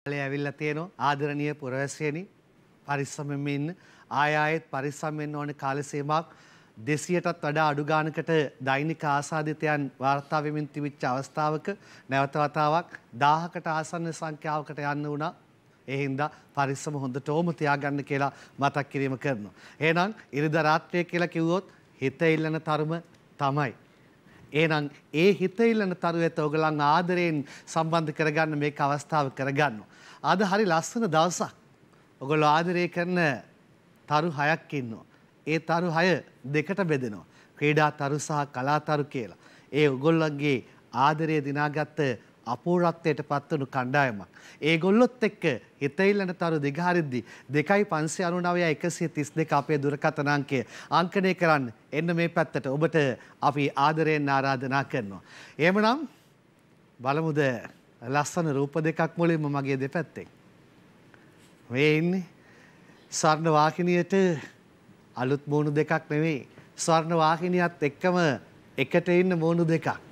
ඇවිල්ලා තියෙනවා ආදරණීය පුරවැසියනි පරිස්සමෙන් ඉන්න ආය ආයෙත් පරිස්සම් වෙන්න ඕනේ කාල සීමාවක් 200ටත් වඩා අඩු ගානකට දෛනික ආසාදිතයන් වාර්තා වෙමින් තිබිච්ච අවස්ථාවක නැවත වතාවක් 1000කට ආසන්න සංඛ්‍යාවකට යන්න වුණා. ඒ හින්දා පරිස්සම හොඳටම තියාගන්න කියලා මතක් කිරීම කරනවා. එහෙනම් ඉරිදා රාත්‍රිය කියලා කිව්වොත් හිත ඉල්ලන තරම තමයි. එහෙනම් ඒ හිත ඉල්ලන තරුවෙත ඔයගලන් ආදරයෙන් සම්බන්ධ කරගන්න මේක අවස්ථාව කරගන්නවා. අද හරි ලස්සන දවසක්. ඔගොල්ලෝ ආදරය කරන තරු හයක් ඉන්නවා. ඒ තරු හය දෙකට බෙදෙනවා. ක්‍රීඩා තරු සහ කලාතරු කියලා. ඒ ඔගොල්ලන්ගේ ආදරය දිනාගත්ත අපූර්වත්වයට පත්වනු කණ්ඩායමක්. ඒගොල්ලොත් එක්ක හිතයිල්ලන තරු දිගහරිද්දි දෙකයි පන්සේ අනුනවය එකසිය තිස් දෙක අපේ දුරකථන අංකය අංකනය කරන්න එන්න මේ පැත්තට ඔබට අපි ආදරයෙන් ආරාධනා කරනවා. එහෙමනම් බලමුද ලස්සන රූප දෙකක් මුලින්ම මගේ දෙපැත්තෙන්. මේ ඉන්නේ ස්වර්ණ වාහිනියට අලුත් මූණු දෙකක් නෙවෙයි ස්වර්ණ වාහිනියත් එක්කම එකට ඉන්න මූණු දෙකක්.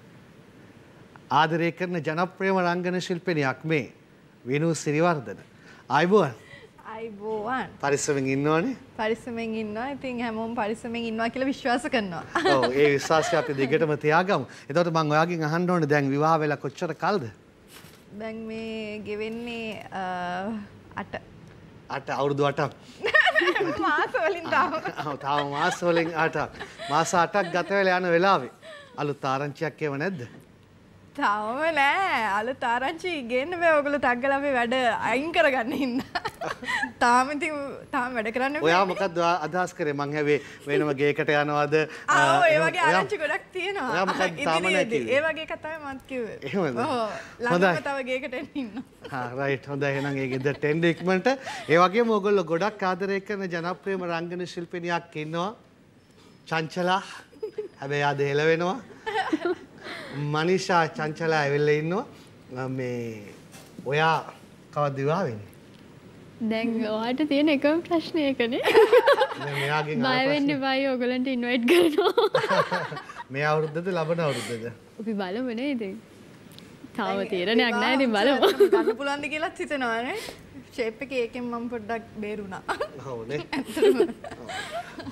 ආදරය කරන ජනප්‍රියම රංගන ශිල්පිනියක් මේ විනු සිරිවර්ධන. අයිබුවන් අයිබෝවන් පරිස්සමෙන් ඉන්නවනේ. පරිස්සමෙන් ඉන්නවා ඉතින් හැමෝම පරිස්සමෙන් ඉන්නවා කියලා විශ්වාස කරනවා. ඔව් ඒ විශ්වාසය අපි දිගටම තියාගමු. එතකොට මම ඔයාගෙන් අහන්න ඕනේ දැන් විවාහ වෙලා කොච්චර කල්ද? දැන් මේ ගෙවෙන්නේ අට අට අවුරුදු 8ක්. මාස වලින් තාම. ඔව් තාම මාස වලින් 8ක්. මාස 8ක් ගත වෙලා යන වෙලාවේ අලුත් ආරංචියක් ඒව නැද්ද? තාම නෑ අලුත් ආරංචි ගේන්න බෑ ටග්ගලා අපි වැඩ අයින් කරගන්න හින්දා. තාම ඉතින් තාම වැඩ කරන්න ඔයා මොකක්ද අදහස් කරේ මං හැවේ වෙනම ගේකට යනවද? ආ ඔව්, ඒ වගේ ඔයා- ආරංචි ගොඩක් තියෙනවා. ඔයා මොකක්ද තාම නෑ ඉදිරියේදී. කිව්වේ? ඒ වගේ එකක් තමයි මත් කිව්වේ. එහෙමද? ඔව්. හොඳයි. ළඟම තව ගේකට. හා රයිට් හොඳයි එහෙනම් ඒ ගෙදරට එන්න ඉක්මනට ඒ වගේම ඕගොල්ලෝ ගොඩක් ආදරය කරන ජනප්‍රියම රංගන ශිල්පිනියක් ඉන්නවා චංචලා හැබැයි අද හෙලවෙනවා මනිෂා චංචලා ඇවිල්ලා ඉන්නවා. මේ ඔයා කවද්ද විවාහ වෙන්නේ දැන් ඔයාට තියෙන එකම ප්‍රශ්නයකනේ දැන් මෙයාගෙන් අහන බයවෙන්න බයි ඔගලන්ට ඉන්වයිට් කරනවා. මේ අවුරුද්දද ලබන අවුරුද්දද? අපි බලමනේ ඉතින් තාව තීරණයක් නෑ ඉතින් බලමු. ගන්න පුළුවන්ද කියලාත් හිතනවානේ. ෂේප් එකේ ඒකෙන් මම පොඩ්ඩක් බේරුණා. හවනේ.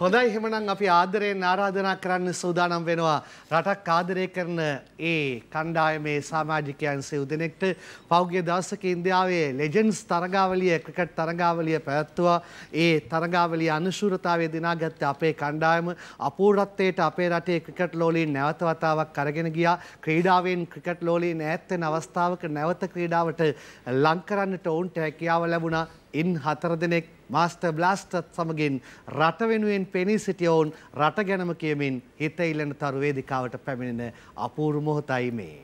හොඳයි. එහෙමනම් අපි ආදරයෙන් ආරාධනා කරන්න සූදානම් වෙනවා. රටක් ආදරය කරන ඒ කණ්ඩායමේ සමාජිකයන් සිව් දෙනෙක්ට පෞද්ගලික දවසක ඉන්දියාවේ ලෙජන්ඩ්ස් තරගාවලිය ක්‍රිකට් තරගාවලිය පැවැත්වුවා ඒ තරගාවලිය අනුශූරතාවය දිනාගත්ත අපේ කණ්ඩායම අපූර්වත්වයට අපේ රටේ ක්‍රිකට් ලෝලීන් නැවත වතාවක් අරගෙන ගියා. ක්‍රීඩාවෙන් ක්‍රිකට් ලෝලීන් ඈත් වෙන අවස්ථාවක නැවත ක්‍රීඩාවට ලං කරන්නට ඔවුන්ට හැකියාව ලැබුණා ඉන් හතර දෙනෙක් මාස්ටර් බ්ලාස්ටත් සමගින් රට වෙනුවෙන් පෙනී සිටිය ඔවුන් රට ගැනම කියමින් හිත ඉල්ලන තරු වේදිකාවට පැමිණෙන අපූර්ව මොහොතයි මේ.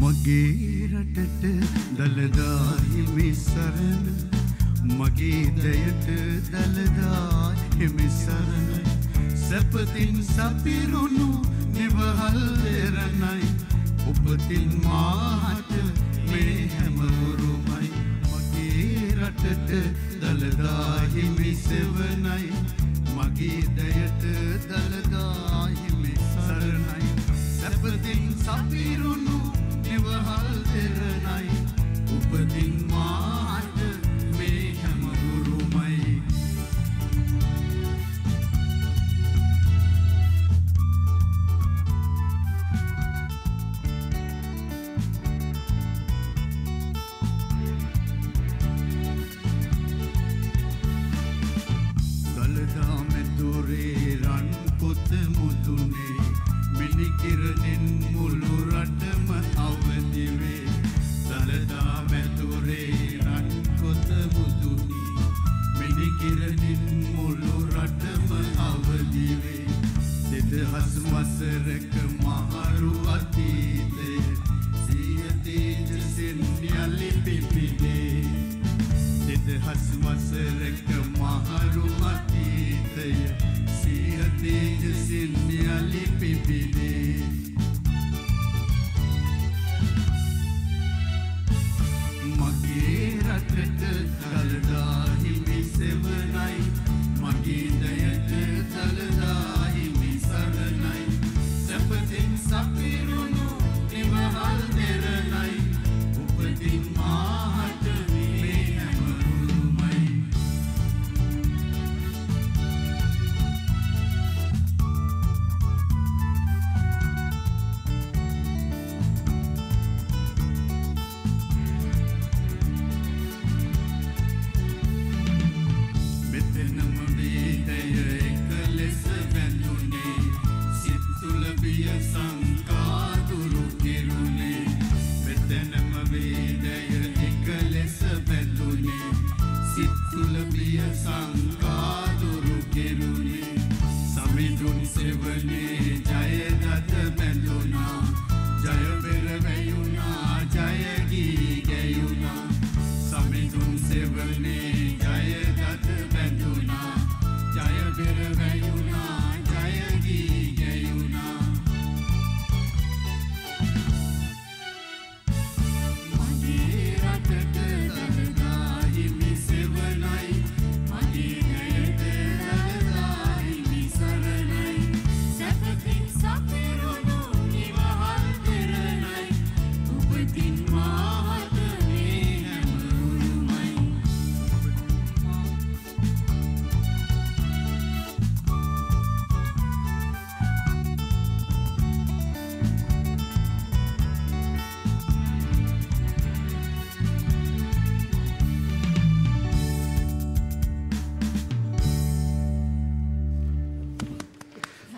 මගේ රටට දළදා හිමි සරණ මගේ දයට දළදා හිමි සරණ සැපතින් සපිරුණු නිවහල් දෙරණයි. උපතින් මාහට මේ හැමවුරුමයි මගේ රටට දළදා හිමි සෙවනයි මගේ දයට දළදා හිමි සරණයි සැපතින් සපිරුණු නිවහල් දෙරණයි උපතින් මාට මේ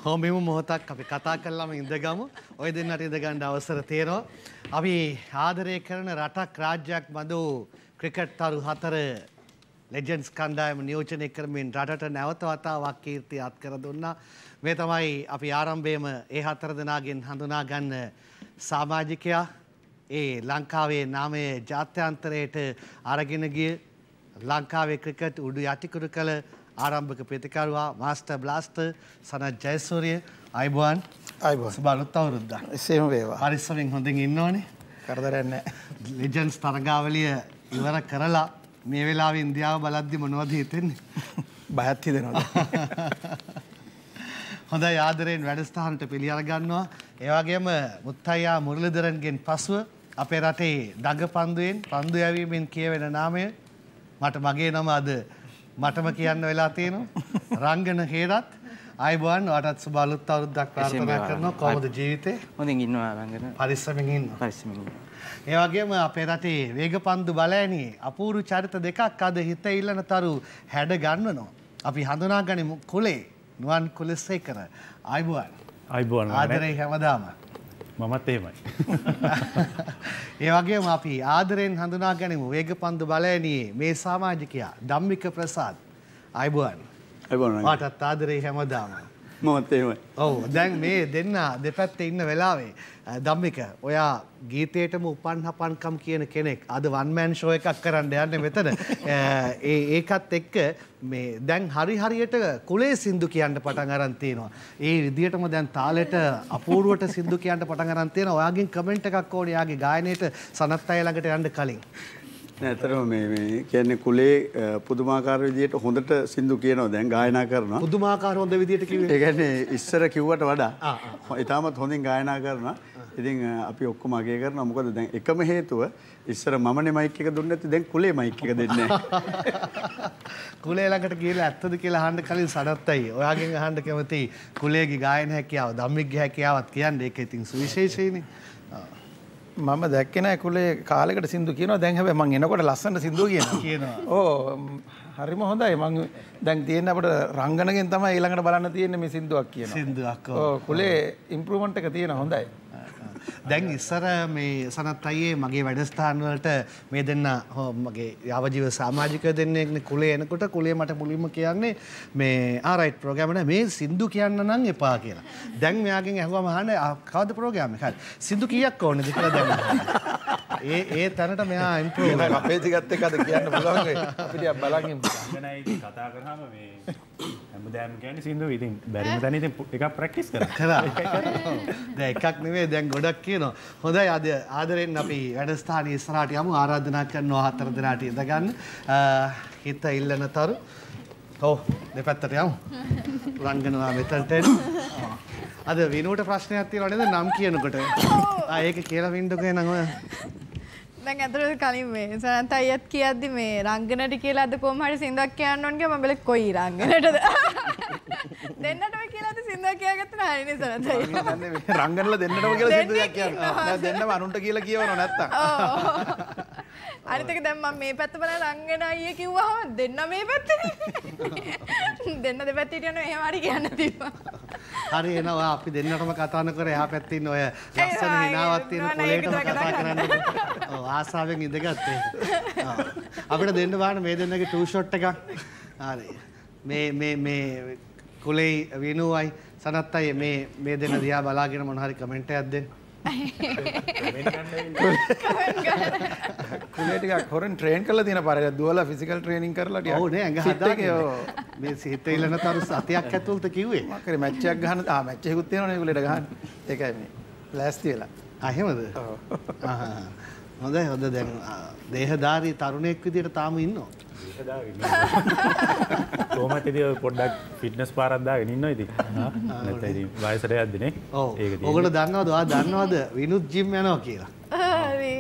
හෝමිම මොහොතක් අපි කතා කල්ලාම ඉඳගමු ඔය දෙන්නට ඉඳගණ්ඩ අවසර තේරෝ. අපි ආදරය කරන රටක් රාජ්‍යයක් බඳු ක්‍රිකට් තරු හතර ලෙජන්ස් කණ්ඩායම නියෝජනය කරමින් රටට නැවත වතාවක් කීර්තිය අත් කර දුන්නා. මේ තමයි අපි ආරම්භයම ඒ හතර දෙනාගෙන් හඳුනා ගන්න සාමාජිකයා ඒ ලංකාවේ නාමය ජාත්‍යන්තරයට අරගෙන ගිය ලංකාවේ ක්‍රිකට් උඩු යටිකුරු කළ ආරම්භක ප්‍රතිකරුවා මාස්ටර් බ්ලාස්ටර් සනත් ජයසූරිය අයිබුවන් අයිබෝ සුබලුත් අවුරුද්දා. එසේම වේවා පරිස්සමෙන් හොඳින් ඉන්න ඕනේ. කරදරන්න ලෙජන්ස් තරගාවලිය ඉවර කරලා මේ වෙලා ඉන්දියාව බලද්දි මොනවද හිතෙන්නේ. බයත් හිතෙනවා හොඳ ආදරයෙන් වැඩස්ථානට පිළියර ගන්නවා. ඒවගේම මුත්තයියා මුරලිදරන්ගෙන් පසුව අපේ රටේ දඟ පන්දුවෙන් පන්දු යැවීමෙන් කියවෙන නාමය මට මගේ නම අද මටම කියන්න වෙලා තියෙනවා. රංගන හේරත් අයිබුවන් වටත් සුබලුත් අවුරුද්දක් ප්‍රාර්ථනා කරනවා කොහොමද ජීවිතේ හොඳින් ඉන්නවා රංගන පරිස්සමෙන් ඉන්න. පරිස්සමින් ඒ වගේම අපේ රටේ වේගපන්දු බලෑනී අපූරු චරිත දෙකක් අද හිත ඉල්ලන තරු හැඩ ගන්වනවා. අපි හඳුනා ගනිමු කුලේ නුවන් කුලෙස්සේ කර අයිබුවන් අයිබෝන් ආදරේ හැමදාම. මමත් එහෙමයි. ඒ වගේම අපි ආදරයෙන් හඳුනා ගැනීම වේගපන්දු බලයනයේ මේ සාමාජිකයා ධම්මික ප්‍රසාද් අයිබුවන් ඇබොන මාටත් ආදරේ හැමදාම. මොත් එහෙමයි ඔව් දැන් මේ දෙන්න දෙපැත්තේ ඉන්න වෙලාවේ අ, ධම්මික ඔයා ගීතයටම උපන් හපන්කම් කියන කෙනෙක් අද වන්මෑන් ෂෝ එකක් කරන්න යන්න මෙතන අ, ඒ ඒකත් එක්ක මේ දැන් හරි හරියට කුලේ සින්දු කියන්න පටන් අරන් තියෙනවා. ඒ විදිහටම දැන් තාලෙට අපූර්වට සින්දු කියන්න පටන් අරන් තියෙනවා. ඔයාගෙන් කමෙන්ට් එකක් ඕනේ යාගේ ගායනයට සනත් අය ළඟට යන්න කලින්. ඇතරම මේ කියන්නේ කුලේ පුදුමාකාර විදියට හොඳට සින්දු කියනවා දැන් ගායනා කරනවා පුදුමාකාර හොඳ විදිහට කිව්වේ. ඒ කියන්නේ ඉස්සර කිව්වට වඩා ඉතාමත් හොඳින් ගායනා කරනවා ඉතින් අපි ඔක්කොම අගය කරනවා මොකද දැන් එකම හේතුව ඉස්සර මමනේ මයික් එක දුන්නේ නැති දැන් කුලේ මයික් එක දෙන්නේ. කුලේ ළඟට ගිහලා ඇත්තද කියලා අහන්න කලින් සනත්තයි. ඔයාගෙන් අහන්න කැමති කුලේගේ ගායන හැකියාව, ධම්මික්ගේ හැකියාවත් කියන්නේ ඒක ඉතින් සුවිශේෂීනේ. මම දැක්කෙන කුලේ කාලෙකට සිින්දු කියනවා. දැන් හැබැයි මං එනකොට ලස්සන සිින්දුව කියනවා. කියනවා. ඕ හරිම හොඳයි. මං දැන් තියෙන අපට රංගනගෙන් තමයි ඊළඟට බලන්න තියෙන්නේ මේ සිින්දුවක් කියන. ඕ කුලේ ඉම්ප්‍රූවන්ට් එක තියෙන හොඳයි දැන් ඉස්සර මේ සනත් අයියේ මගේ වැඩස්ථාන වලට මේ දෙන්න මගේ යවජීව සමාජික දෙන්නෙක්නේ කුලේ එනකොට කුලේ මට මුලින්ම කියන්නේ මේ ආරයිට් ප්‍රෝග්‍රෑම් එක මේ සින්දු කියන්න නම් එපා කියලා. දැන් මෙයාගෙන් ඇහුවම අහන්නේ "ආ, කවද්ද ප්‍රෝග්‍රෑම් එක? හරි. සින්දු කීයක් ඕනේද කියලා දැන්. ඒ ඒ තැනට මෙයා ඉම්ප්‍රූව් එහෙනම් අපේ ටිකත් එක්ක අද කියන්න පුළුවන් වෙයි. අපි ටිකක් බලන් ඉමු කතා කරාම මේ හැමදෑම කියන්නේ සින්දු ඉතින් බැරිම තැන ඉතින් එකක් ප්‍රැක්ටිස් කරා. දැන් එකක් නෙවෙයි දැන් ගොඩක් කියනවා. හොඳයි අද ආදරෙන් අපි වැඩස්ථානයේ ඉස්සරහට යමු ආරාධනා කරනවා හතර දෙනාට ඉඳගන්න. අ, හිත ඉල්ලන තරු. ඔව් දෙපැත්තට යමු. රංගනවා මෙතනට. අද විනුවට ප්‍රශ්නයක් තියෙනව නේද නම් කියනකොට? ආ ඒක කියලා වින්දුකේ නම් ඔය දැන් ඇතුළට කලින් මේ සනන්ත අයියත් කියද්දි මේ රංගනට කියලා අද කොහොම හරි සින්දුවක් කියන්න ඕන කියලා මම බැලුවේ කොයි රංගනටද? දෙන්නටම කියලා අද සින්දුවක් කියාගත්තා? නෑ හරිනේ සනන්ත අයියා රංගනල දෙන්නටම කියලා සිින්දුවක්. නෑ දෙන්නම අනුන්ට කියලා කියවනවා නැත්තම්. අනිතක දැන් මම මේ පැත්ත බලලා රංගන අයියා කිව්වහම දෙන්න මේ පැත්තේ. දෙන්න දෙපැත්ත හිටියනම් එහෙම හරි කියන්න තිබ්බා. හරි එනවා. අපි දෙන්නටම කතා නොකර එහා පැත්තේ ඉන්න ඔය ලස්සන හිනාවක් තියෙන කොලේටම කතා කරන්න. ඔව් ආසාවෙන් ඉඳගත්තේ. අපිට දෙන්න බාන මේ දෙන්නගේ ටූ ෂොට් එකක්. මේ මේ මේ කුලේ විනුවයි සනත් අය මේ මේ දෙන්න දිහා බලාගෙන මොන හරි කමෙන්ට් එකක් දෙන්න. කුලේ ටිකක් හොරෙන් ට්‍රේන් කරලා තියෙන පාරේ දුවලා ෆිසිකල් ට්‍රේනින් කරලා ටිකක් ඔව් නේ ඇඟ fit එකේ, ඔව්. හදාගෙන. මේ සිත ඉලන තරු සතියක් ඇතුළත කිව්වේ. මොකක් හරි මැච් එකක් ගහන්න ආ මැච් එකකුත් තියෙනවනේ ඒගොල්ලන්ට හොඳයි හොඳ දැන් දේහධාරී තරුණයෙක් විදියට තාම ඉන්නවා. කොහොමත් ඉතින් පොඩ්ඩක් ෆිට්නස් පාරක් දාගෙන ඉන්නවා ඉතින්. නැත්නම් ඉතින් වයසට යද්දිනේ. ඔව්. ඒක තියෙන්නේ. ඔයගොල්ලෝ දන්නවද? ඔයා දන්නවද විනුත් ජිම් යනවා කියලා? හරි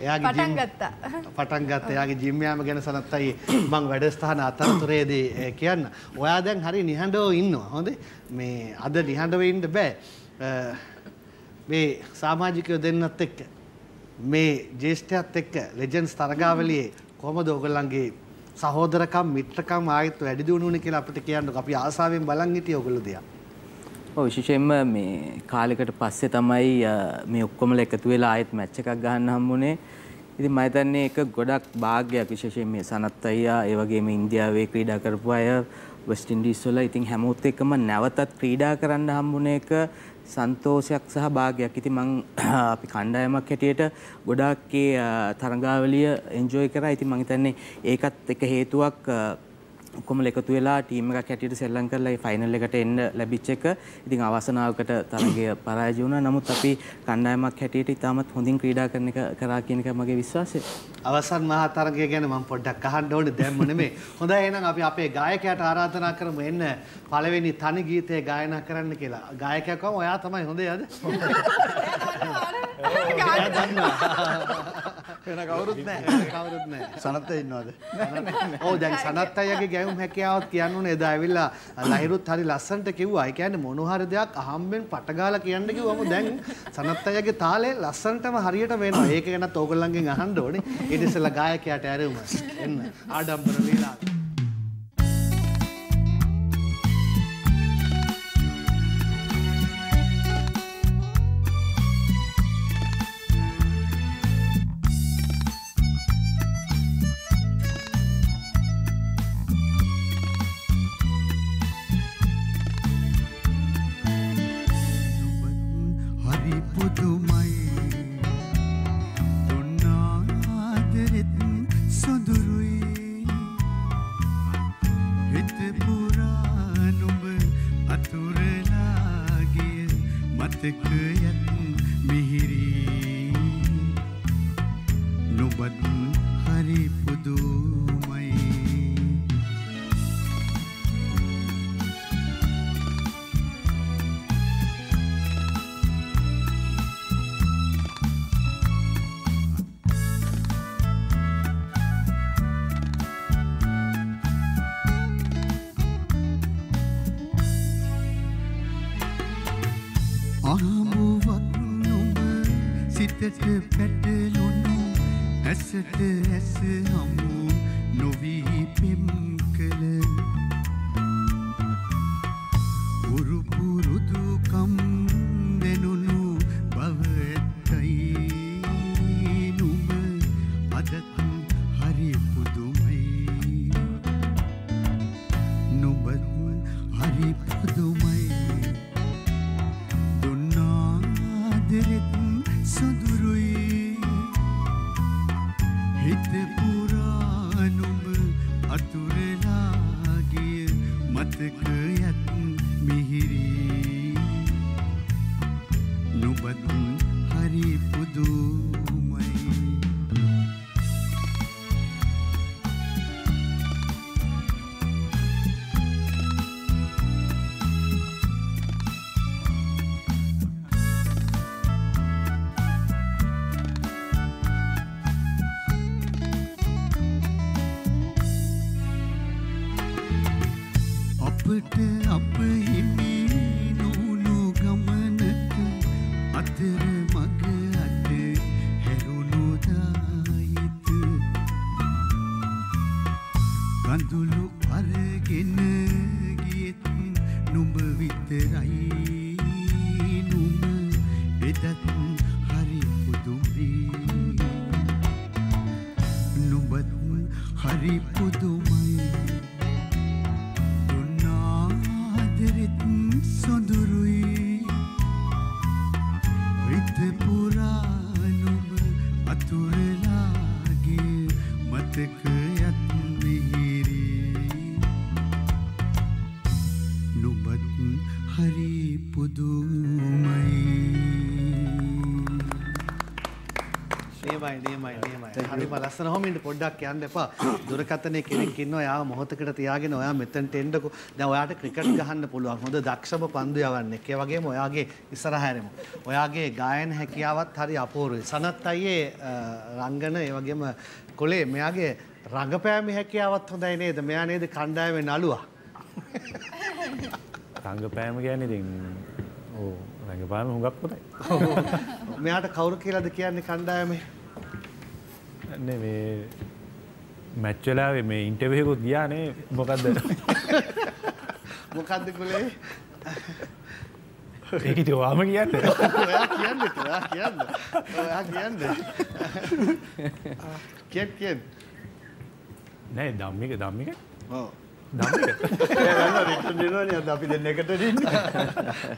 එයාගේ පටන් ගත්තා පටන් ගත්ත එයාගේ ජිම් යාම ගැන සනත් අයි මං වැඩස්ථාන අතරතුරේදී කියන්න. ඔයා දැන් හරි නිහඬව ඉන්නවා. හොඳේ. මේ අද නිහඬව ඉන්න බෑ. මේ සමාජිකයෝ දෙන්නත් එක්ක මේ ජේෂ්ඨයත් එක්ක ලෙජන්ස් තරගාවලියේ කොහොමද ඔයගොල්ලන්ගේ සහෝදරකම් මිත්‍රකම් ආයෙත් වැඩි දියුණුවනේ කියලා අපිට කියන්නකො. අපි ආසාවෙන් බලන් හිටියේ ඔයගොල්ලෝ දිහා. ඔව් විශේෂයෙන්ම මේ කාලෙකට පස්සේ තමයි අ, මේ ඔක්කොමලා එකතු වෙලා ආයෙත් මැච් එකක් ගහන්න හම්බුනේ. ඉතින් මම හිතන්නේ ඒක ගොඩක් භාග්‍යයක් විශේෂයෙන් මේ සනත් අයියා ඒ වගේම ඉන්දියාවේ ක්‍රීඩා කරපු අය වෙස්ට් ඉන්ඩීස් වල ඉතින් හැමෝත් එක්කම නැවතත් ක්‍රීඩා කරන්න හම්බුන එක සන්තෝෂයක් සහ භාගයක්. ඉතින් මං අපි කණ්ඩායමක් හැටියට ගොඩාක් ඒ අ, තරඟාවලිය එන්ජොයි කරා. ඉතින් මං හිතන්නේ ඒකත් එක හේතුවක් අ, ඔක්කොම එකතු වෙලා ටීම් එකක් හැටියට සෙල්ලම් කරලා ඒ ෆයිනල් එකට එන්න ලැබිච්ච එක. ඉතින් අවසනාවකට තරගය පරාජය වුණා. නමුත් අපි කණ්ඩායමක් හැටියට ඉතාමත් හොඳින් ක්‍රීඩා කරන එක කරා කියන එක මගේ විශ්වාසය. අවසන් මහා තරගය ගැන මම පොඩ්ඩක් අහන්න ඕනේ දැම්ම නෙමෙයි. හොඳයි එහෙනම් අපි අපේ ගායකයාට ආරාධනා කරමු එන්න පළවෙනි තනි ගීතය ගායනා කරන්න කියලා. ගායකයා කවම ඔයා තමයි හොඳේ අද. වෙන කවුරුත් නැහැ. කවුරුත් නැහැ. සනත්ත ඉන්නවද? ඔව් දැන් සනත් අයියාගේ ගැයුම් හැකියාවත් කියන්න ඕනේ එදා ඇවිල්ලා ලහිරුත් හරි ලස්සනට කිව්වා. ඒ කියන්නේ මොන හරි දෙයක් අහම්බෙන් පටගාලා කියන්න කිව්වම දැන් සනත් අයියාගේ තාලේ ලස්සනටම හරියට වෙනවා. ඒක ගැනත් ඕගොල්ලන්ගෙන් අහන්න ඕනේ. ඊට ඉස්සෙල්ලා ගායකයාට ඇරෙමු. එන්න ආඩම්බර ලීලා. අපට අප හිමි පොඩ්ඩක් යන්න එපා. දුරකථනයේ කෙනෙක් ඉන්නවා. යාව මොහොතකට තියාගෙන ඔයා මෙතනට එන්නකෝ. දැන් ඔයාට ක්‍රිකට් ගහන්න පුළුවන්. හොඳ දක්ෂම පන්දු යවන්නෙක්. ඒ වගේම ඔයාගේ ඉස්සරහ හැරෙමු. ඔයාගේ ගායන හැකියාවත් හරි අපූර්වයි. සනත් අයියේ රංගන ඒ වගේම කොලේ මෙයාගේ රඟපෑමේ හැකියාවත් හොඳයි නේද? මෙයා නේද කණ්ඩායමේ නළුවා. රංගපෑම කියන්නේ ඉතින් ඕ රංගපෑම හුඟක් හොඳයි. මෙයාට කවුරු කියලාද කියන්නේ කණ්ඩායමේ? නේ මේ මැච්චලාවේ මේ ඉන්ටවයකුත් ගියානේ. මොකක්ද මොකක්ද කුලේ ඒකති වාම කියන්න. කියන්න කියන්න. කියන්න. කියෙන් කියෙන් නෑ දම්මික දම්මික අපි දෙන්න එකට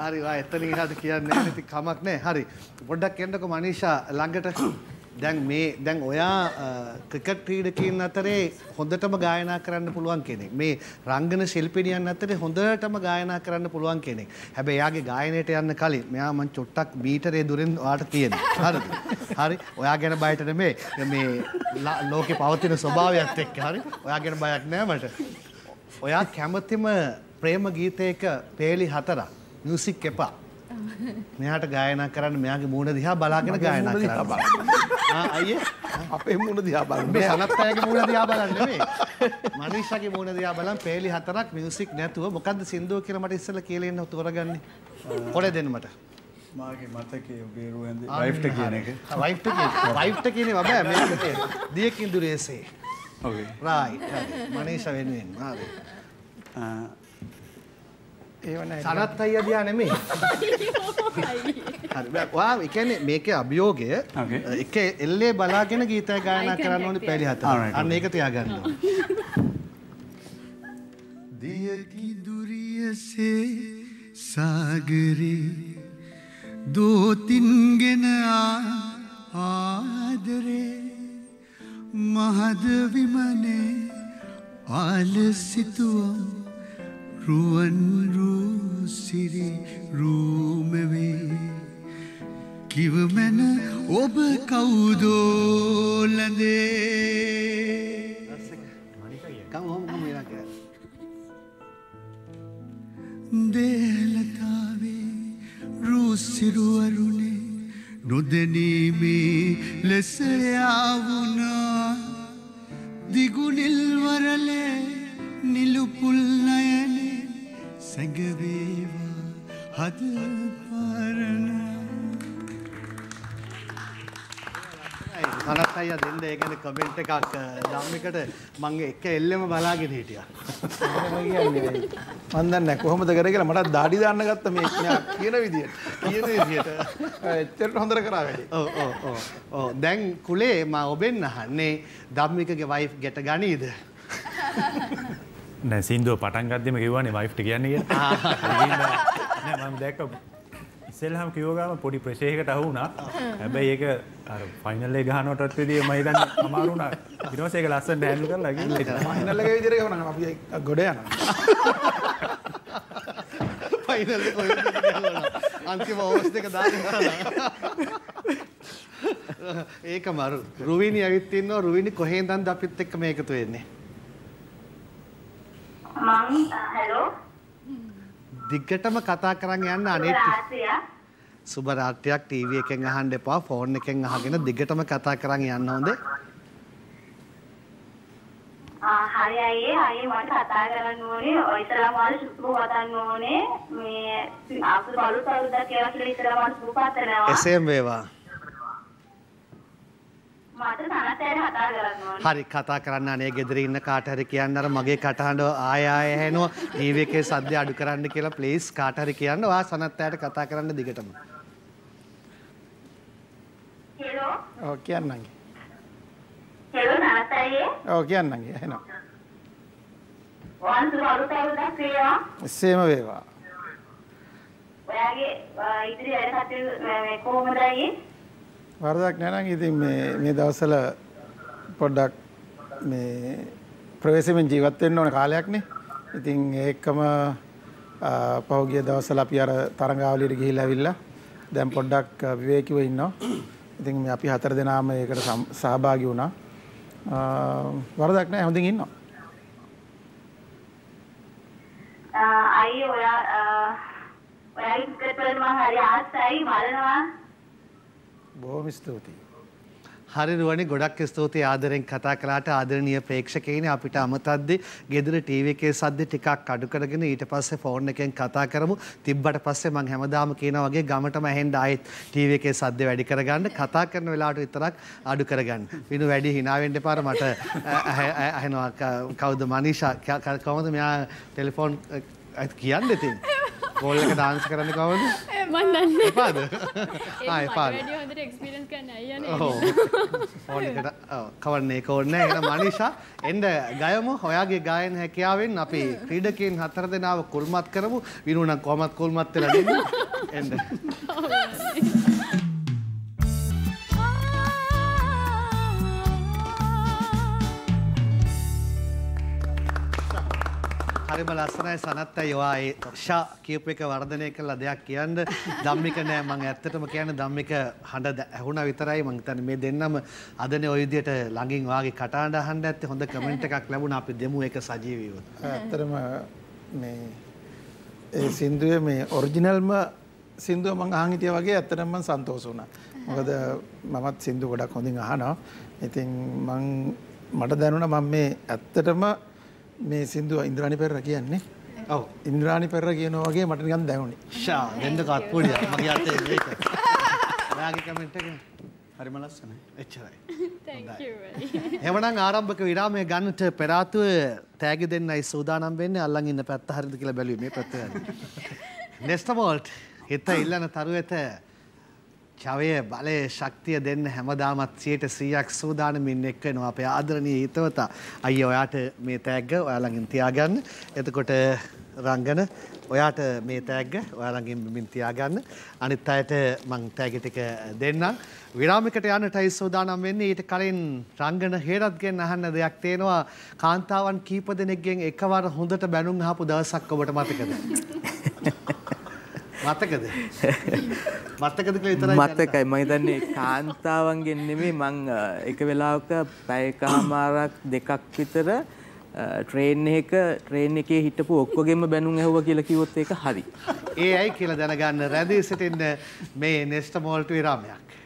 හරි වා එතනින් එහාට කියන්නේ නැති කමක් නැහැ. හරි. පොඩ්ඩක් එන්නකො මනීෂා ළඟට. දැන් මේ දැන් ඔයා ක්‍රිකට් ක්‍රීඩකයන් අතරේ හොඳටම ගායනා කරන්න පුළුවන් කෙනෙක්. මේ රංගන ශිල්පිනියන් අතරේ හොඳටම ගායනා කරන්න පුළුවන් කෙනෙක්. හැබැයි එයාගේ ගායනයට යන්න කලින් මෙයා මං චුට්ටක් මීටරේ දුරින් ඔයාට තියෙනවා. හරිද? හරි. ඔයා ගැන බයට නෙමෙයි. මේ ලා- ලෝකේ පවතින ස්වභාවයත් එක්ක හරි. ඔයා ගැන බයක් නෑ මට. ඔයා කැමතිම ප්‍රේම ගීතයක පේලි හතරක් මියසික් එපා. මෙයාට ගායනා කරන්න මෙයාගේ මූණ දිහා බලාගෙන ගායනා කරන්න. ආ අයියේ අපේ මුණ දිහා බලන්න මේ සනත් අයගේ මූණ දිහා බලන්න නෙමෙයි. මනීෂාගේ මූණ දිහා බලන් පේලි හතරක් මියුසික් නැතුව මොකද්ද සින්දුව කියලා මට ඉස්සෙල්ලා කියලා එන්න තෝරගන්නේ. පොඩේ දෙන්න මට. මාගේ මතකේ ඔබේ රුවෙන්ද වයිෆ්ට කියන එක වයිෆ්ට කියන වයිෆ්ට කියන්නේ බබා මේක දියකින් දුරේසේ. රයිට්. මනීෂා වෙනුවෙන්. හරි. ඒව නෑ සනත් අයියා දිහා නෙමෙයි. හරි. ඔයා ඒ කියන්නේ මේකේ අභියෝගය. එක එල්ලේ බලාගෙන ගීතය ගායනා කරන්න ඕනේ පැලි හතර. අන්න ඒක තියාගන්න ඕනේ. දියකි දුරියසේ සාගරේ දෝතින්ගෙන ආදරේ මහද විමනේ ආලසිතුවම් රුවන්රූසිරි රූමවේ කිවමැන ඔබ කවුදෝලදේ කම ඔහොම කොහොම ඊළඟ. දේලතාවේ රුසිරුවරුණේ නොදැනීමේ ලෙසයාවුණා දිගුනිල්වරලේ හද පරණා සනත් අයියා දෙන්න ඒ ගැන කමෙන්ට් එකක් ධම්මිකට මම එක එල්ලෙම බලාගෙන හිටියා. මන්දන්න කොහොමද කර කියලා මටත් දාඩි දාන්න ගත්ත මේ කියන විදියට කියන විදිහට. එච්චරට හොඳට කරා වැඩි ඔව් ඔව් ඔව්. ඔව් දැන් කුලේ මම ඔබෙන් අහන්නේ ධම්මිකගේ වයිෆ් ගැට ගනීද? නෑ සින්දුව පටන් ගත්තම කිව්වනේ වයිෆ්ට කියන්නේ කියලා මම දැක්ක ඉස්සෙල්හම කිව්වගම පොඩි ප්‍රශයකට අහුුණා හැබැයි ඒක අර ෆයිනල්ලේ ගහනොටත් විදිිය මහිතන් අමාරුණ පිනවස ඒක ලස්සට හැල්ලු කරලා ගිහින් මහිනල්ලගේ විදිහට කරන අපි ගොඩ යනවා ෆයිනල් එක කොහෙද. අන්තිම ඕවර්ස් දෙක දාගෙන යනවා. ඒක මරු. රුවිනි ඇවිත් ඉන්නවා රුවිනි කොහෙන්දන්ද අපිත් එක්ක මේ එකතු වෙන්නේ? මං හැලෝ දිග්ගටම කතා කරන් යන්න අනේ සුබ රාත්‍රියක්. ටීවී එකෙන් අහන්න එපා ෆෝන් එකෙන් අහගෙන දිගටම කතා කරන් යන්න හොඳේ. හරි අයියේ. අයියේ මට කතා කරන්න ඕනේ. ඔය ඉතලා මාළු සුප්පු හදන්න ඕනේ. මේ අපු බලු සරුද්දා කියලා ඉතලා මාළු සුප්පු හදනවා එසේම වේවා. මට තනතේට කතා කරන්න ඕනේ හරි කතා කරන්න අනේ. ගෙදර ඉන්න කාට හරි කියන්න අර මගේ කටහඬ ආය ආය ඇහෙනවා ටීවී එකේ සද්ද අඩු කරන්න කියලා ප්ලීස් කාට හරි කියන්න. ඔයා සනත් අයට කතා කරන්න දිගටම. හෙලෝ ඔව් කියන්නන්ගේ හෙලෝ නරතයියේ ඔව් කියන්නන්ගේ එහෙනම් වන්සු බලු සරුද්දා කියලා එසේම වේවා. ඔයාගේ ඉදිරි වැඩ කටයුතු මේ කොහොමද අයියේ වරදක් නැනම් ඉතින් මේ මේ දවස්වල පොඩ්ඩක් මේ ප්‍රවේශමෙන් ජීවත් වෙන්න ඕන කාලයක්නේ. ඉතින් ඒකම ආ, පහුගිය දවස්වල අපි අර තරඟාවලියට ගිහිල්ලා ඇවිල්ලා දැන් පොඩ්ඩක් ආ, විවේකීව ඉන්නවා. ඉතින් මේ අපි හතර දෙනාම ඒකට සම්- සහභාගී වුණා. ආ, වරදක් නැහැ හොඳින් ඉන්නවා. අ, අයියේ ඔයා අ, ඔයාගේ ක්‍රිකට් වලට මම හරි ආසයි බලනවා බොහොම ස්තුතියි. හරිරුවනි ගොඩක් ස්තුතියි ආදරෙන් කතා කළාට ආදරණීය ප්‍රේක්ෂකයින අපිට අමතද්දි ගෙදර ටීවී එකේ සද්ද ටිකක් අඩු කරගෙන ඊට පස්සේ ෆෝන් එකෙන් කතා කරමු. තිබ්බට පස්සේ මම හැමදාම කියනා වගේ ගමටම ඇහෙන්න ආයෙත් ටීවී එකේ සද්ද වැඩි කරගන්න කතා කරන වෙලාවට විතරක් අඩු කරගන්න. විනු වැඩි hina වෙන්න එපාර මට අහනවා කවුද මනීෂා? කවුද මෙයා ටෙලිෆෝන් කියන්න ඉතින්? කෝල් එක ඩාන්ස් කරන්න කවුද මන් දන්න. එපාද? ආ එපාද. වැඩි හොඳට එක්ස්පිරියන්ස් කරන්න අයියන ෆෝන් එකට කවන්නේ කෝන්න එන මනිෂා. එන්ඩ ගයමු. හොයාගේ ගායන හැකියාවෙන් අපි ක්‍රීඩකයෙන් හතර දෙනාව කුල්මත් කරමු. විනුනම් කොමත් කුල්මත් වෙලා එන්ඩ හරිම ලස්සනයි සනත් අයවා ඒ ෂා කියපු එක වර්ධනය කළ දෙයක් කියන්න ධම්මික නෑ මං ඇත්තටම කියන්න ධම්මික හඬ ඇහුණ විතරයි මං හිතන්නේ මේ දෙන්නම අදනේ ওই විදියට ළඟින් වාගේ කටහඬ අහන්න ඇත්තේ හොඳ කමෙන්ට් එකක් ලැබුණා අපි දෙමු ඒක සජීවීව. ඇත්තටම මේ ඒ සින්දුවේ මේ ඔරිජිනල්ම සින්දුව මං අහන් හිටියා වගේ ඇත්තටම මං සන්තෝෂ වුණා. මොකද මමත් සින්දු ගොඩක් හොඳින් අහනවා. ඉතින් මං මට දැනුණා මම මේ ඇත්තටම මේ සින්දුව ඉන්ද්‍රාණි පෙරර කියන්නේ. ඔව්. ඉන්ද්‍රාණි පෙරර කියනවා වගේ මට නිකන් දැනුනේ. ෂා දෙන්නක අත්පොඩිය මගේ අතේ මේක. ඔයාගේ කමෙන්ට් එක හරිම ලස්සනයි. එච්චරයි. එවනම් ආරම්භක විරාමය ගන්නට පෙර ආතුව තෑගි දෙන්නයි සූදානම් වෙන්නේ අල්ලන් ඉන්න පැත්ත හරිද කියලා බැලුවේ මේ පැත්ත යන්නේ. නෙස්ටමෝල්ට් හිත ඉල්ලන තරුවෙත චවය බලය ශක්තිය දෙන්න හැමදාමත් සියයට සීයක් සූදානමින් එක් වෙනවා අපේ ආදරණීය හිතවතා. අයිය ඔයාට මේ තෑග්ග ඔයාලඟින් තියාගන්න. එතකොට රංගන ඔයාට මේ තෑග්ග ඔයාලඟින් බිමින් තියාගන්න. අනිත් අයට මං තෑගි ටික දෙන්නම්. විරාමිකට යන්නටයි සූදානම් වෙන්නේ ඊට කලින් රංගන හේරත්ගෙන් අහන්න දෙයක් තියෙනවා කාන්තාවන් කීප දෙනෙක්ගෙන් එකවර හොඳට බැනුම් අහපු දවසක් ඔබට මතකද? මතකද? මතකද විතරයි මතකයි මම හිතන්නේ කාන්තාවන්ගෙන් නෙමෙයි මං එක වෙලාවක පැය එකහමාරක් දෙකක් විතර ට්‍රේන් එක ට්‍රේන් එකේ හිටපු ඔක්කොගෙම බැනුම් ඇහුවා කියලා කිව්වොත් ඒක හරි. ඒ ඇයි කියලා දැනගන්න රැඳී සිටින්න මේ නෙස්ට මෝල්ට විරාමයක්.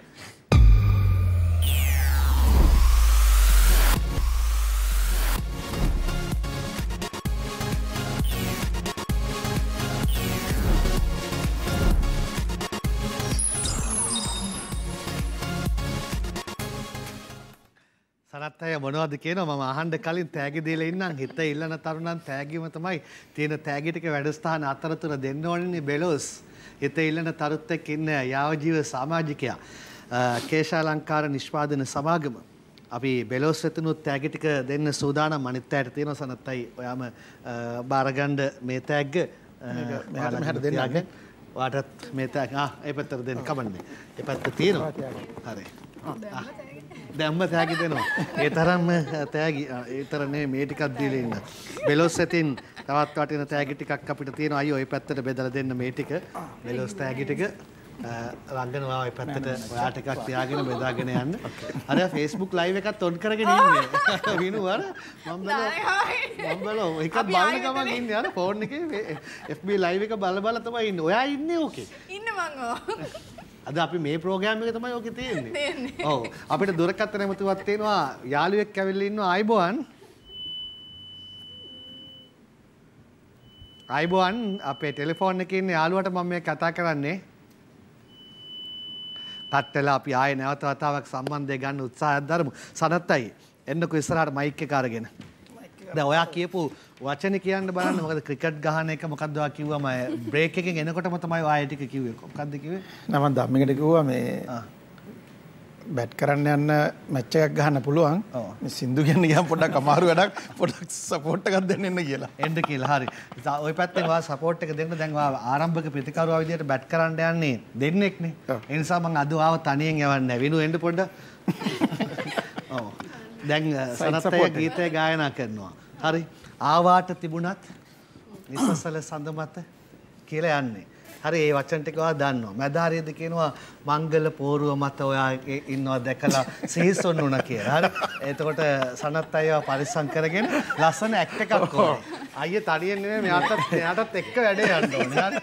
සනත් අය මොනවද කියනවා? මම අහන්න කලින් තෑගි දීලා ඉන්නම්. හිත ඉල්ලන තරුණන් තෑගිම තමයි තියෙන තෑගි ටික වැඩස්ථාන අතරතුර දෙන්න ඕනේ බෙලොස්. හිත ඉල්ලන තරුත් එක්ක ඉන්න යාවජීව සමාජිකයා. කේශාලංකාර නිෂ්පාදන සමාගම අපි බෙලොස් වෙතනුත් තෑගි ටික දෙන්න සූදානම් අනිත් අයට තියෙනවා. සනත්යි ඔයාම බාරගන්න මේ තෑග්ග මෙහාට මෙහාට දෙන්න. වාටත් මේ තෑග්ග ආ ඒ පැත්තට දෙන්න. කමන්නේ. ඒ පැත්ත තියෙනවා. හරි දැම්ම තෑගි දෙනවා. ඒ තරම්ම තෑගි ඒ තරනේ මේ ටිකක් දීලා ඉන්න. බෙලොස් ඇතින් තවත් වටින තෑගි ටිකක් අපිට තියෙනවා. අයියෝ ඒ පැත්තට බෙදලා දෙන්න මේ ටික. බෙලොස් තෑගි ටික රංගනවා ඔය පැත්තට ඔයාට එකක් තියාගෙන බෙදාගෙන යන්න. අර Facebook live එකත් ඔන් කරගෙන ඉන්නේ. විනු අර මම බැලුවා මම බැලුවා එකක් බලන ගමන් ඉන්නේ අර ෆෝන් එකේ FB live එක බල බල තමයි ඉන්නේ. ඔයා ඉන්නේ ඕකේ. ඉන්න මං ඕ. අද අපි මේ ප්‍රෝග්‍රෑම් එක තමයි ඕකේ තියෙන්නේ. ඔව්. අපිට දුරකථන ඇමතුමක් තියෙනවා යාළුවෙක් ඇවිල්ලා ඉන්නවා ආයිබෝවන්. ආයිබෝවන් අපේ ටෙලිෆෝන් එකේ ඉන්න යාළුවට මම මේ කතා කරන්නේ. පට්ටලා අපි ආයේ නැවත වතාවක් සම්බන්ධය ගන්න උත්සාහයක් දරමු. සනත්තයි එන්නකෝ ඉස්සරහට මයික් එක අරගෙන. දැන් ඔයා කියපු වචන කියන්න බලන්න මොකද ක්‍රිකට් ගහන එක මොකක්ද ඔයා කිව්වම බ්‍රේක් එකෙන් එනකොටම තමයි ඔයා ඒ ටික කිව්වේ. මොකක්ද කිව්වේ? නම ධම්මිකට කිව්වා මේ බැට් කරන්න යන්න මැච්ච එකක් ගහන්න පුළුවන් සින්දු කියන්න ගියාම පොඩ්ඩක් අමාරු වැඩක් පොඩ්ඩක් සපෝට් එකක් දෙන්න එන්න කියලා. එන්න කියලා හරි. ඔයා සපෝට් එක දෙන්න දැන් ඔයා ආරම්භක ප්‍රතිකරුවා විදියට බැට් කරන්න යන්නේ දෙන්නෙක්නේ. ඔව්. ඒ නිසා මම අද ආව තනියෙන් යවන්නේ. විනු පොඩ්ඩක්. ඔව්. දැන් සනත්තය. ගීතය ගායනා කරනවා. හරි. ආවාට තිබුණත් නිසසල සඳ මත කියලා යන්නේ. හරි ඒ වචන ටික ඔයා දන්නවා. මැදාරියද කියනවා මංගල පෝරුව මත ඔයා ඉන්නවා දැකලා සිහිසොන් වුණා කියලා. හරි. එතකොට සනත් අයව පරිස්සම් කරගෙන ලස්සන ඇක්ට් එකක් ඕනේ. අයියේ තනියෙන් නෙමෙයි මෙයාටත් මෙයාටත් එක්ක වැඩේ යන්න ඕනේ. හරි.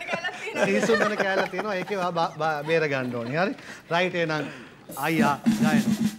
සිහිසොන් වෙන කෑල්ල තියෙනවා. ඒකේ බේර ගන්න ඕනේ. හරි. රයිට් එහෙනම් අයියා ගායනා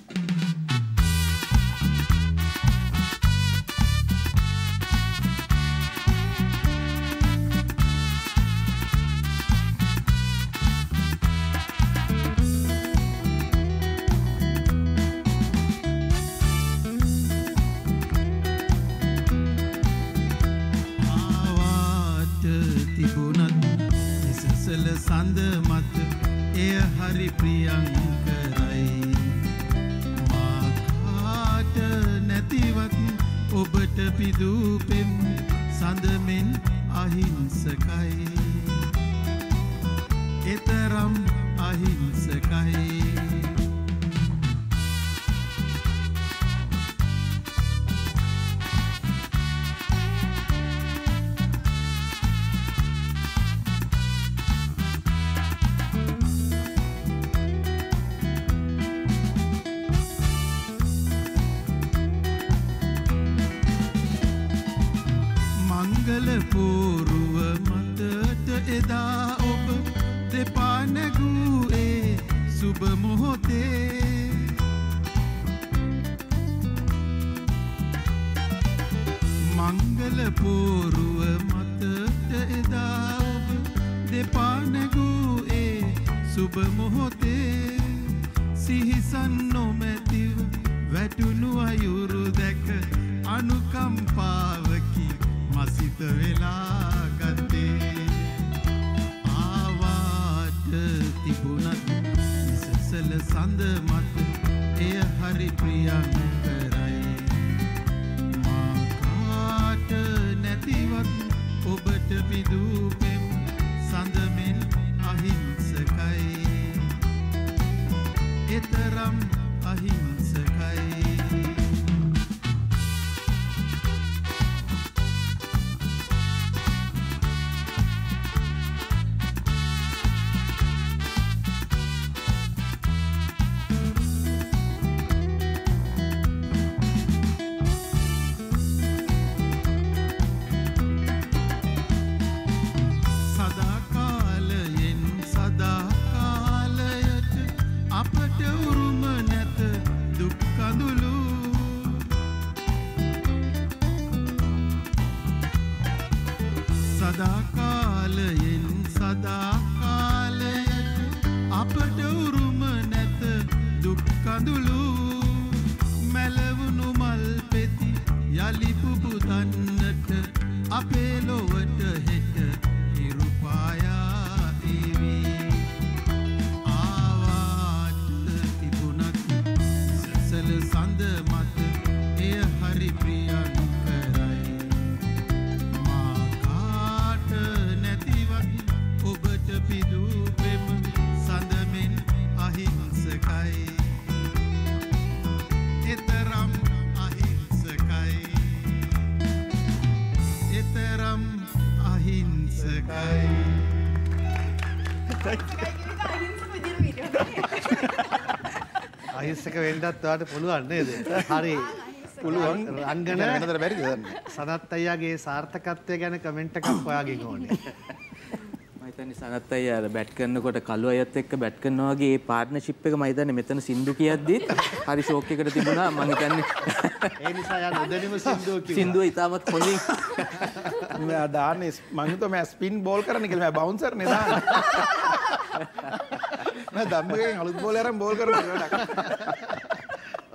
වෙන්නත් ඔයාලට පුළුවන් නේද? හරි. පුළුවන් රංගන වෙනදට බැරිද දන්න සනත් අයියාගේ සාර්ථකත්වය ගැන කමෙන්ට් එකක් ඔයාගෙන් ඕනේ. මම හිතන්නේ සනත් අයියා අර බැට් කරනකොට කළු අයත් එක්ක බැට් කරනවා වගේ ඒ පාර්ට්නර්ෂිප් එක මම හිතන්නේ මෙතන සින්දු කියද්දිත් හරි ෂෝක් එකකට තිබුණා මම හිතන්නේ ඒ නිසා යා නොදැනීම සින්දුව කිව්වා. සින්දුව ඉතාමත් හොඳින් මෙයා දාන්නේ මංහිත මෑ ස්පින් බෝල් කරන කියල මෑ බවන්සර් නිදාන්න දම්මගෙන් අලුත් බෝල අරම් බෝල් කර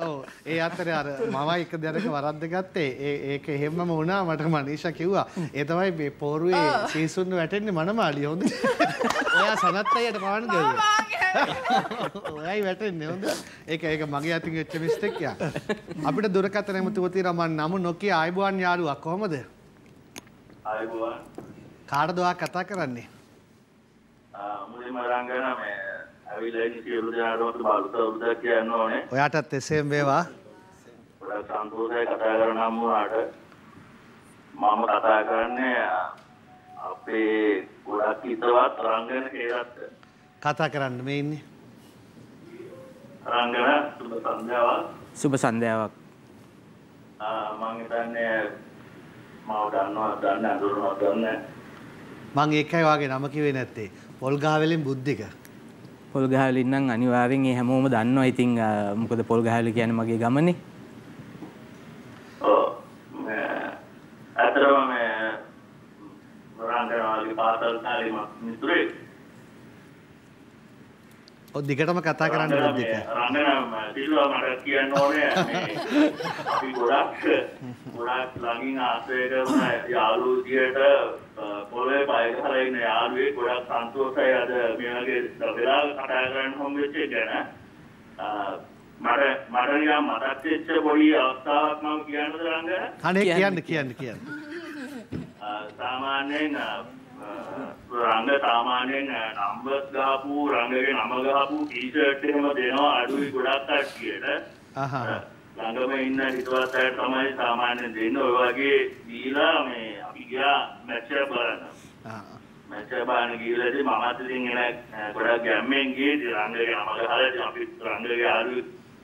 ඔව් ඒ අතරේ අර මම එක දැනක වරද්ද ගත්තේ. ඒ ඒක එහෙමම වුණා මට මනීෂා කිව්වා. ඒ තමයි මේ පෝරුවේ සීසුන්න වැටෙන්නේ මනමාලිය හොඳ. ඔයා සනත් අයියට පාන ගියා ඔයයි වැටෙන්නේ හොඳ. ඒක ඒක මගේ අතින් වෙච්ච මිස්ටේක් යා අපිට දුරකථන එමුතුව තියෙනවා මම නම නොකිය ආයිබුවන් යාළුවා කොහමද? ආයුබෝවන්. කාටද ඔයා කතා කරන්නේ? මුලින්ම රංගන මේ ඇවිල්ලා ඉන්න සියලු දෙනාටම බලුත උදා කියන්න ඕනේ. ඔයාටත් එසේම වේවා. ගොඩක් සන්තෝෂයි කතා කරන නම් වුණාට මම කතා කරන්නේ අපේ ගොඩක් හිතවත් රංගන හේරත් කතා කරන්න මේ ඉන්නේ. රංගන සුබ සන්ධ්‍යාවක්. සුබ සන්ධ්‍යාවක්. ආ, මං හිතන්නේ මම දන්නවා දන්නේ අඳුරනවා දන්නේ මං ඒකයි වාගේ නම කිව්වේ නැත්තේ. පොල්ගහවෙලින් බුද්ධික පොල් ගහවලින් නම් අනිවාර්යෙන් ඒ හැමෝම දන්නවා. ඉතින් අ, මොකද පොල් ගහවල කියන්නේ මගේ ගමනේ. ඔව්. මේ අතරම මේ රංගනවාගේ පාසල් කාලේ මම මිතුරේ ඔය දිගටම කතා කරන්න සිල්වා මට කියන්න ඕනේ. මේ අපි ගොඩක් ගොඩක් කරන යාළුවෝ විදියට පොළවේ බය කරලා ඉන්න යාළුවෙක් ගොඩක් සන්තෝෂයි. අද මේ වගේ වෙලාවක කතා කරන්න හම්බෙච්ච එක ගැන. මට මට නිකන් මතක් වෙච්ච පොඩි අවස්ථාවක් මම කියන්නද රංග? අනේ කියන්න කියන්න කියන්න. සාමාන්‍යයෙන් රංග සාමාන්‍යයෙන් නම්බර්ස් ගහපු රංගගේ නම ගහපු ටී-ෂර්ට් එහෙම දෙනවා අඩුයි ගොඩක් කට්ටියට. ආහා. ළඟම ඉන්න හිතවත් අය තමයි සාමාන්‍යයෙන් දෙන්නේ. ඔය වගේ දීලා මේ අපි ගියා මැච් එක බලන්න. මැච් එක බලන්න ගිහලා ඉතින් මමත් ඉතින් එන ගොඩක් ගැම්මෙන් ගියේ. රංගගේ නම ගහලා ඉතින් අපි රංගගේ ආරු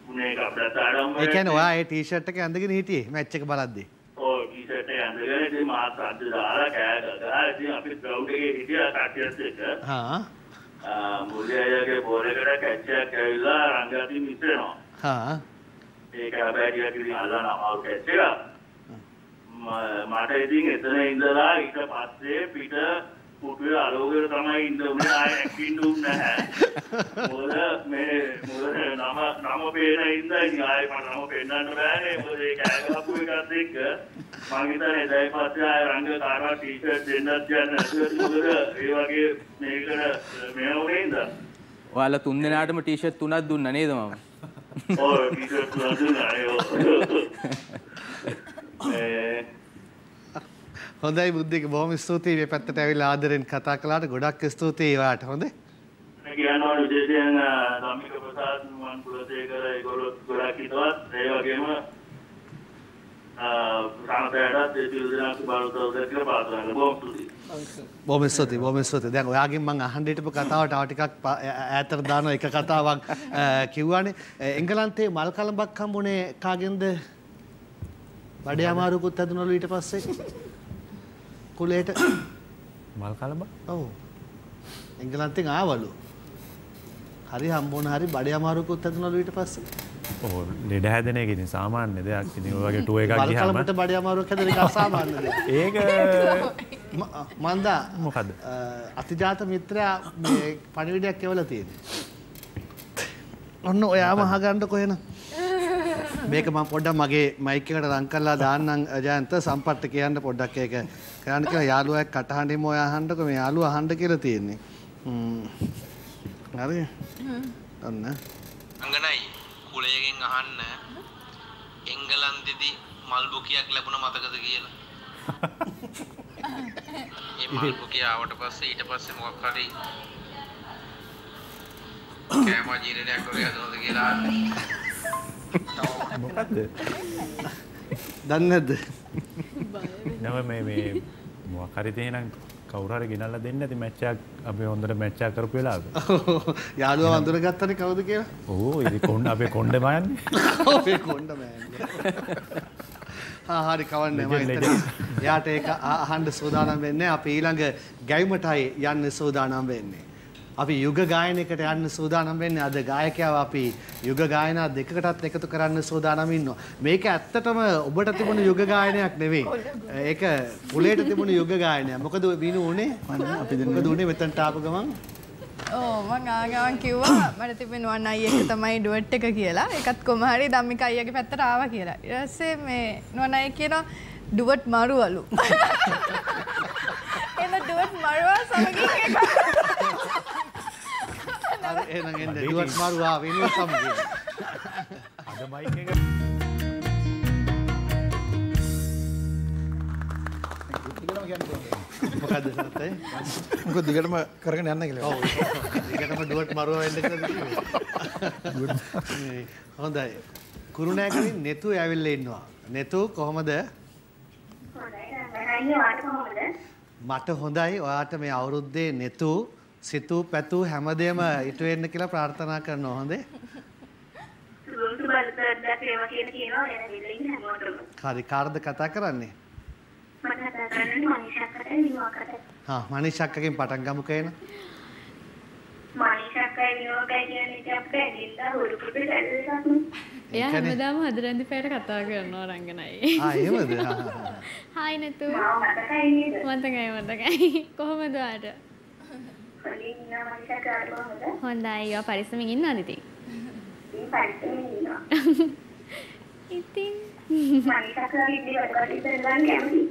උනේ කප්ඩත් ආඩම් ඒ කියන්නේ ඔයා ඒ ටී-ෂර්ට් එක ඇඳගෙන හිටියේ මැච් එක බලද්දී. ඔව් ටී-ෂර්ට් එක ඇඳගෙන ඉතින් මාත් අද්ද දාලා කෑ ගහලා ඉතින් අපි එකේ හිටියා කට්ටියත් එක්ක. හා මුලියගේ බෝල් එකට කැච් එකක් ඇවිල්ලා රංගාති මිස් වෙනවා. හා ඒක හැබැයි ටිකක් ඉතින් අල්ලන්න අමාරු කැච් එකක්. ම- මට ඉතින් එතන ඉඳලා ඊට පස්සේ පිට පුටුවේ අලෝකයට තමයි ඉන්න උනේ ආයෙ ඇක්ටින් දුන්නේ නැහැ. මොකද මේ මොකද නම නම පේන ඉඳලා ඉතින් ආයෙ මට නම පෙන්නන්න බෑනේ. මොකද ඒ කෑ ගහපු එකත් එක්ක මං හිතන්නේ එදායි පස්සේ ආයෙ රංග කාරවා ටී-ෂර්ට් දෙන්නත් නැතුව මොකද ඒ වගේ මේකට මේ වුනේ ඉඳලා. ඔයාලා තුන් දෙනාටම ටීෂර්ට් තුනක් දුන්නා නේද මම? ඔව් ටී-ෂර්ට් තුනක් දුන්නා ඒ හොඳයි බුද්ධික බොහොම ස්තුතියි මේ පැත්තට ඇවිල්ලා ආදරෙන් කතා කළාට ගොඩක් ස්තුතියි ඔයාට හොඳේ. කියනවා විශේෂයෙන් ධම්මික ප්‍රසාද් නුවන් කුලසේකර ඒගොල්ලෝ ගොඩක් හිතවත් ඒ වගේම සාමතයටත් ඒ සියලු දෙනාට බාරතවද කියලා කරනවා බොහොම ස්තුතියි බොහොම ස්තුතියි බොහොම ස්තුතියි. දැන් ඔයාගෙන් මම අහන්න හිටපු කතාව තව ටිකක් ඈතට දාන එක කතාවක් කිව්වානේ. අ, එංගලන්තේ මල් කලඹක් හම්බුනේ කාගෙන්ද? බඩේ අමාරුකුත් හැදුනලු ඊට පස්සේ. කුලේට මල් කලබ? ඔව්. එංගලන්තෙන් ආවලු. හරි හම්බුණ හරි බඩේ අමාරුකුත් හැදුනලු ඊට පස්සේ. ඕ ලෙඩ හැදෙන එක ඉතින් සාමාන්‍ය දෙයක්. ඉතින් ඔය වගේ ටුව එකක් මල් ගියාම කලඹට බඩේ අමාරුවක් හැදෙන එක අසාමාන්‍ය දෙයක්. ඒක මන්දා මොකද? අතිජාත මිත්‍රයා මේ පණිවිඩයක් එවලා තියෙනවා. ඔන්න ඔයාම අහගන්න කොහෙන. මේක මම පොඩ්ඩක් මගේ මයික් එකට ලං කරලා දාන්නම් අජයන්ත සම්පත්ට කියන්න පොඩ්ඩක් ඒක කරන්න කියලා යාළුවා එක්ක කටහඬින්ම ඔයා අහන්නකො මේ යාළුවා අහන්න කියලා තියෙන්නේ. හ්ම්. හරි. ඔන්න. අංගනයි කුලයගෙන් අහන්න එංගලන්තෙදි මල් බුකියක් ලැබුණ මතකද කියලා. ඒ මල් බුකිය ආවට පස්සේ ඊට පස්සේ මොකක් හරි කෑම ජීරණයක් වගේ හදනවද කියලා අහන්නේ. මොකද්ද? දන්නේ නැද්ද? නම මේ මේ මොකක් හරි තියෙනම් කවුරු හරි ගෙනල්ලා දෙන්න ඇති මැච් එකක් අපි හොඳට මැච් එකක් කරපු වෙලාවක. යාළුවා වඳුරගත්තනේ කවුද කියලා? ඕ ඉතින් කොණ්ඩ අපේ කොණ්ඩ මෑන්නේ. ආ හරි කවන්නේ මම Legend, හිතන්නේ. එයාට ඒක අ- අහන්න සූදානම් වෙන්නේ අපි ඊළඟ ගැයීමටයි යන්න සූදානම් වෙන්නේ. අපි යුග ගායනයකට යන්න සූදානම් වෙන්නේ අද ගායකයාව අපි යුග ගායනා දෙකකටත් එකතු කරන්න සූදානම් ඉන්නවා. මේක ඇත්තටම ඔබට තිබුණු යුග ගායනයක් නෙවෙයි. ඒක පුලේට තිබුණු යුග ගායනයක්. මොකද විනු උනේ? අපි මොකද උනේ මෙතනට ආපු ගමන්? ඕ මං ආගමන් කිව්වා මට තිබෙන වන් අයියක තමයි ඩුවට් එක කියලා එකත් කොහම හරි ධම්මික අයියගේ පැත්තට ආවා කියලා ඊට පස්සේ මේ නුවන් අයියා කියනවා ඩුවට් මරුවලු එන ඩුවට් මරුවා සමගින් එක හරි එහෙනම් එන්න ඩුවට් මාරුවා විනු සමගින්. අද මයික් එක මොකද්ද සනතේ? මොකද දිගටම කරගෙන යන්න කියලා. ඔව්. ඒකටම ඩුවට් මරුව වෙන්න කියලා. හොඳයි. කුරුණෑගලින් නෙතු ඇවිල්ලා ඉන්නවා. නෙතු කොහමද? මට හොඳයි. ඔයාට මේ අවුරුද්දේ නෙතු සිතු පැතු හැමදේම ඉටු වෙන්න කියලා ප්‍රාර්ථනා කරනවා හොඳේ. සුදුසු බලපෑමක් ඒවා කියන කියනවා එන දෙලින් හැමෝටම. හරි කාර්ද කතා කරන්නේ? මට කතා කරන්නේ මනිෂාකට නිවාකට. හා මනිෂක්කගෙන් පටන් ගමු කේන. මනිෂාකයි නිවාකයි කියන එක අපිට ඇදිලා හුරු පුරුදු දෙයක් එයා හැමදාම හදරන්දි පැයට කතා කරනවා රංගනයි. ආ එහෙමද? හා, හා, හා. හායි නැතු. මතකයි? මතකයි. කොහොමද කොහොමද? හොඳයි. ඔයා පරිස්සමින් ඉතින්? ඉතින් ඉන්නේ කරන්න කැමති.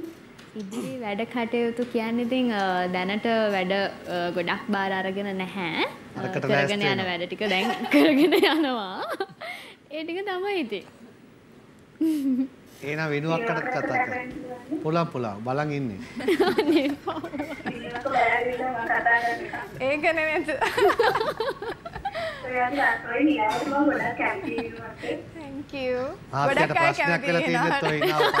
ඉදිරි වැඩ කටයුතු කියන්නේ ඉතින් දැනට වැඩ ගොඩක් බාර අරගෙන නැහැ. කරගෙන යන. වැඩ ටික දැන් කරගෙන යනවා. ඒටික තමයි ඉති ඒන වෙනුවක්කට කතා කර පුලම් පුලා බලන් ඉන්නේ. ඒක නෙමෙයි thank you. අය ප්‍රශ්නයක් කියලා කැමති තියෙන්නේ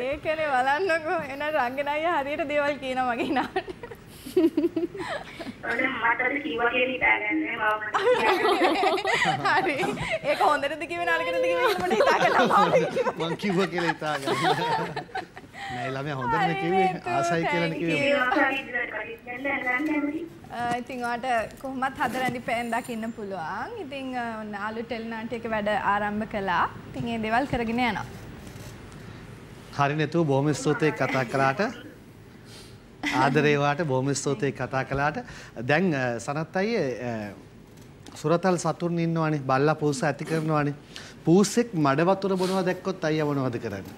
ඒකනේ බලන්නකෝ. එන රංගන අයියා හරියට දේවල් කියනවා මගේ නාට හරි ඒක හොඳටද කිව්වේ නරකටද කිව්වේ මට හිතා ගන්න අමාරුයි මං කිව්ව කියලා හිතා ගන්න. නෑ ළමයා හොඳටම කිව්වේ ආසයි කියලානේ කිව්වේ. ඉතින් ඔයාට කොහොමත් හද රැඳි පෑන් දකින්න පුළුවන්. ඉතින් ඔන්න ආලු ටෙලිනාට්‍යයක වැඩ ආරම්භ කළා. ඉතින් මේ දේවල් කරගෙන යනවා. හරි නැතුව බොහොම ස්තුතියි කතා කළාට. ආදරේ වාට බොහොම ස්තුතියි කතා කළාට. දැන් සනත් අයියේ සුරතල් සතුන් ඉන්නවනේ බල්ලා පූස ඇති කරනවනේ. පූසෙක් මඩ වතුර බොනවා දැක්කොත් අයියා මොනවද කරන්නේ?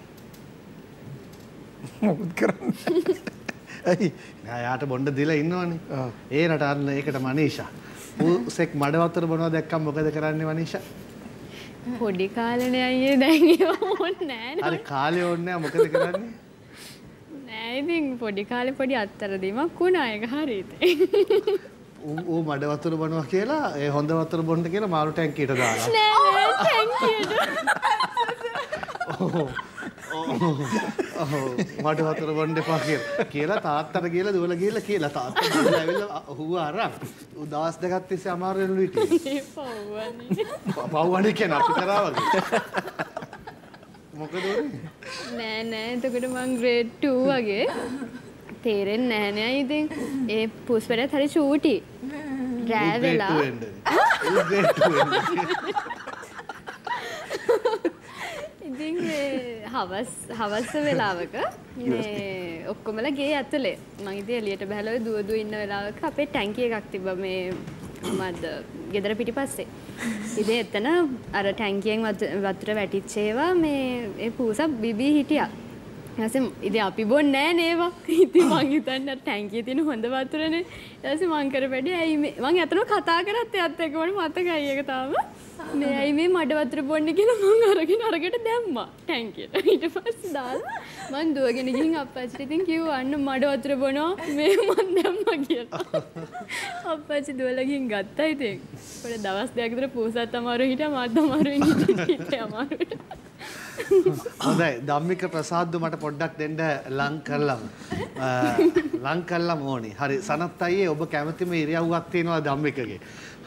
මොකුත් කරන්නේ ඇයි? යාට බොන්්ඩ දිලා ඉන්නවනේ. ඒනට අන්න ඒකට මනීෂා පූසෙක් මඩ වතුර බොනවා දැක්කම් මොකද කරන්නේ මනීෂා පොඩි කාලන අයේ දැන් ඕන්න නෑ හරි කාලය ඕන්නෑ මොකද කරන්නේ නෑඉතින් පොඩි කාලෙ පොඩි අත්තරදීමක් වුණා. එක හරිත ඌ මඩ වතුර බොනවා කියලා ඒ හොඳ වතුර බොන්න කියලා මාළු ටැංකියට දාලා. නෑ ටැංකියට. ඔව්. මඩ වතුර බොන්න එපා කියලා. කියලා තාත්තට කියලා දුවලා ගිහලා කියලා. තාත්තා ඇවිල්ලා හුව අරන්. ඌ දවස් දෙකක් තිස්සේ අමාරුවෙන් ලුයිටි පව්වන්නේ පව්වන්නේ කියන අපි කරා වගේ මොකද නෑ නෑ. එතකොට මං ග්‍රේඩ් 2 වගේ. තේරෙන්නේ නැහැ නෑ ඉතින්. ඒ පුස් වැඩත් හරි චූටි. රෑ වෙලා ඉතින් හවස් හවස්ස වෙලාවක ඔක්කොමල ගේ ඇතුලේ. මං ඉතින් එළියට බහලා ඔය දුව දුව ඉන්න වෙලාවක අපේ ටැංකිය එකක් තිබ්බා. මේ මොකද්ද ගෙදර පිටිපස්සේ. ඉතින් එතන අර ටැංකියෙන් වතු- වතුර වැටිච්ච ඒවා මේ ඒ පූසා බිබී හිටියා. ඊට ඉතින් අපි බොන්නේ නෑ නේවා. ඉතින් මං හිතන්නේ අර ටැංකියේ තියෙන හොඳ වතුරනේ. ඊට පස්සේ මං කර වැඩි ඇයි මේ මං ඇත්තටම කතා කරත් එයත් එක්ක මට මතකයි ඒක තාම මේ ඇයි මේ මඩ වතුර බොන්නේ කියලා මං අරගෙන අරකට දැම්මා. ටැංකියට ඊට පස්සේ දාලා මං දුවගෙන ගිහින් අප්පච්චිට ඉතින් කිව්වා අන්න මඩ වතුර බොනවා මේ මං දැම්මා කියලා. අප්පච්චි දුවලා ගිහින් ගත්තා ඉතින්. පොඩ දවස් දෙකක් විතර පූසත් අමාරු හිටියා මාත් අමාරුවෙන් හිටියා අමාරුවට හොඳයි. ධම්මික ප්‍රසාද්දු මට පොඩ්ඩක් දෙන්න ලං කරලම අ, ලං කරලම ඕනි. හරි සනත් අයියේ ඔබ කැමතිම ඉරියව්වක් තියෙනවා ධම්මිකගේ.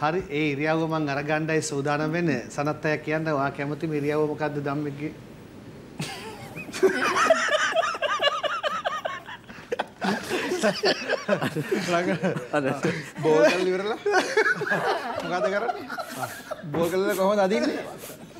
හරි ඒ ඉරියව්ව මං අරගන්නයි සූදානම් වෙන්නේ. සනත් අයියා කියන්න ඔයා කැමතිම ඉරියව්ව මොකද්ද ධම්මිකගේ? බෝල් කරලා ඉවරලා මොකද කරන්නේ බෝල් කරලා කොහොමද අදින්නේ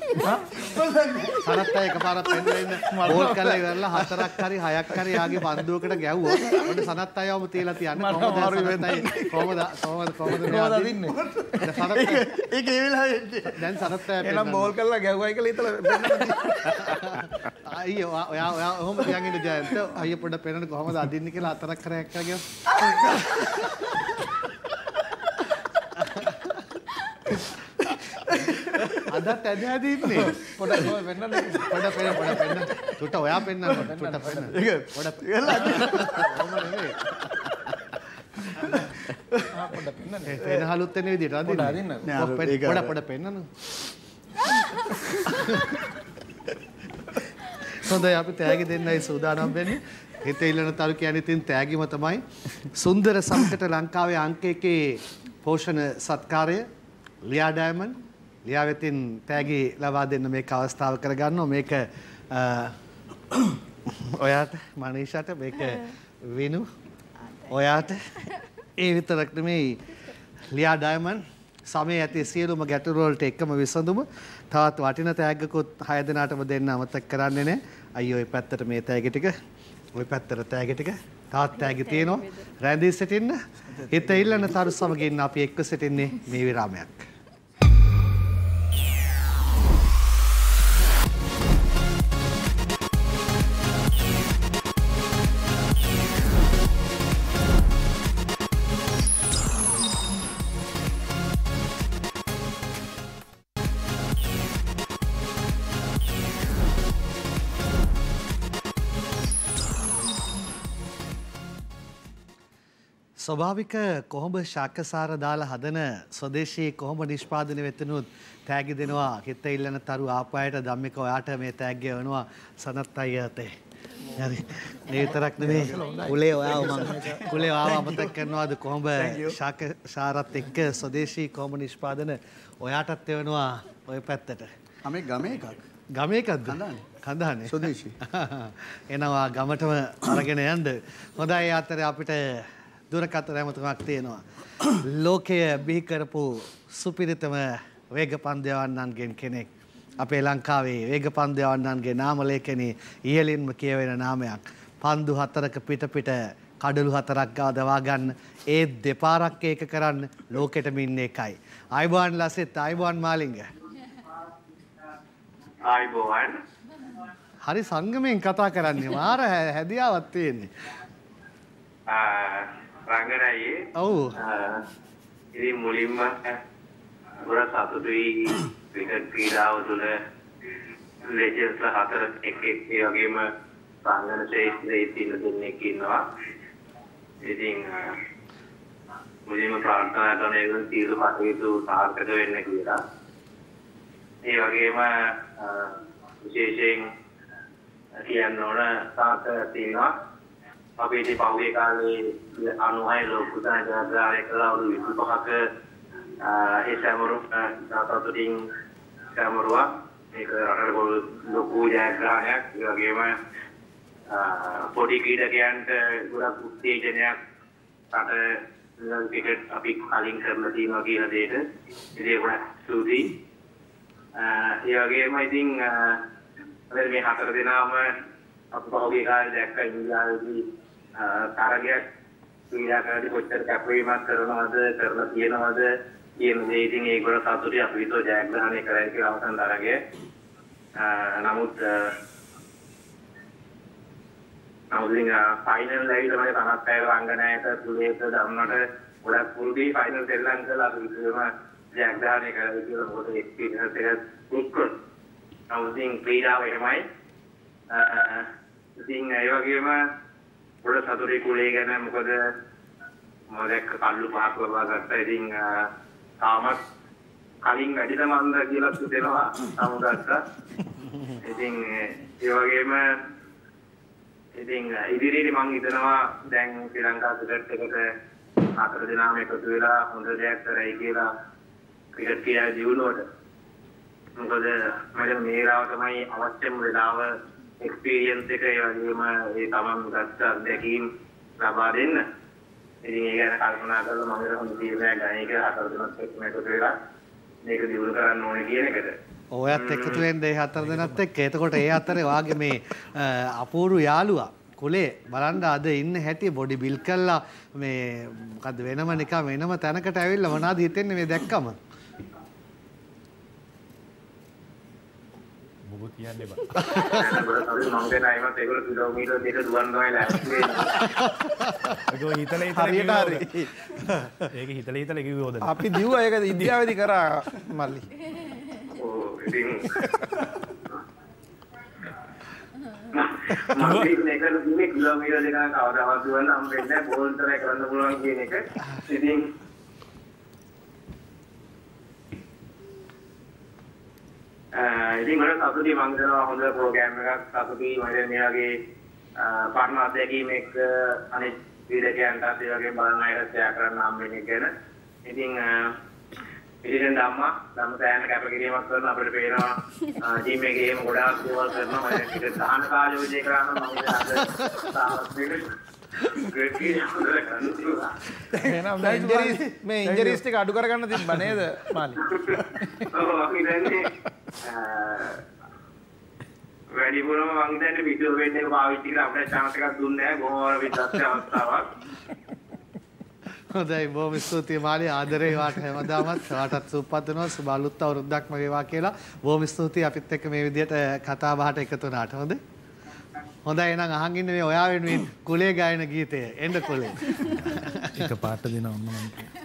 සනත් අයියා එකපාරක් පෙන්නලා ඉන්න බෝල් කරලා ඉවරලා හතරක් හරි හයක් හරි යාගේ පන්දුවකට ගැහුවොත් ඔන්න සනත් අයියාවම තියලා තියන්නේ. කොහොමද සනත් අයියා කොහොමද? කොහොමද? කොහොමද මේ කොහොමද අදින්නේ? අදින්නේ? දැන් සනත් අයියා- ඒක ඒ වෙලාවේ දැන් සනත් අයියා එනම් බෝල් කරලා ගැහුවයි කියලා හිතලා අයියෝ ඔයා- ඔයා ඔහොම තියන් ඉන්න ජයන්ත අයියා පොඩ්ඩක් පෙන්නන්න කොහොමද අදින්නේ කියලා හතරක් කරයක් කරගෙන අදත් ඇද පොඩක් ඔය වෙන්නන්න පොඩ පෙන්න පොඩ පෙන්න. චුට්ට ඔයා පෙන්නන්න. චුට්ට පෙන්න. පොඩ පෙන හලුත් වෙන විදිහට අදින්න. නෑ, පොඩ පෙන්නන්න හොඳයි අපි තෑගි දෙන්නයි සූදානම් වෙන්නේ. හිත ඉල්ලන තරු කියන්නේ ඉතින් තෑගිම තමයි. සුන්දර සමකට ලංකාවේ අංක එකේ පෝෂණ සත්කාරය ලියා ඩයමන්ඩ් ලියා වෙතින් තෑගි ලබා දෙන්න මේක අවස්ථාව කරගන්නවා මේක අ, ඔයාට මනීෂාට මේක විනු ඔයාට ඒ විතරක් නෙමෙයි ලියා ඩයමන්ඩ් සමේ ඇති සියලුම ගැටලු වලට එකම විසඳුම තවත් වටින තෑග්ගකුත් හය දෙනාටම දෙන්න අමතක කරන්නේ නැහැ. අයියෝ ඔය පැත්තට මේ තෑගි ටික ඔය පැත්තට තෑගි ටික තවත් තෑගි තියෙනවා. රැඳී සිටින්න. හිත ඉල්ලන තරු සමගින් අපි එක්ව සිටින්නේ මේ විරාමයක්. ස්වභාවික කොහොඹ ශාකසාර දාලා හදන ස්වදේශී කොහොඹ නිෂ්පාදනය වෙතනුත් තෑගි දෙනවා හිත ඉල්ලන තරු ආපායට ධම්මික ඔයාට මේ තෑග්ගය වනවා සනත් අයියතේ. හරි ඒ විතරක් නෙමේ කුලේ ඔයාව මම කුලේ ඔයාව අමතක කරනවාද කොහොඹ ශාක ශාරත් එක්ක ස්වදේශී කොහොඹ නිෂ්පාදන ඔයාටත් එවනවා ඔය පැත්තට. අමේ ගමේ එකක්. ගමේකක්ද කඳානේ. කඳානේ ස්වදේශී. එනවා ගමටම අරගෙන යන්ද හොඳයි අතර අපිට දුරකතර ඇමතුමක් තියෙනවා. ලෝකය බිහිකරපු සුපිරිතම වේග පන්දයවන්නන්ගෙන් කෙනෙක්. අපේ ලංකාවේ වේග පන්දයවන්නන්ගේ නාමලේකෙනේ ඉහලින්ම කියවෙන නාමයක්. පන්දු හතරක පිටපිට කඩළු හතරක් ගා දවාගන්න ඒ දෙපාරක් ඒක කරන්න ලෝකෙටම ඉන්න එකයි. අයිබාන් ලසෙත් අයිබාන් මාලිංග. ආයිබෝවන් හරි සංගමයෙන් කතා කරන්නේ මාර හැ- හැදියාවක් තියෙන්නේ. රංගනයේ ඔව් ඉතින් මුලින්ම ගොඩ සතුටුයි ක්‍රිකට් ක්‍රීඩාව තුළ ලෙජන්ස් හතර එක් එක් ඒ වගේම රංගන ශ්‍රේෂ්ඨයේ තියෙන දෙන්නෙක් ඉන්නවා. ඉතින් මුලින්ම ප්‍රාර්ථනා කරන එක සියලු කටයුතු සාර්ථක වෙන්න කියලා. ඒ වගේම විශේෂයෙන් කියන්න ඕන සාර්ථක තියෙනවා. අපි ඉතින් පහුගිය කාලේ 96 ලෝක ජනග්‍රහණය කළා අවුරුදු 25ක ඒ සමරු දාතතුටින් සමරුවා. මේක රටට පොදු ලොකු ජයග්‍රහණයක්. ඒ වගේම පොඩි ක්‍රීඩකයන්ට ගොඩක් උත්තේජනයක් රට ක්‍රිකට් අපි කලින් කරලා තියෙනවා කියන දෙයට ඉතින් ගොඩක් ස්තුතියි. ඒ වගේම ඉතින් අපේ මේ හතර දෙනාම අපි පහුගිය කාලේ දැක්ක ඉන්දියාවේදී තරගයක් ක්‍රීඩා කරද්දී කොච්චර කැපවීමක් කරනවද කරලා තියෙනවද කියන දේ ඉතින් ඒගොල්ලෝ සතුටුයි අපි විතර ජයග්‍රහණය කරයි කියලා අවසන් තරගය. නමුත් නමුත් ඉතින් ෆයිනල් ඇවිල්ලා මම තනත් පැය රංගනයට සුලේත ධම්මට ගොඩක් පුරුදුයි ෆයිනල් දෙල්ලන් කළා අපි විතරම ජයග්‍රහණය කරලා කියලා මොකද එක්ස්පීරියන්ස් එක දුක්කත්. නමුත් ඉතින් ක්‍රීඩාව එහෙමයි. ඉතින් ඒ වගේම පොඩ සතුටේ කුලේ ගැන මොකද මම දැක්ක කල්ලු පහක් ලබා ගත්තා. ඉතින් තාමත් කලින් වැඩිද මන්ද කියලා හිතෙනවා සමුගත්තා. ඉතින් ඒ වගේම ඉතින් ඉදිරියේදී මම හිතනවා දැන් ශ්‍රී ලංකා ක්‍රිකට් එකට හතර දෙනාම එකතු වෙලා හොඳ දෙයක් කරයි කියලා ක්‍රිකට් කියලා ජීවුණාට මොකද මට මේ රාව තමයි අවශ්‍යම වෙලාව එක්ස්පීරියන්ස් එක ඒ වගේම ඒ තමන් ගත්ත අත්දැකීම් ලබා දෙන්න. ඉතින් ඒ ගැන කල්පනා කරලා මම හොඳ තීරණයක් ගන්න එක හතර දෙනෙක් එක්කම එකතු වෙලා මේක දියුණු කරන්න ඕනේ කියන එකට. ඔයත් එකතු වෙන්න ඒ හතර දෙනත් එක්ක එතකොට ඒ අතරේ වාගේ මේ අ, අපූරු යාළුවා කුලේ බලන්න අද ඉන්න හැටි බොඩි බිල් කළා මේ මොකද්ද වෙනම නිකන් වෙනම තැනකට ඇවිල්ලා මොනවද හිතෙන්නේ මේ දැක්කම මුකුත් කියන්න එපා. මම දැන් අයිමත් ඒගොල්ලෝ කිලෝමීටර් දෙක දුවන්න තමයි ලෑස්ති වෙන්නේ. ඒක හිතලා හිතලා හරියට? හරි. ඒක හිතලා හිතලා කිව්වෝද? අපි දිව්වා ඒක ඉන්දියාවේදී කරා මල්ලි. ඔව් ඉතින් මම කරන දුන්නේ කිලෝමීටර් දෙකක් කවදාවත් දුවන්න හම් වෙන්නේ නැහැ බෝල් තරයි කරන්න පුළුවන් කියන එක. ඉතින් ඉතින් මට සතුටුයි මම හිතනවා හොඳ ප්‍රෝග්‍රෑම් එකක්. සතුටුයි මම හිතන්නේ මේ වගේ පාර්ට්නර් අධ්‍යක්ෂකීම් එක්ක අනිත් ක්‍රීඩකයන්ටත් ඒ වගේ බලන අයට ෂෙයා කරන්න හම් වෙන එක ගැන. ඉතින් ඉතින් ධම්මා ධම්ම සෑහෙන කැපකිරීමක් කරන අපිට පේනවා ටීම් එකේ එහෙම ගොඩාක් දේවල් කරනවා. මම හිතේ සාහන කාර්යෝජය කරන්න මම හිතන්නේ එහෙනම් මේ ඉන්ජරිස් මේ ඉන්ජරිස් ටික අඩු කරගන්න තිබ්බා නේද මාලි? ඔව් අපි දන්නේ වැඩිපුරම මම හිතන්නේ වීඩියෝ වෙන්න පාවිච්චි කරලා අපිට chance එකක් දුන්නේ නැහැ. බොහොම විදස්ස අවස්ථාවක්. හොඳයි බොහොම ස්තුතියි මාලි. ආදරේ වාට හැමදාමත්. වාටත් සුවපත් වෙනවා. සුබ අලුත් අවුරුද්දක්ම වේවා කියලා. බොහොම ස්තුතියි අපිත් එක්ක මේ විදිහට කතා බහට එකතු වුණාට. හොඳයි හොඳයි එහෙනම් අහන් ඉන්න මේ ඔයා වෙනුවෙන් කුලේ ගායන ගීතය එන්න කුලේ එක පාට දෙනවා මම.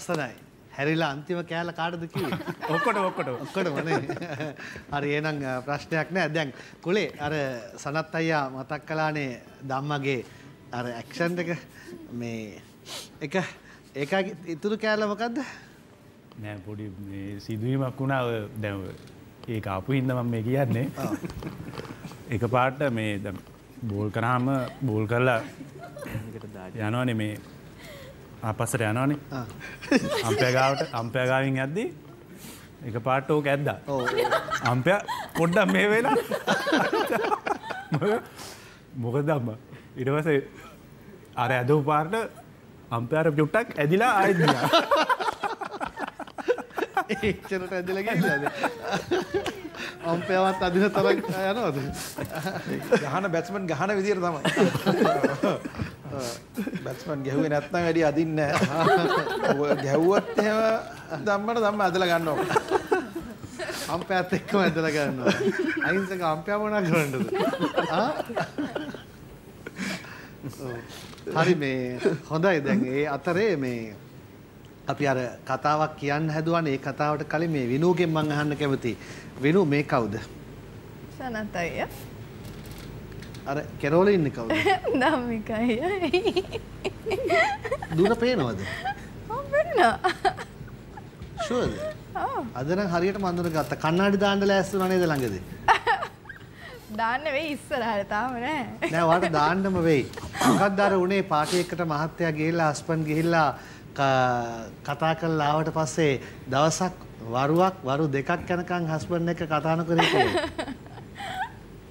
ලස්සනයි. හැරිලා අන්තිම කෑල්ල කාටද කිව්වේ? ඔක්කොට ඔක්කොට ඔක්කොටම නේ. හරි එහෙනම් ප්‍රශ්නයක් නෑ. දැන් කුලේ අර සනත් අයියා මතක් කළානේ ධම්මගේ අර ඇක්ෂන් එක මේ එක ඒක ඉතුරු කෑල්ල මොකද්ද? නෑ පොඩි මේ සිදුවීමක් වුණා ඔය දැන් ඒක ආපු හින්දා මම මේ කියන්නේ. එක පාට මේ දැන් බෝල් කරාම බෝල් කරලා යනවනේ මේ ආපස්සට යනවනේ. අම්පයා ගාවට අම්පයා ගාවින් යද්දි එක පාට ඕක ඇද්දා. ඔව්. අම්පයා පොඩ්ඩක් මේ වෙලා මොකද අම්මා ඊට පස්සේ අර ඇදපු පාට අම්පයාට චුට්ටක් ඇදිලා ආයෙත් ගියා. එච්චරට ඇදලා ගිහිල්ලාද? අම්පයාවත් අදින තරම් යනවද? ගහන බැට්ස්මන් ගහන විදියට තමයි. බැට්ස්මන් ගැහුවේ නැත්නම් වැඩි අදින්නේ නැහැ. ගැහුවත් එහෙම ධම්මට ධම්ම ඇදලා ගන්නවා. අම්පයාත් එක්කම ඇදලා ගන්නවා. අහිංසක අම්පයා මොනා කරන්නද? හරි මේ හොඳයි දැන් ඒ අතරේ මේ අපි අර කතාවක් කියන්න හැදුවානේ ඒ කතාවට කලින් මේ විනූගෙන් මම අහන්න කැමතියි. විනු මේ කවුද? සනත් අයියා. අර කෙරෝල ඉන්නේ කවුද? ධම්මික අයියා. දුර පේනවද? මම වෙන්නා. ෂුවර්ද? ආ. අද නම් හරියටම අඳුර ගත්තා. කණ්ණාඩි දාන්න ලෑස්ති වුණා නේද ළඟදී? දාන්න වෙයි ඉස්සරහට තාම නෑ. නෑ වාට දාන්නම වෙයි. මොකක්ද අර උනේ පාටි එකට මහත්තයා ගිහිල්ලා හස්බන්ඩ් ගිහිල්ලා කතා කරලා ආවට පස්සේ දවසක් වරුවක් වරු දෙකක් යනකම් හස්බන්ඩ් එක්ක කතා නොකර හිටියේ.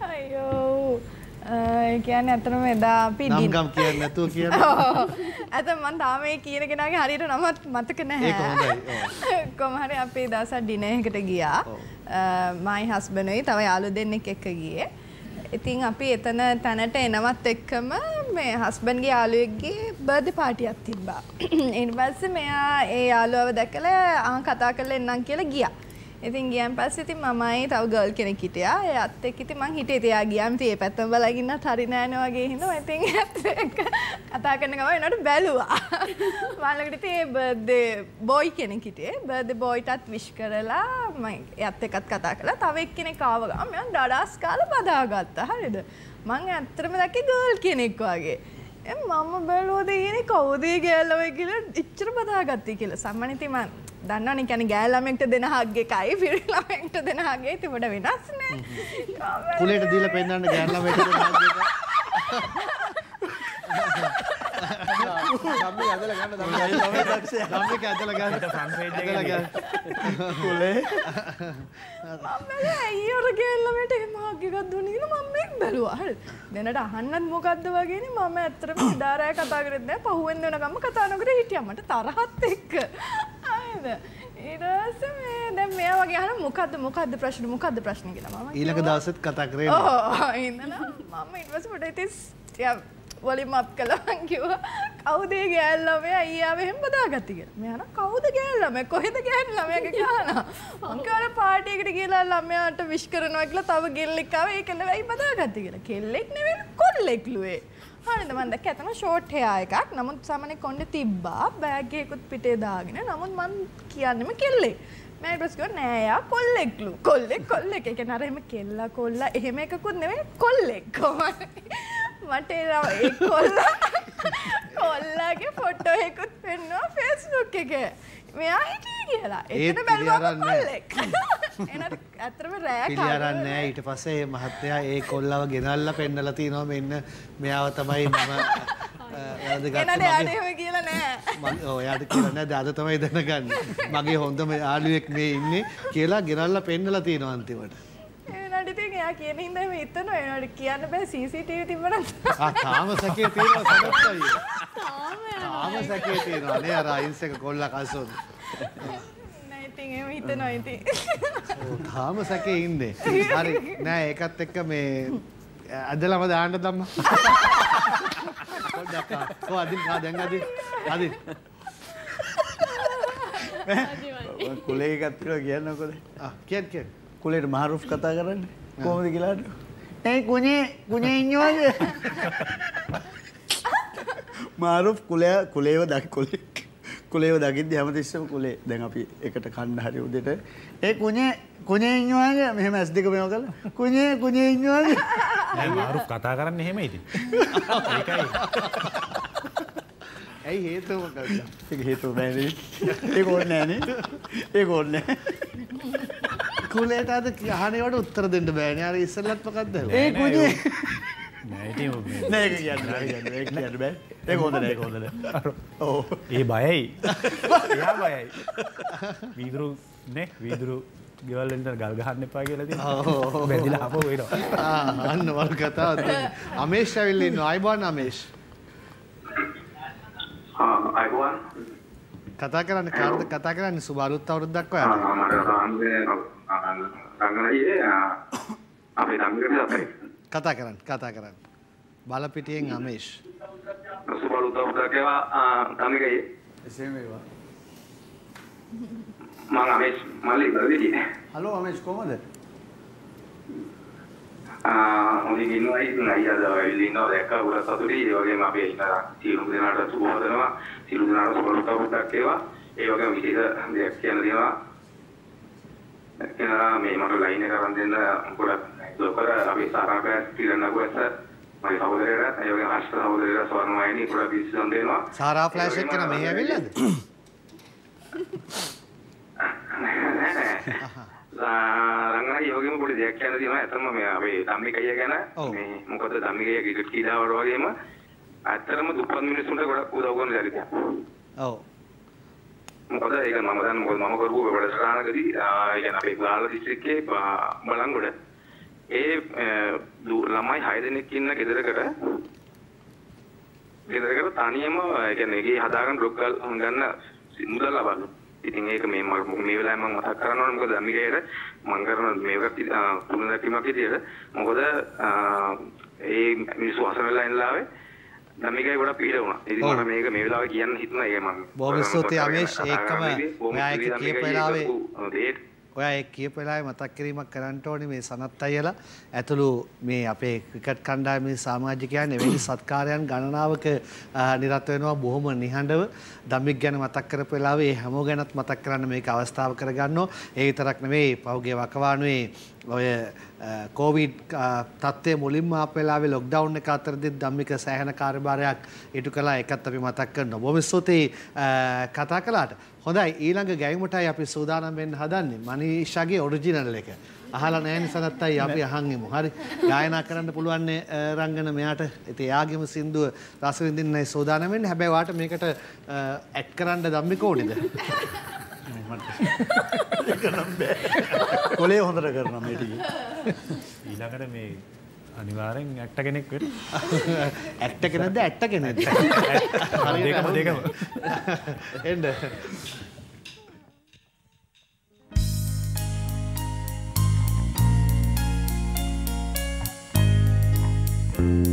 අයියෝ. කියන්නේ අතරම එදා අපි නම් ඩින්- ගම් කියන්නේ නැතුව කියන්නේ. ඇත මන් තාම ඒ කියන කෙනාගේ හරියට නමත් මතක නැහැ. ඒක හොඳයි. කොහොම හරි අපි දවසක් ඩිනර් එකකට ගියා. මයි හස්බන්ඩ්යි තව යාළු දෙන්නෙක් එක්ක ගියේ. ඉතින් අපි එතන තැනට එනවත් එක්කම මේ හස්බන්ඩ්ගේ යාළුවෙක්ගේ බර්ත්ඩේ පාටියක් තිබ්බා. ඊට පස්සේ මෙයා ඒ යාළුවව දැකලා ආ කතා කරලා එන්නම් කියලා ගියා. ඉතින් ගියන් පස්සේ ඉතින් මමයි තව ගර්ල් කෙනෙක් හිටියා. එයාත් එක්ක ඉතින් මං හිටියේ ගියාම ඉතින් ඒ පැත්තම බලගින්නත් හරි නෑනේ වගේ මම ඉතින් එයාත් එක්ක කතා කරන ගමන් එනකොට බැලුවා. බලනකොට ඉතින් ඒ බර්ත්ඩේ බොයි කෙනෙක් හිටියේ. බර්ත්ඩේ බොයිටත් විශ් කරලා මම එයාත් එක්කත් කතා කළා. තව එක්කෙනෙක් ආව ගමන් මම ඩඩාස් කාලා බදාගත්තා. හරිද? මං ඇත්තටම දැක්කේ ගර්ල් කෙනෙක් වගේ. එ මම බැලුවද ඉන්නේ කවුද ඒ ගෑල්ලම කියලා එච්චර බදාගත්තේ කියලා. සම්මන් ඉතින් මං දන්නවනේ කියන්නේ ගෑල් ළමෙක්ට දෙන හග් එකයි පිරි ළමෙක්ට දෙන හග් එකයි තිබුණ වෙනස් නේ. කුලේට දීලා පෙන්නන්න ගෑනලා මේක ධම්මේ ඇදලා ගන්න ධම්මේ ධම්මික ඇදලා ගන්න. එකේ ගන්න. කුලේ මම ඇයි අර ගෑල් ළමයට එහෙම හග් එකක් දුන්නේ කියලා මම මේක බැලුවා. හරි. දැනට අහන්නත් මොකද්ද වගේනේ මම ඇත්තටම ඉදාරය කතා කරෙත් නෑ. පහුවෙන් දෙනකම්ම කතා නොකර හිටියා මට තරහත් එක්ක. හරිද? ඊට පස්සේ මේ දැන් මෙයා වගේ අහන මොකද්ද මොකද්ද ප්‍රශ්න මොකද්ද ප්‍රශ්න කියලා මම ඊළඟ දවසෙත් කතා කරේ. ඕ ඉඳන මම ඊට පස්සේ පොඩ ඉතින් ටිකක් වොලියම් අප් කළා මං කිව්වා කවුද ඒ ගෑල් ළමයා අයියාව එහෙම බදාගත්තේ කියලා. මෙයා නම් කවුද ගෑල් ළමයා කොහෙද ගෑල් ළමයා කියලා අහනවා. මං කිව්වා පාටි එකට ගිහලා ළමයාට විශ් කරනවා කියලා තව ගෙල්ලෙක් ආවා ඒක නෙවෙයි බදාගත්තේ කියලා. කෙල්ලෙක් නෙවෙයි කොල්ලෙක්ලු ඒ. හරිද මම දැක්ක ඇතන ෂෝට් හෙයා එකක්. නමුත් සාමාන්‍ය කොණ්ඩේ තිබ්බා. බෑග් එකකුත් පිටේ දාගෙන. නමුත් මං කියන්නෙම කෙල්ලෙක්. මම ඊට පස්සේ කිව්වා නෑ යා කොල්ලෙක්ලු. කොල්ලෙක් කොල්ලෙක්. ඒ කියන්නේ අර එහෙම කෙල්ලා කොල්ලා එහෙම එකකුත් නෙවෙයි කොල්ලෙක්. කොහොමද? මට කොල්ලා කොල්ලාගේ ෆොටෝ එකකුත් පෙන්නවා ෆේස්බුක් එකේ. මෙයා හිටියේ කියලා. ඒත් එතන බැලුවම පිළිඅරන් නෑ. කොල්ලෙක්. එනට ඇත්තටම රෑ පිළිඅරන් නෑ ඊට පස්සේ මහත්තයා ඒ කොල්ලව ගෙනල්ලා පෙන්නලා තිනවා මෙන්න මෙයාව තමයි මම කියලා නෑ. මම ඔය යාට කියලා නෑ අද තමයි දැනගන්නේ. මගේ හොඳම යාළුවෙක් මේ ඉන්නේ කියලා ගෙනල්ලා පෙන්නලා තිනවා අන්තිමට. ඉතින් එයා කියන හින්දා එහෙම හිතනවා. එනට කියන්න බෑ CCTV. ආ තාම සැකේ තියෙනවා සනත්තයි. තාම සැකේ තියෙනවා නේ අර අයින්සක කොල්ලා කල්සොත්. නෑ ඉතින් එහෙම හිතනවා ඉතින්. තාම සැකේ ඉන්නේ. හරි නෑ ඒකත් එක්ක මේ අදලම දාන්න ධම්ම. පොඩ්ඩක් ආ. කො අදින් ආ දැන් අදින්. අදින්. කුලේ එකත්තිල කියන්නකොද කියන් කිය කුලේට මහරුෆ් කතා කරන්න කෝමද කියලාට ඒ කුණේ කුණේ ඉන්නවාද මාරුෆ් කුලය කුලේව දක් කොලේ කුලේව දකිත් හැමතිස්සම කුලේ දැන් අපි එකට කණ්ඩ හරි උදෙට ඒ කුණේ කුණේ ඉන්නවාද මෙහෙම ඇස් දෙක මෙව කළ කුණේ කුණේ ඉන්නවාද මාරු කතා කරන්න එහෙම ඉති ඒකයි ඇයි හේතුව ඒක හේතුව බෑනේ ඒක ඕනේ නෑනේ ඒක ඕනේ කුලේට අද අහනවට උත්තර දෙන්න බෑනේ අර ඉස්සෙල්ලත් මොකක්ද ඒ කුණේ නෑ නෑ ඒක කියන්න බෑ කියන්න ඒක කියන්න බෑ ඒක හොඳ නෑ ඒක හොඳ නෑ ඔව් ඒ බයයි එයා බයයි වීදුරු නේ වීදුරු ගෙවල්ලට ගල් ගහන්න එපා කියලා තියෙනවා බැඳිලා ආපහු එනවා අන්න වල් කතාව අමේෂ් ඇවිල්ලා ඉන්නවා අයිබෝන් අමේෂ් අයිබෝන් කතා කරන්න කාර්ද කතා කරන්න සුබ අලුත් අවුරුද්දක් ඔයාලට මට දම්මිකට අපේ කතා කරන්න කතා කරන්න. බලපිටියෙන් අමේෂ්. සුබ අලුත් අවුරුද්දක් ඒවා දම්මිකයේ එසේම ඒවා. මම අමේෂ් මල්ලි බරවිදි හලෝ අමේෂ් කොහමද හොඳින් ඉන්නවා ඉතින් අයියා ඉන්නවා දැක්ක උර සතුටි ඒ වගේම අපි ඉන්න සියලුම දෙනාට සුබ හදනවා සියලු දෙනාට සුබ අලුත් අවුරුද්දක් ඒවා ඒ වගේම විශේෂ දෙයක් කියන්න තියෙනවා එනවා මේ මට ලයින් එක අරන් දෙන්න ගොඩක් ලොකර අපි සාරාපෑ තිරනගුවස මගේ සහෝදරයට ඒ වගේම අෂ්ට සහෝදරයට ස්වර්ණවයිනි ගොඩක් විශ්සම් දෙනවා සාරා ෆ්ලෑෂ් එක මෙහි ඇවිල්ලාද රංගනා යෝගෙම පොඩි දෙයක් කියන්න තියෙනවා ඇත්තම මේ අපේ ධම්මිකය ගැන මේ මොකද ධම්මිකය ක්‍රිකට් කීඩාවට වගේම ඇත්තටම දුප්පත් මිනිස්සුන්ට ගොඩක් උදව් කරන චරිතයක්. ඔව්. මොකද ඒක මම දන්න මොකද මම කරපු වැඩසටහනකදී ඒ කියන්නේ අපේ ගාල්ල දිස්ත්‍රික්කයේ බලංගොඩ ඒ ළමයි 6 දෙනෙක් ඉන්න ගෙදරකට ගෙදරකට තනියම ඒ කියන්නේ ගේ හදාගන්න බ්ලොක් ගන්න මුදල් ලබන්න. ඉතින් ඒක මේ මේ වෙලාවේ මම මතක් කරන්න ඕනේ මොකද අමිකේට මම කරන මේක තුන දැකීමක් විදියට. මොකද ඒ මිනිස්සු අසන වෙලා ඉන්නලාවේ අමිකේ ගොඩක් පීඩ වුණා. ඉතින් මම මේක මේ වෙලාවේ කියන්න හිතුණා. ඒක මම. බොහොම ස්තුතියි අමේෂ්. ඒකම ඔයා ඒක කියපු වෙලාවේ ඔයා ඒ කියපු වෙලාවේ මතක් කිරීමක් කරන්න ඕනේ මේ සනත් අයියලා ඇතුළු මේ අපේ ක්‍රිකට් කණ්ඩායමේ සමාජිකයන් එවැනි සත්කාරයන් ගණනාවක නිරත වෙනවා බොහොම නිහඬව දම්මික් ගැන මතක් කරපු වෙලාවේ ඒ හැමෝ ගැනත් මතක් කරන්න මේක අවස්ථාව කරගන්නවා ඒ විතරක් නෙවෙයි පහුගිය වකවානුවේ ඔය කෝවිඩ් තත්ත්වය මුලින්ම අප වෙලාවේ ලොක්ඩවුන් එක අතරදිත් ධම්මික සෑහෙන කාර්යභාරයක් ඉටු කළා ඒකත් අපි මතක් කරනවා. බොහොම ස්තුතියි කතා කළාට. හොඳයි ඊළඟ ගැයුමටයි අපි සූදානම් වෙන්න හදන්නේ. මනීෂාගේ ඔරිජිනල් එක. අහලා නැහැ නිසා නැත්තයි අපි අහන්ගෙමු. හරි. ගායනා කරන්න පුළුවන් රංගන මෙයාට. ඉතින් එයාගේම සින්දුව රස විඳින්නයි සූදානම් වෙන්නේ. හැබැයි වාට මේකට ඇඩ් කරන්න ධම්මික ඕනේද? කොලේ හොඳට කරන මේ ටික. ඊළඟට මේ අනිවාර්යෙන් ඇක්ට කෙනෙක් වෙන්න. ඇක්ට කෙනෙක්ද ඇට්ට කෙනෙක්ද? දෙකම දෙකම. එන්න. හිත හිතුවේවත්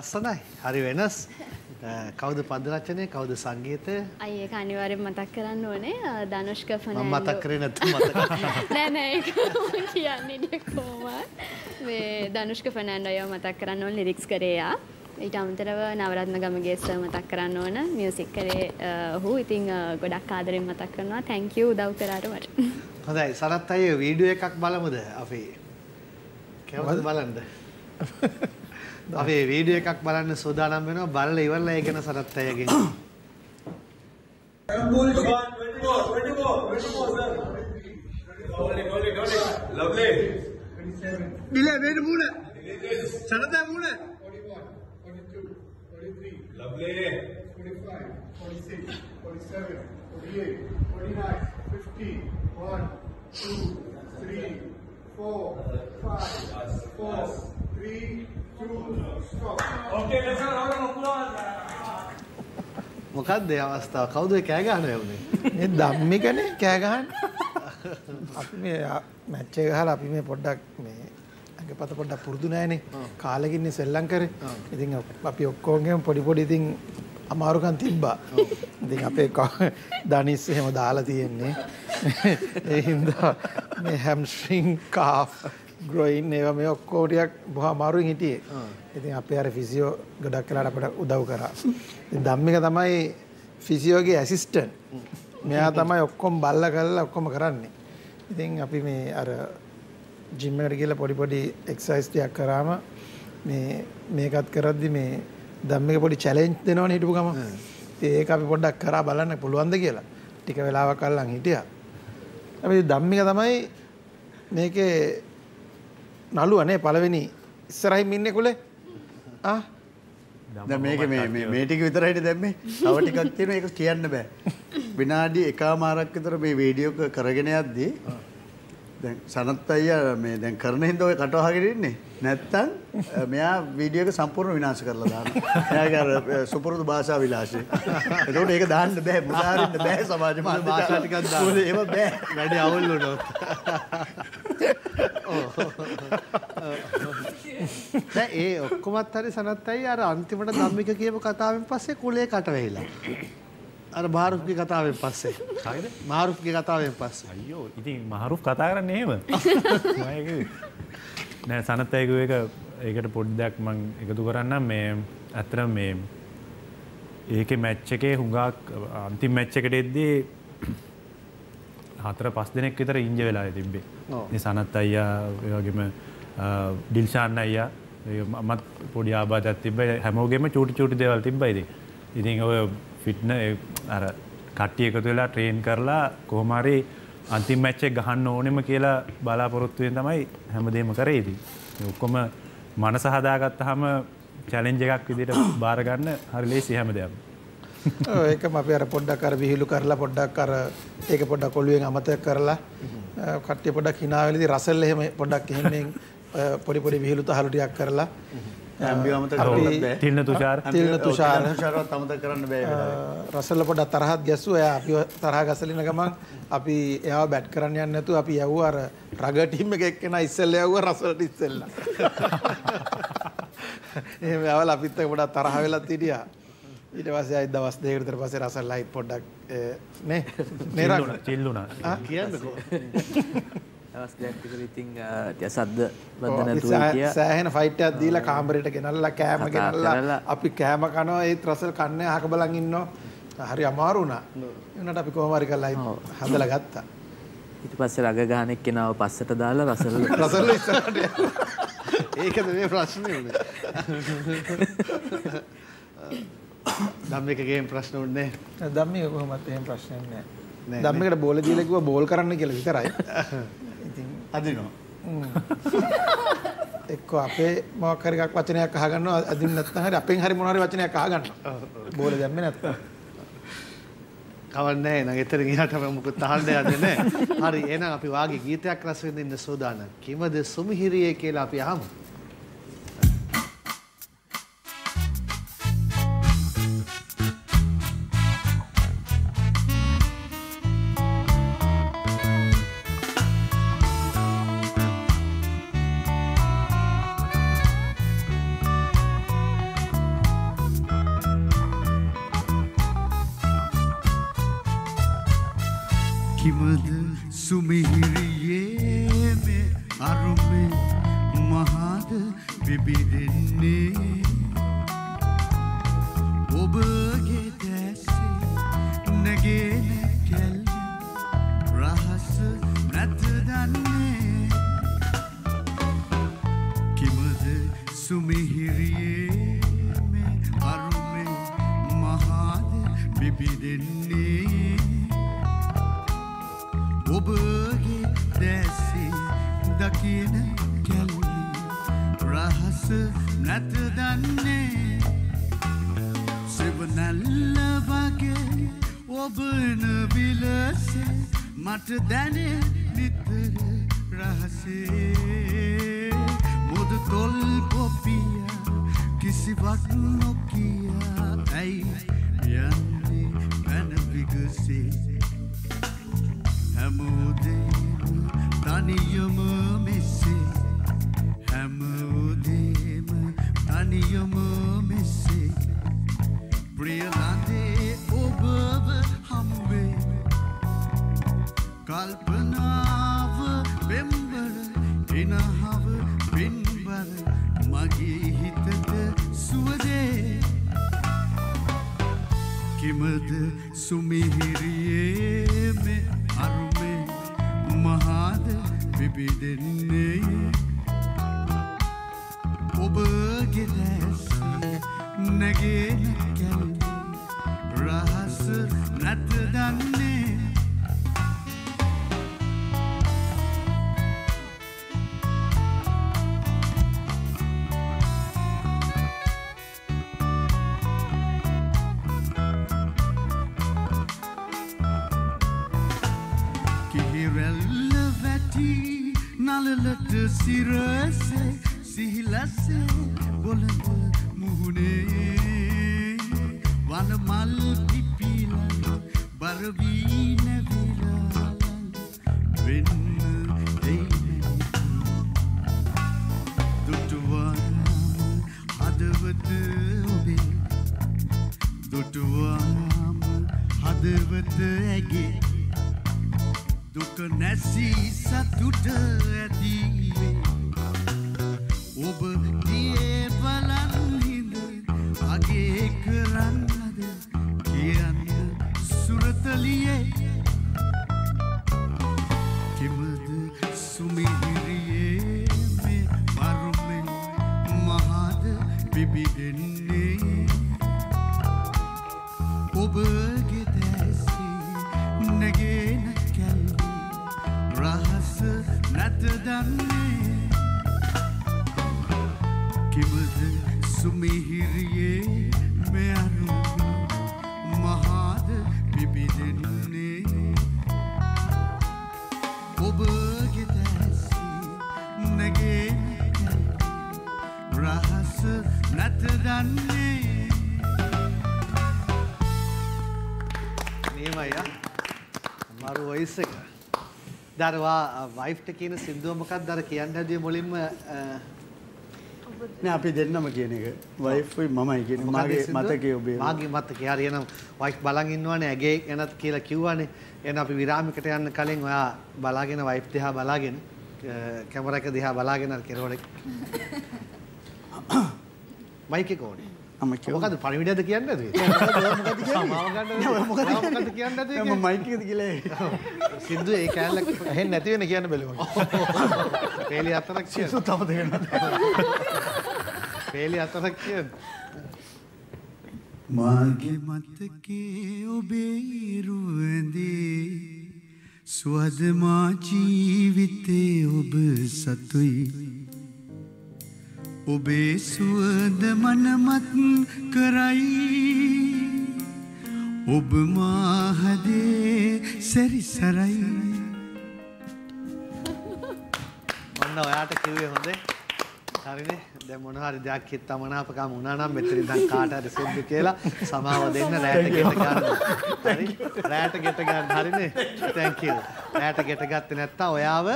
ලස්සනයි. හරි වෙනස්. කවුද පදරචනය කවුද සංගීතය? අයි ඒක අනිවාර්යෙන් මතක් කරන්න ඕනේ. අ, ධනුෂ්ක මම මතක් කරේ නැත්නම් මතක නෑ නෑ ඒක මම කියන්නේ කොහොමත් මේ ධනුෂ්ක ෆර්නෑන්ඩෝ අයව මතක් කරන්න ඕන ලිරික්ස් කරේ යා. ඊට අමතරව නවරත්න ගමගේ සර් මතක් කරන්න ඕන. මියුසික් කරේ ඔහු ඉතින් ගොඩක් ආදරෙන් මතක් කරනවා. තැන්ක් යූ උදව් කරාට මට හොඳයි. සනත් අය වීඩියෝ එකක් බලමුද? අපි. කැමතිද බලන්න අපි වීඩියෝ එකක් බලන්න සූදානම් වෙනවා බලලා ඉවරලා ඒ ගැන සනත් අයගෙන් Dile, ven muna. Sanata muna. Lovely. 45, 46, 47, 48, 49, 50, 1, 2, 3, 4, 5, 4, 3, 2, stop. Okay, let's go. මොකක්ද ඒ අවස්ථාව කවුද ඒ කෑ ගහන යන්නේ මේ ධම්මිකනේ කෑ ගහන්න. අපි මේ මැච් එක ගහලා අපි මේ පොඩ්ඩක් මේ අඟපත පොඩ්ඩක් පුරුදු නැහැනේ. කාලෙකින්නේ සෙල්ලම් කරේ. ඉතින් අපි ඔක්කොගෙම පොඩි පොඩි ඉතින් අමාරුකම් තිබ්බා. ඉතින් අපේ දනිස් එහෙම දාලා තියෙන්නේ. ඒ හින්දා මේ හැම්ස්ට්‍රින් කාෆ් ග්‍රොයින් ඒවා මේ ඔක්කොම ටිකක් බොහොම අමාරුවෙන් හිටියේ. ඉතින් අපේ අර ෆිසියෝ ගොඩක් වෙලාට අපට උදව් කරා. ඉතින් ධම්මික තමයි ෆිසියෝගේ ඇසිස්ටන්ට්. මෙයා තමයි ඔක්කොම බල්ලා කරලා ඔක්කොම කරන්නේ. ඉතින් අපි මේ අර ජිම් එකට ගිහලා පොඩි පොඩි එක්සර්සයිස් ටිකක් කරාම මේ මේකත් කරද්දි මේ ධම්මික පොඩි චැලෙන්ජ් දෙනවනේ හිටපු ගම. ඒක අපි පොඩ්ඩක් කරා බලන්න පුළුවන්ද කියලා. ටික වෙලාවක් අල්ලන් හිටියා. අපි ධම්මික තමයි මේකේ නළුවා නේ පළවෙනි ඉස්සරහින් ඉන්නේ කුලේ. ආ දැන් මේක මේ මේ මේ ටික විතරයිද දැම්මේ. තව ටිකක් තියෙනවා ඒක කියන්න බෑ. විනාඩි එකමාරක් විතර මේ වීඩියෝ එක කරගෙන යද්දී දැන් සනත් අයියා මේ දැන් කරන හින්දා ඔය කටවහගෙන ඉන්නේ. නැත්තම් මෙයා වීඩියෝ එක සම්පූර්ණ විනාශ කරලා දානවා. එයාගේ අර සුපුරුදු භාෂා විලාශය. ඒකට ඒක දාන්න බෑ. මුදාරින්න බෑ සමාජ මාධ්‍ය. භාෂා ටිකක් දාන්න. ඒව බෑ. වැඩි අවුල් වුණොත් දැන් ඒ ඔක්කොමත් හරි සනත් අය අර අන්තිමට ධම්මික කියපු කතාවෙන් පස්සේ කුලේ කට වෙයිලා. අර මාරුෆ්ගේ කතාවෙන් පස්සේ. හරිද? මාරුෆ්ගේ කතාවෙන් පස්සේ. අයියෝ ඉතින් මහරුෆ් කතා කරන්නේ එහෙම. නෑ සනත් අයගේ එක ඒකට පොඩ්ඩක් මං එකතු කරන්නම් මේ ඇත්තටම මේ ඒකේ මැච් එකේ හුඟක් අන්තිම මැච් එකට එද්දී හතර පස් දෙනෙක් විතර ඉන්ජ වෙලා තිබ්බේ. මේ සනත් අයියා ඒ වගේම ඩිල්ෂාන් අයියා ඒ මමත් පොඩි ආබාධයක් තිබ්බයි හැමෝගෙම චූටි චූටි දේවල් තිබ්බයි ඉතින්. ඉතින් ඔය ෆිට්න අර කට්ටිය එකතු වෙලා ට්‍රේන් කරලා කොහොම හරි අන්තිම මැච් එක ගහන්න ඕනෙම කියලා බලාපොරොත්තුවෙන් තමයි හැමදේම කරේ ඉතින්. ඒ ඔක්කොම මනස හදාගත්තාම චැලෙන්ජ් එකක් විදිහට බාර ගන්න හරි ලේසි හැමදේම. ඔව් ඒකම අපි අර පොඩ්ඩක් අර විහිළු කරලා පොඩ්ඩක් අර ඒක පොඩ්ඩක් ඔළුවෙන් අමතක කරලා අ, කට්ටිය පොඩ්ඩක් hina වෙලදී රසල් එහෙම පොඩ්ඩක් එහෙමෙන් අ, පොඩි පොඩි විහිළු තහළු ටිකක් කරලා අපි-. තිල්න තුෂාර. තිල්න තුෂාර තුෂාරවත් අමතක කරන්න බෑ. රසල්ල පොඩ්ඩක් තරහත් ගැස්සුවා එයා අපිව තරහ ගසලින ගමන් අපි එයාව බැට් කරන්න යන්නේ නැතුව අපි යවුවා අර රග ටීම් එක එක්කෙනා ඉස්සෙල්ලා යවුවා රසල්ට ඉස්සෙල්ලා එහෙම යවලා අපිත් එක්ක පොඩ්ඩක් තරහ වෙලත් හිටියා ඊට පස්සේ ආයි දවස් දෙකකට විතර පස්සේ රසල් ආයි පොඩ්ඩක් නේ නේ රග චිල්ලුණා. කියන්නකෝ. දවස් දෙකක් විතර ඉතින් සද්ද ඔව්, නැතුව හිටියා. සෑහෙන ෆයිට් එකක් දීලා කාමරේට ගෙනල්ලා කෑම ගෙනල්ලා. අපි කෑම කනවා ඒත් රසල් කන්නේ අහක බලන් ඉන්නවා හරි අමාරු වුණා එන්නට අපි කොහොම හරි කරලා හදලා ගත්තා ඊට පස්සේ රග ගහන එක්කෙනාව පස්සට දාලා රසල් රසල් ඉස්සරහට ඒකද මේ ප්‍රශ්නේ උනේ. ධම්මිකගේ ප්‍රශ්න උන්නේ. ධම්මික කොහොමත් එහෙම ප්‍රශ්නයක් නෑ, නෑ. ධම්මිකට බෝල දීලා කිව්වා බෝල් කරන්න කියලා විතරයි. අදිනවා. එක්ක අපේ මොකක් හරි එකක් වචනයක් අහගන්නවා අදින් නැත්නම් හරි අපෙන් හරි මොන හරි වචනයක් අහගන්නවා. බෝල දැම්මේ නැත්නම්. කවන්නේ නං එතන ගියාට මම මුකුත් අහන්න යන්නේ නැහැ. හරි එහෙනම් අපි වාගේ ගීතයක් රස විඳින්න සූදානම්. කිමද සුමිහිරියේ කියලා අපි අහමු. සිරසේ සිහිලසේ බොලඳ මුහුණේ වනමල් දරවා වයිෆ්ට කියන සින්දුව මොකක්ද අර කියන්න හැදුවේ මුලින්ම නෑ අපි දෙන්නම කියන එක. වයිෆ්යි මමයි කියන මගේ? මතකයේ ඔබේ මාගේ මතකේ. හරි එනම් වයිෆ් බලන් ඉන්නවනේ ඇගේ ගැනත් කියලා කිව්වනේ. එහෙනම් අපි විරාමයකට යන්න කලින් ඔයා බලාගෙන වයිෆ් දිහා බලාගෙන කැමරා එක දිහා බලාගෙන අර කෙරවලේ. මයික් එක ඕනේ කියන්න. නැතුවේ මොකද කියන්නේ? මොකද්ද කියන්න? මම මයික් එකද කියලා. සින්දු ඒ කෑල්ලක් ඇහෙන්නේ නැති වෙන කියන්න බැලුවා. පේලි අතරක් කියන්න. සිසු තම දෙන්න පේලි අතරක් කියන්න. මාගේ මතකේ ඔබේ රුවඳේ ස්වදමා ජීවිතේ ඔබ සතුයි ඔබේ සුවද මනමත් කරයි. ඔබ මාහදේ සැරිසරයි. ඔන්න ඔයාට කිව්වේ හොඳේ හරිනේ. දැන් මොන හරි දෙයක් හිත අමනාපකම් වුණා නම් මෙතන ඉඳන් කාට හරි සෙද්ද කියලා සමාව දෙන්න රැට ගෙට ගන්න. හරි? රැට ගෙට ගන්න. හරිනේ. thank you. රැට ගෙට ගත්තේ නැත්තම් ඔයාව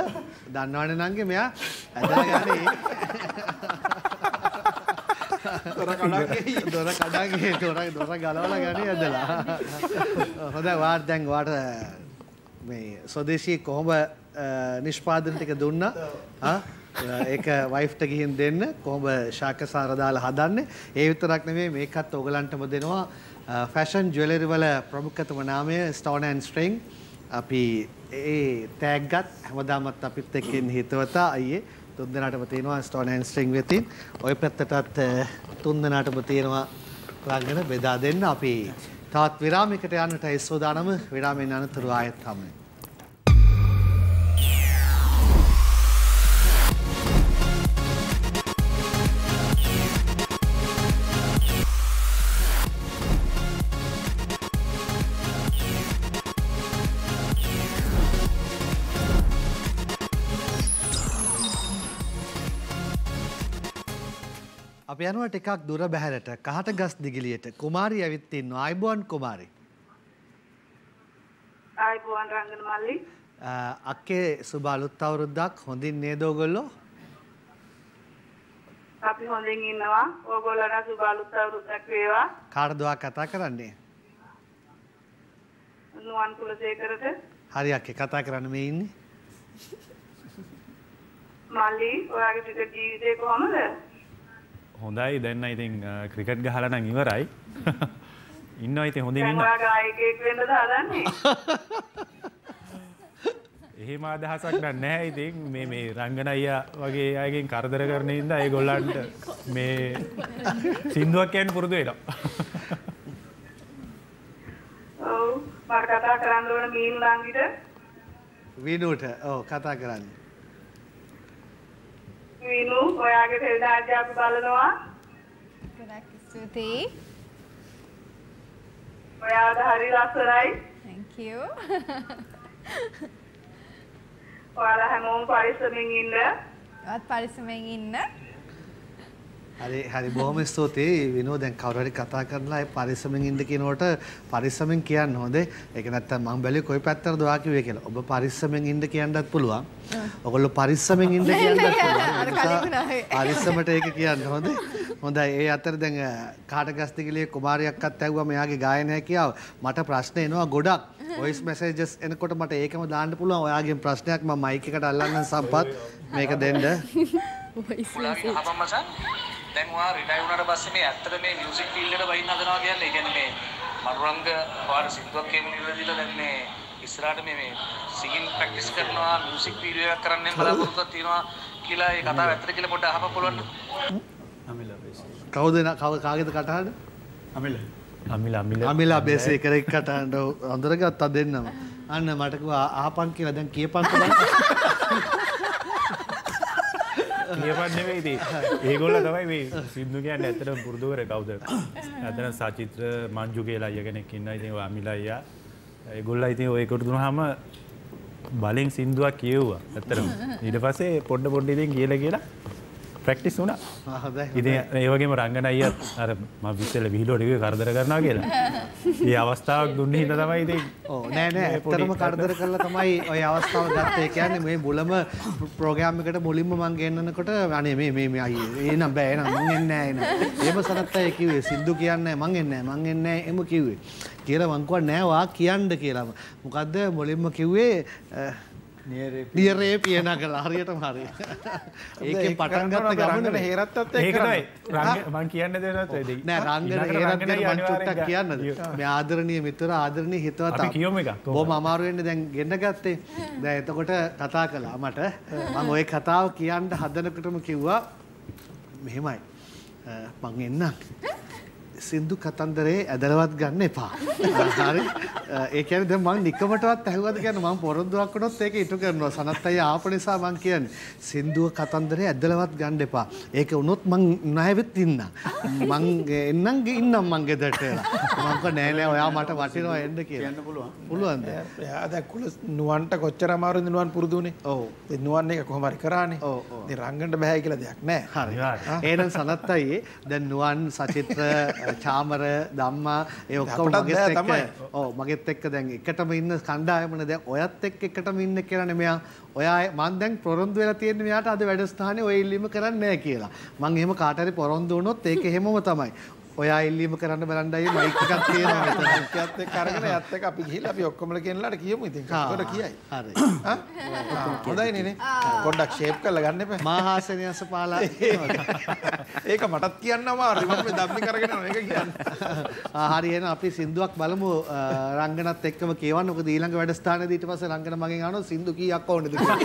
දන්නවනේ නංගේ මෙයා. ඇදලා. දොර කඩන්ගේ දොර කඩන්ගේ දොර දොර ගලවලා ගන්නේ ඇදලා. හොඳයි. වාට දැන් වාට මේ ස්වදේශී කොහොම නිෂ්පාදන ටික දුන්නා. ආ ඒක වයිෆ්ට ගිහින් දෙන්න කොහොම ශාකසාර දාලා හදන්නේ. ඒ විතරක් නෙමෙයි මේකත් ඔයගලන්ටම දෙනවා. ෆැෂන් ජුවලරි වල ප්‍රමුඛතම නාමය ස්ටෝන් ඇන්ඩ් ස්ට්‍රින්ග් අපි ඒ තෑග්ගත් හැමදාමත් අපිත් එක්ක ඉන්න හිතවතා අයියේ. තුන් දෙනාටම තියෙනවා ස්ටෝන් ඇන්ඩ් ස්ට්‍රින්ග් වෙතින්. ওই පැත්තටත් තුන් දෙනාටම තියෙනවා රංගන බෙදා දෙන්න. අපි තවත් විරාමයකට යන්නට ඉස්සෝදානම විරාමයෙන් අනතුරු ආයෙත් හමුවෙමු අපි යනවා ටිකක් දුර බැහැරට කහට ගස් දිගිලියට කුමාරි ඇවිත් ඉන්නවා. අයිබෝන් කුමාරි. ආයිබෝන් රංගන මල්ලි. අක්කේ සුබ අලුත් අවුරුද්දක් හොඳින් නේද ඔයගොල්ලෝ අපි හොඳින් ඉන්නවා. ඕගොල්ලන්ට සුබ අලුත් අවුරුද්දක් වේවා. කාටද කතා කරන්නේ? නුවන් කුලසේකරට. හරි අක්කේ කතා කරන්න මේ ඉන්නේ. මල්ලි ඔයාගේ ජීවිතේ කොහමද හොඳයි. දැන්න ඉතින් ක්‍රිකට් ගහලා නම් ඉවරයි. ඉන්නවා ඉතින් හොඳින් දැන් ඉන්න වෙන්නද හදන්නේ? එහෙම අදහසක් නැහැ ඉතින්. මේ මේ රංගන අයියා වගේ අයගෙන් කරදර කරන ඉඳ ඒගොල්ලන්ට මේ සින්දුවක් කියන්න පුරුදු වෙනවා. ඔව්. මට කතා කරන්න ඕන මීන් ලංගිට. විනුට. ඔව් කතා කරන්න විනු ඔයාගේ ටෙලිනාට්‍ය අපි බලනවා ගොඩක් ස්තුතියි. ඔයාට හරි ලස්සනයි Thank you. ඔයාලා හැමෝම පරිස්සමින් ඉන්න ඔයත් පරිස්සමෙන් ඉන්න. හරි හරි බොහොම ස්තුතියි විනෝ දැන් කවුරු හරි කතා කරලා ඒ පරිස්සමෙන් ඉන්න කියනකොට පරිස්සමෙන් කියන්න හොඳේ. ඒක නැත්තම් මම බැලුවේ කොයි පැත්තටද ඔයා කිව්වේ කියලා. ඔබ පරිස්සමෙන් ඉන්න කියන්නත් පුළුවන්. ඔයගොල්ලෝ පරිස්සමෙන් ඉන්න කියන්නත් පුළුවන්. පරිස්සමට ඒක කියන්න හොඳේ. හොඳයි ඒ අතර දැන් කාටගස්තිගලේ කුමාරියක්වත් ඇහුවා මෙයාගේ ගායන හැකියාව. මට ප්‍රශ්න එනවා ගොඩක්. වොයිස් මැසේජස් එනකොට මට ඒකම දාන්න පුළුවන්. ඔයාගෙන් ප්‍රශ්නයක් මම මයික් එකට අල්ලන්න සම්පත් මේක දෙන්න. අහපන් මචං දැන් ඔයා රිටයර් වුණාට පස්සේ මේ ඇත්තට මේ මියුසික් ෆීල්ඩ් එකට වයින් හදනවා කියන්නේ ඒ කියන්නේ මේ මනුරංග ඔයාට සින්දුවක් කියන්න ඉල්ලලා දීලා දැන් මේ ඉස්සරහට මේ මේ සිංගින් ප්‍රැක්ටිස් කරනවා මියුසික් වීඩියෝ එකක් කරන්න බලාපොරොත්තුවක් තියෙනවා කියලා ඒ කතාව ඇත්තට කියලා පොඩ්ඩක් අහපන් පුළුවන්ද? කවුද න- කව කාගේද කටහඬ? අමිල. අමිල අමිල අමිලා බේසේකර එක් කටහඬ හොඳට ගත්තා දෙන්නම. අන්න මට කිව්වා ආපන් කියලා දැන් කියපන්කෝ බලන්න. කියපන් නෙවෙයි ඉතින් ඒගොල්ල තමයි මේ සින්දු කියන්නේ ඇත්තටම පුරුදු කරේ කවුද? ඇත්තටම සචිත්‍ර මංජු කියලා අයියා කෙනෙක් ඉන්නවා. ඉතින් ඔය අමිලා අයියා ඒගොල්ලෝ ඉතින් ඔය එකට දුනහම බලෙන් සින්දුවක් කියෙව්වා. ඇත්තටම. ඊට පස්සේ පොඩ පොඩ ඉතින් කියලා කියලා ප්‍රැක්ටිස් වුණා. ආ, හොඳයි, ඉතින් ඒ වගේම රංගන අයියත් අර මම විශ්වල විහිළුවට කිව්වේ කරදර කරනවා කියලා. ඒ අවස්ථාවක් දුන්නේ හින්දා තමයි ඉතින් ඕ නෑ නෑ මේ පොඩි ඇත්තටම කරදර කරලා තමයි ওই අවස්ථාව ගත්තේ. කියන්නේ මේ මුලම ප්‍රෝග්‍රෑම් එකට මුලින්ම මං ගෙන්නනකොට අනේ මේ මේ මේ අයියේ එනම් බෑ එනම් මං එන්නේ නෑ එනම්. එහෙම සනත් අය කිව්වේ සින්දු කියන්නේ මං එන්නේ මං එන්නේ එමු කිව්වේ. කියලා මං කිව්වා නෑ වා කියන්න කියලා. මොකද්ද මුලින්ම කිව්වේ නියරේ පියන කළා හරියටම හරි. ඒකෙන් පටන් ගත්ත ගමන. හේරත්තත් ඒක තමයි රංග- මං කියන්න වෙයි. නෑ රංගන හේරත් රංගනයි ගැන මං මේ ආදරණීය මිතුර ආදරණීය හිතවතා අපි කියමු එකක්, කොහොමද? බොහොම අමාරු වෙන්නේ දැන් ගෙන්න ගත්තේ. දැන් එතකොට කතා කළා මට. මම ওই කතාව කියන්න හදනකොටම කිව්වා මෙහෙමයි. මං එන්නම් සින්දු කතන්දරේ ඇදලවත් ගන්න එපා. හරි ඒ කියන්නේ දැන් මම නිකමටවත් ඇහුවද කියන්නේ මම පොරොන්දුවක් වුණොත් ඒක ඉටු කරනවා. සනත් අයියා ආපු නිසා මම කියන්නේ සින්දුව කතන්දරේ ඇදලවත් ගන්න එපා. ඒක වුණොත් මං ණයවෙත් ඉන්න. මං එන්නම් ඉන්නම් මං ගෙදරට එලා. මං කිව්වා නෑ නෑ ඔයා මට වටිනවා එන්න කියලා. කියන්න පුළුවන්. පුළුවන්ද? එයා දැන් කුල නුවන්ට කොච්චර අමාරුද නුවන් පුරුදුනේ. ඔව්. ඒ නුවන් එක කොහොම හරි කරානේ. ඔව් ඔව්. ඉතින් රංගනට බෑ කියලා දෙයක් නෑ. හරි. එහෙනම් සනත් අයියේ දැන් නුවන් සචිත්‍ර චාමර ධම්මා ඒ ඔක්කොම මගෙත් එක්ක. ඔව් මගෙත් එක්ක දැන් එකටම ඉන්න කණ්ඩායමනේ දැන් ඔයත් එක්ක එකටම ඉන්න කියලානේ මෙයා ඔයා මං දැන් පොරොන්දු වෙලා තියෙන්නේ මෙයාට අද වැඩසටහනේ ඔය ඉල්ලීම කරන්නේ නැහැ කියලා. මං එහෙම කාට හරි පොරොන්දු වුණොත් ඒක එහෙමම තමයි. ඔයා ඉල්ලීම කරන්න බලන්නයි මයික් එකක් තියෙනවා මෙතන. ඒකත් එක්ක අරගෙන යත් එක්ක අපි ගිහිල්ලා අපි ඔක්කොමල කෙනලාට කියමු ඉතින්. ආ, කවුරුද කියයි? හරි. ආ, හොඳයිනේ නේ. පොඩ්ඩක් ෂේප් කරලා ගන්න එපා. මාහාසනයස පාලා ඒක මටත් කියන්න අමාරුයි. මම මේ දම්මි කරගෙන යනවා ඒක කියන්න. ආ, හරි එහෙනම් අපි සින්දුවක් බලමු රංගනත් එක්කම කියවන්න. මොකද ඊළඟ වැඩසටහනේදී ඊට පස්සේ රංගන මගෙන් අහනවා සින්දු කීයක් ඕනද කියලා.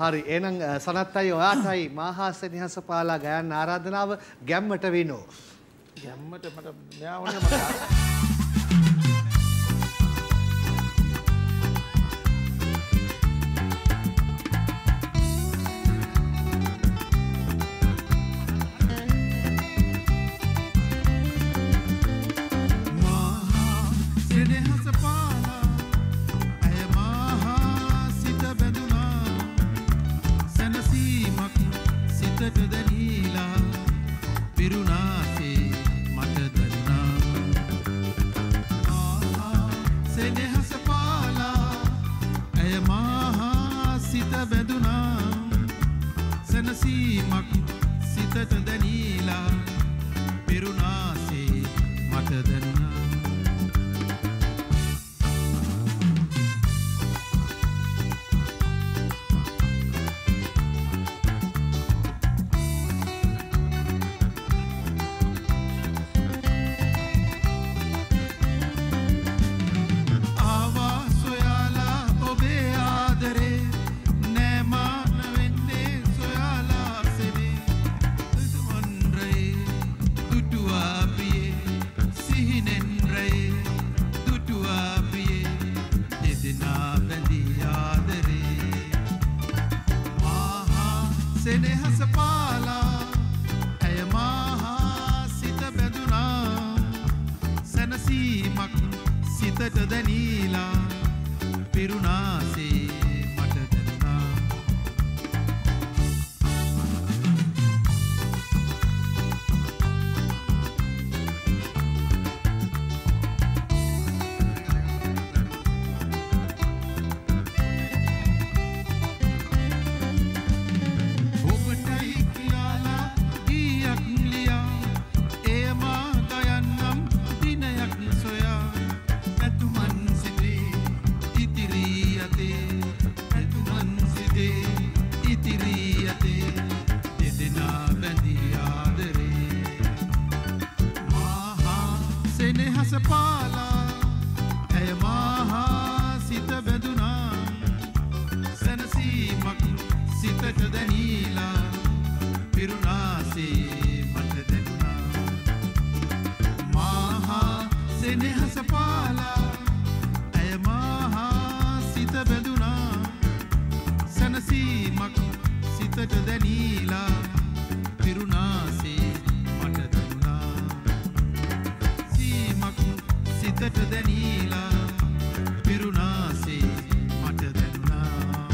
හරි එහෙනම් අ, සනත් අය ඔයාටයි මාහාසනයස පාලා ගයන්න ආරාධනාව ගැම්මට විනෝ. ගැම්මට මට මෙයා ඕනේ මට. සිතට දැනීලා පිරුණාසේ මට දැනුණා.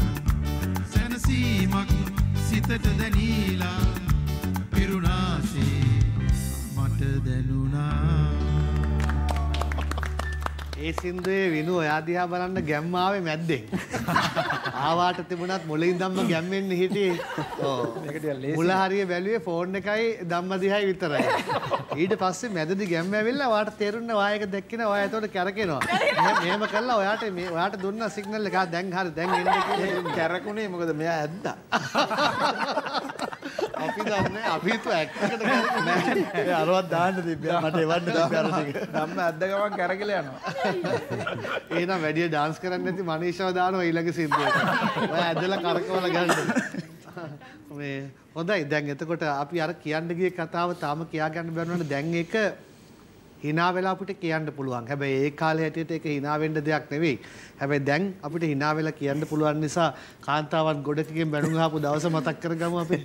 සැනසීමක් සිතට දැනීලා පිරුණාසේ මට දැනුණා. ඒ සින්දුවේ විනු ඔයා දිහා බලන්න ගැම්ම ආවේ මැද්දෙන්. ආවාට තිබුණත් මුලින් ධම්ම ගැම්මෙන්න හිටියේ. ඔව්. මුල හරිය බැලුවේ ෆෝන් එකයි ධම්ම දිහායි විතරයි. ඊට පස්සේ මැදදි ගැම්ම ඇවිල්ලා ඔයාට තේරුන්නේ ඔයා එක දැක්කින ඔයා එතකොට කැරකෙනවා. මෙහෙම- කළා ඔයාට මේ ඔයාට දුන්න සිග්නල් එක "ආ, දැන් හරි දැන් එන්න කියලා. කැරකුණේ මොකද මෙයා ඇද්දා. අපි දන්නේ අපි හිතුව ඇක්ටකට කැරකුණේ. ඒ අරවත් දාන්න තිබ්බා මට එවන්න තිබ්බා අර ටික. ධම්ම ඇද්ද ගමන් කැරකිලා යනවා. එහෙනම් වැඩි ඩාන්ස් කරන්න නැති මනීෂාව දානවා ඊළඟ සින්දුවට. ඔයා ඇදලා කරකවල ගන්න. මේ හොඳයි දැන් එතකොට අපි අර කියන්න ගිය කතාව තාම කියා ගන්න බැරුණානේ දැන් ඒක hina වෙලා අපිට කියන්න පුළුවන්. හැබැයි ඒ කාලේ හැටියට ඒක hina වෙන්න දෙයක් නෙවෙයි. හැබැයි දැන් අපිට hina වෙලා කියන්න පුළුවන් නිසා කාන්තාවන් ගොඩකකින් බැනුම් අහපු දවස මතක් කරගමු අපි.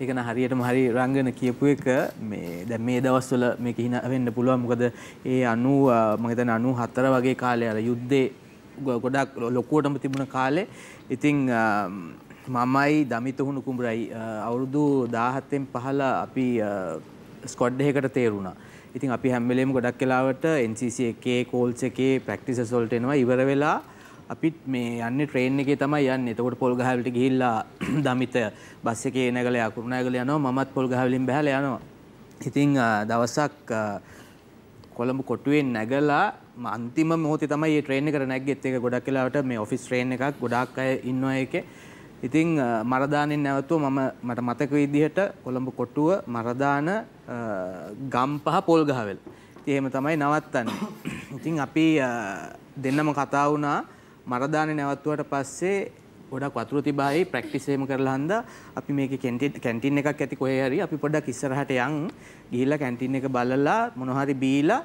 ඒකන හරියටම හරි රංගන කියපු එක. මේ දැන් මේ දවස්වල මේක හින වෙන්න පුළුවන්. මොකද ඒ 90 මම හිතන්නේ 94 වගේ කාලේ අර යුද්ධේ ගො- ගොඩක් ලොකුවටම තිබුණ කාලේ. ඉතින් මමයි දමිත හුණු කුඹරයි අ, අවුරුදු 17න් පහළ අපි ස්කොඩ් එකකට තේරුණා. ඉතින් අපි හැම වෙලේම ගොඩක් වෙලාවට NCC එකේ කෝල්ස් එකේ ප්‍රැක්ටිසස් වලට එනවා. ඉවර වෙලා අපිත් මේ යන්නේ ට්‍රේන් එකේ තමයි යන්නේ. එතකොට පොල්ගහවලට ගිහිල්ලා දමිත බස් එකේ නැගලා කුරුණෑගල යනවා. මමත් පොල්ගහවලින් බහැලා යනවා. ඉතින් අ, දවසක් අ, කොළඹ කොටුවෙන් නැගලා ම අන්තිම මොහොතේ තමයි මේ ට්‍රේන් එකට නැග්ගෙත් ඒක ගොඩක් වෙලාවට මේ ඔෆිස් ට්‍රේන් එකක් ගොඩාක් අය ඉන්නවා ඒකේ. ඉතින් අ, මරදානෙන් නැවතුව මම මට මතක විදිහට කොළඹ කොටුව මරදාන අ, ගම්පහ පොල්ගහවෙල්. ඉතින් එහෙම තමයි නවත්තන්නේ. ඉතින් අපි අ, දෙන්නම කතා වුණා මරදානේ නැවතුවට පස්සේ ගොඩක් වතුර තිබායි ප්‍රැක්ටිස් එහෙම කරලා හන්දා අපි මේකේ කැන්ටින් කැන්ටින් එකක් ඇති කොහේ හරි අපි පොඩ්ඩක් ඉස්සරහට යන් ගිහිල්ලා කැන්ටින් එක බලලා මොනවා හරි බීලා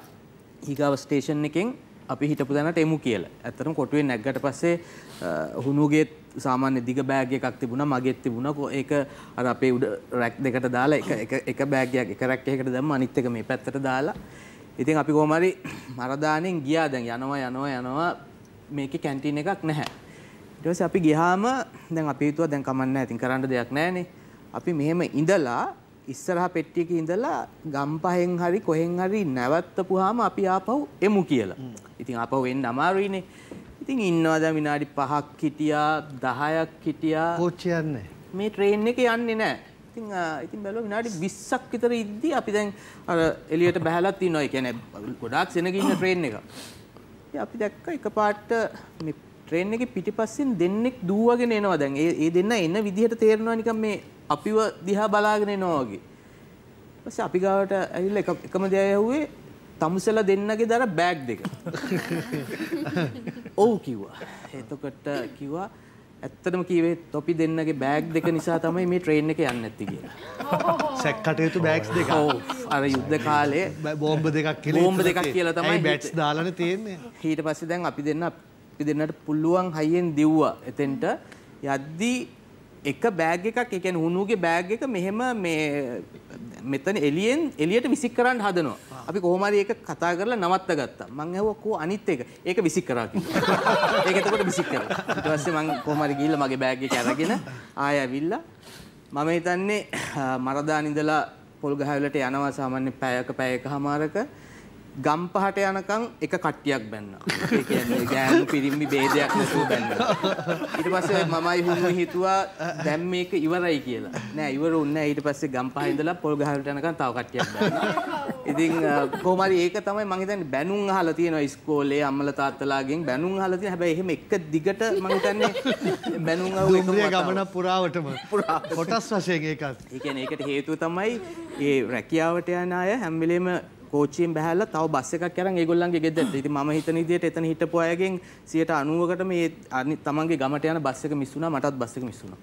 ඊගාව ස්ටේෂන් එකෙන් අපි හිටපු තැනට එමු කියලා. ඇත්තටම කොටුවේ නැග්ගට පස්සේ අ, හුණුගේ සාමාන්‍ය දිග බෑග් එකක් තිබුණා මගෙත් තිබුණා. කො- ඒක අර අපේ උඩ රැක් දෙකට දාලා එක එක එක බෑග් එකක් එක රැක් එකකට දැම්ම අනිත් එක මේ පැත්තට දාලා ඉතින් අපි කොහොම හරි මරදානෙන් ගියා දැන් යනවා යනවා යනවා මේකේ කැන්ටින් එකක් නැහැ. ඊට පස්සේ අපි ගියාම දැන් අපි හිතුවා දැන් කමක් නැහැ. ඉතින් කරන්න දෙයක් නැහැනේ. අපි මෙහෙම ඉඳලා ඉස්සරහා පෙට්ටියක ඉඳලා ගම්පහෙන් හරි කොහෙන් හරි නැවත්තපුවාම අපි ආපහු එමු කියලා. ඉතින් ආපහු එන්න අමාරුයිනේ. ඉතින් ඉන්නවා දැන් විනාඩි 5ක් හිටියා 10ක් හිටියා. කෝච්චිය යන්නේ. මේ ට්‍රේන් එක යන්නේ නැහැ. ඉතින් ඉතින් බැලුවා විනාඩි 20ක් විතර ඉද්දි අපි දැන් අර එළියට බහැලා තිනවා. ඒ කියන්නේ ගොඩාක් සෙනග ඉන්න ට්‍රේන් එක. අපි දැක්ක එකපාරට මේ ට්‍රේන් එකේ පිටිපස්සෙන් දෙන්නෙක් දූවගෙන එනවා දැන්. ඒ ඒ දෙන්න එන විදිහට තේරෙනවා නිකන් මේ අපිව දිහා බලාගෙන එනවා වගේ. ඊපස්සේ අපි ගාවට ඇවිල්ලා එක එකම දේ ඇහුවේ තමුසෙලා දෙන්නගේ දර බෑග් දෙක. ඔව් කිව්වා. එතකොට කිව්වා ඇත්තටම කිව්වේ තොපි දෙන්නගේ බෑග් දෙක නිසා තමයි මේ ට්‍රේන් එක යන්නේ නැති කියලා. සැක් කටයුතු බෑග්ස් දෙක. ඔව් අර යුද්ධ කාලේ බෝම්බ දෙකක් කියලා බෝම්බ දෙකක්. කියලා තමයි බැට්ස් දාලානේ තියෙන්නේ. ඊට පස්සේ දැන් අපි දෙන්න අපි දෙන්නට පුළුවන් හයියෙන් දිව්වා එතෙන්ට යද්දී එක බෑග් එකක් ඒ කියන්නේ හුණුගේ බෑග් එක මෙහෙම මේ මෙතන එළියෙන් එළියට විසික් කරන්න හදනවා. අපි කොහොම හරි ඒක කතා කරලා නවත්ත ගත්තා. මං ඇහුවා කෝ අනිත් එක. ඒක විසික් කරා කිව්වා. ඒක එතකොට විසික් කරා. ඊට පස්සේ මං කොහොම හරි ගිහිල්ලා මගේ බෑග් එක අරගෙන ආය ඇවිල්ලා මම හිතන්නේ මරදාන ඉඳලා පොල්ගහවලට යනවා සාමාන්‍ය පැයක පැය එකමාරක ගම්පහට යනකම් එක කට්ටියක් බැන්නා. ඒ කියන්නේ ගෑනු පිරිමි ભેදයක් නැතුව බැන්නා. ඊට පස්සේ මමයි හුම්ම හිතුවා දැන් මේක ඉවරයි කියලා. නෑ ඉවර වුණේ. ඊට පස්සේ ගම්පහ ඉඳලා පොල්ගහවලට යනකම් තව කට්ටියක් බැන්නා. ඉතින් කොහොම හරි ඒක තමයි මම හිතන්නේ බැනුම් අහලා තියෙනවා ඉස්කෝලේ අම්මලා තාත්තලාගෙන් බැනුම් අහලා තියෙන හැබැයි එහෙම එක දිගට මම හිතන්නේ බැනුම් අහුව එකම. ගමන පුරාවටම කොටස් වශයෙන් ඒකත්. ඒ කියන්නේ ඒකට හේතුව තමයි ඒ රැකියාවට යන අය හැම වෙලේම කෝච්චියෙන් බහැලා තව බස් එකක් අරන් ඒගොල්ලන්ගේ ගෙදරට. ඉතින් මම හිතන විදිහට එතන හිටපු අයගෙන් 90කට මේ අනිත් තමන්ගේ ගමට යන බස් එක මිස් වුණා මටත් බස් එක මිස් වුණා.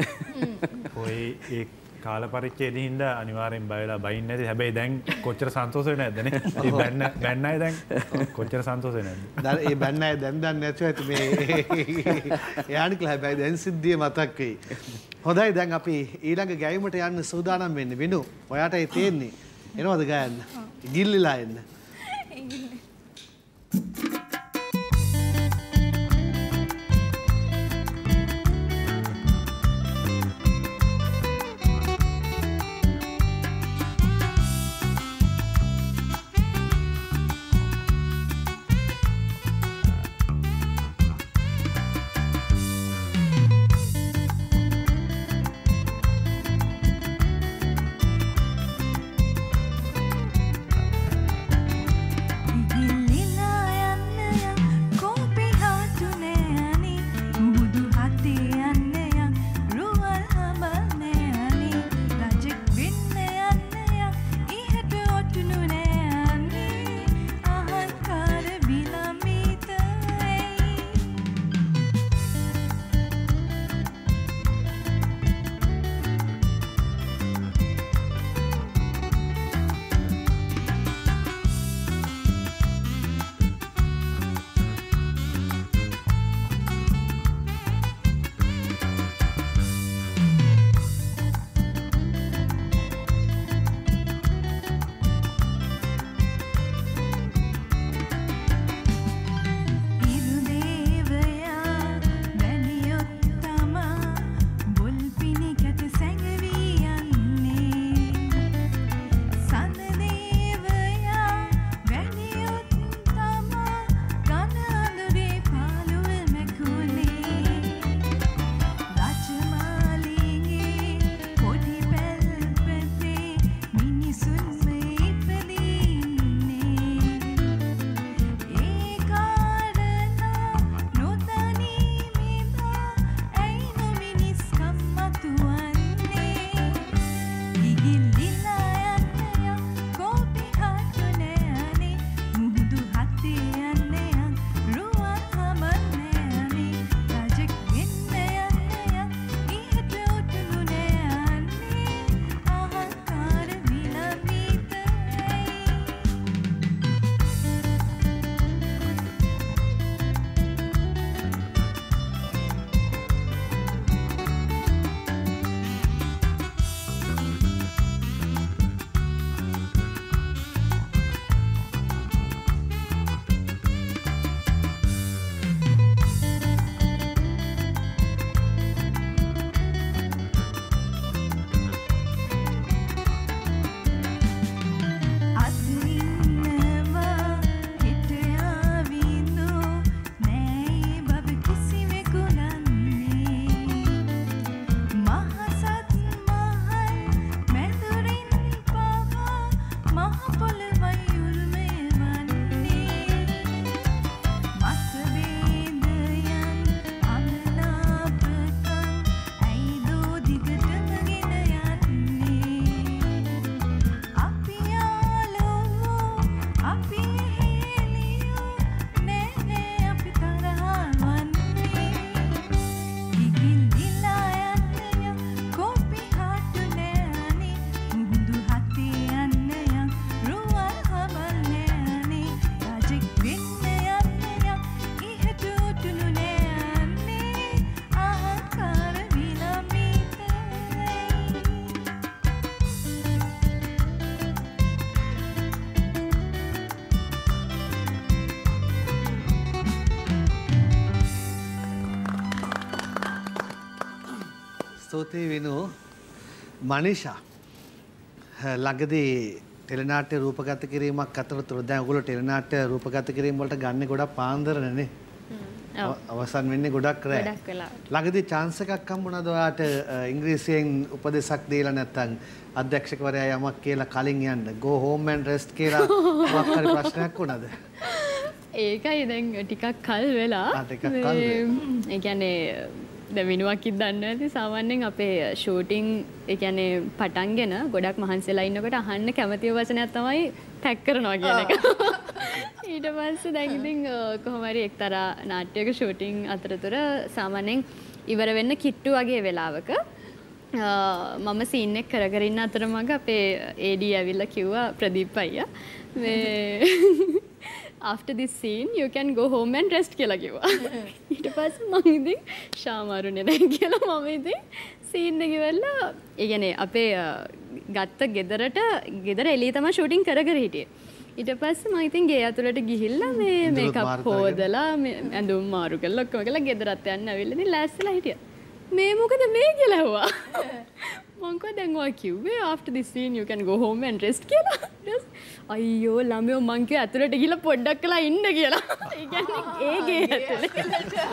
ඔය ඒ කාල පරිච්ඡේදයේ හින්දා අනිවාර්යෙන් බය වෙලා බයින් නැති. හැබැයි දැන් කොච්චර සන්තෝෂ වෙන්නේ නැද්ද නේ? ඒ බැන්න බැන්න අය දැන් කොච්චර නැද්ද? දැන් ඒ බැන්න අය දැන් දන්නේ නැතුව ඇති මේ කියලා හැබැයි දැන් සිද්ධිය මතක් වෙයි. හොඳයි දැන් අපි ඊළඟ ගැයීමට යන්න සූදානම් වෙන්නේ විනු. ඔයාට ඒ තියෙන්නේ. එනවද ගයන්න? ගිල්ලිලා එන්න. ස්තුතියි විනු මනිෂා ළඟදී ටෙලනාට්‍ය රූපගත කිරීමක් අතරතුර දැන් ඔයගොල්ලෝ ටෙලනාට්‍ය රූපගත කිරීම වලට ගන්න ගොඩක් පාන්දරනේ. අවසන් වෙන්නේ ගොඩක් රෑ. ළඟදී chance එකක් හම්බුණාද ඔයාට ඉංග්‍රීසියෙන් උපදේශක් දීලා නැත්නම් අධ්‍යක්ෂකවරයා යමක් කියලා කලින් යන්න go home and rest කියලා මොකක් හරි ප්‍රශ්නයක් වුණාද ඒකයි දැන් ටිකක් කල් වෙලා ටිකක් කල් වෙලා. ඒකැනේ ද විනුවක්කිත් දන්න ඇති. සාමාන්‍යෙන් අපේ ෂූටිං එකැනේ පටන්ගෙන ගොඩක් මහන්සලා ඉන්නකට අහන්න කැමතිව වසනයක් තමයි පැක් කරනවා කියන එක. ඊට පස්ස දැකිතින් කොහොමරි එක්තරා නාට්‍යක ෂූටිං අතරතුර සාමාන්‍යෙන් ඉවර වෙන්න කිට්ටු වගේ වෙලාවක මම සීන්නෙක් කරගරන්න අතරමඟ අපේ ඒඩී ඇවිල්ල කිව්වා ප්‍රදීප් අයිය after this scene you can go home and rest කියලා කිව්වා. ඊට පස්සේ මම ඉතින් ශාමාරුනේ නැහැ කියලා මම ඉතින් සීන් එක ඉවරලා ඒ කියන්නේ අපේ ගත්ත ගෙදරට ගෙදර එළිය තමයි ෂූටින් කර කර හිටියේ. ඊට පස්සේ මම ඉතින් ගේ ඇතුළට ගිහිල්ලා මේ මේකප්. හොදලා මේ ඇඳුම් මාරු කරලා ඔක්කොම කරලා ගෙදරත් යන්න ඇවිල්ලා ඉතින් ලෑස්තිලා හිටියා. මේ මොකද මේ කියලා ඇහුවා. මං කිව්වා දැන් ඔයා කිව්වේ after this scene you can go home and rest කියලා. අයියෝ ළමයෝ මං කිව්වා ඇතුළට ගිහලා පොඩ්ඩක් කළා ඉන්න කියලා. ඒ කියන්නේ ඒ ගේ ඇතුළේ.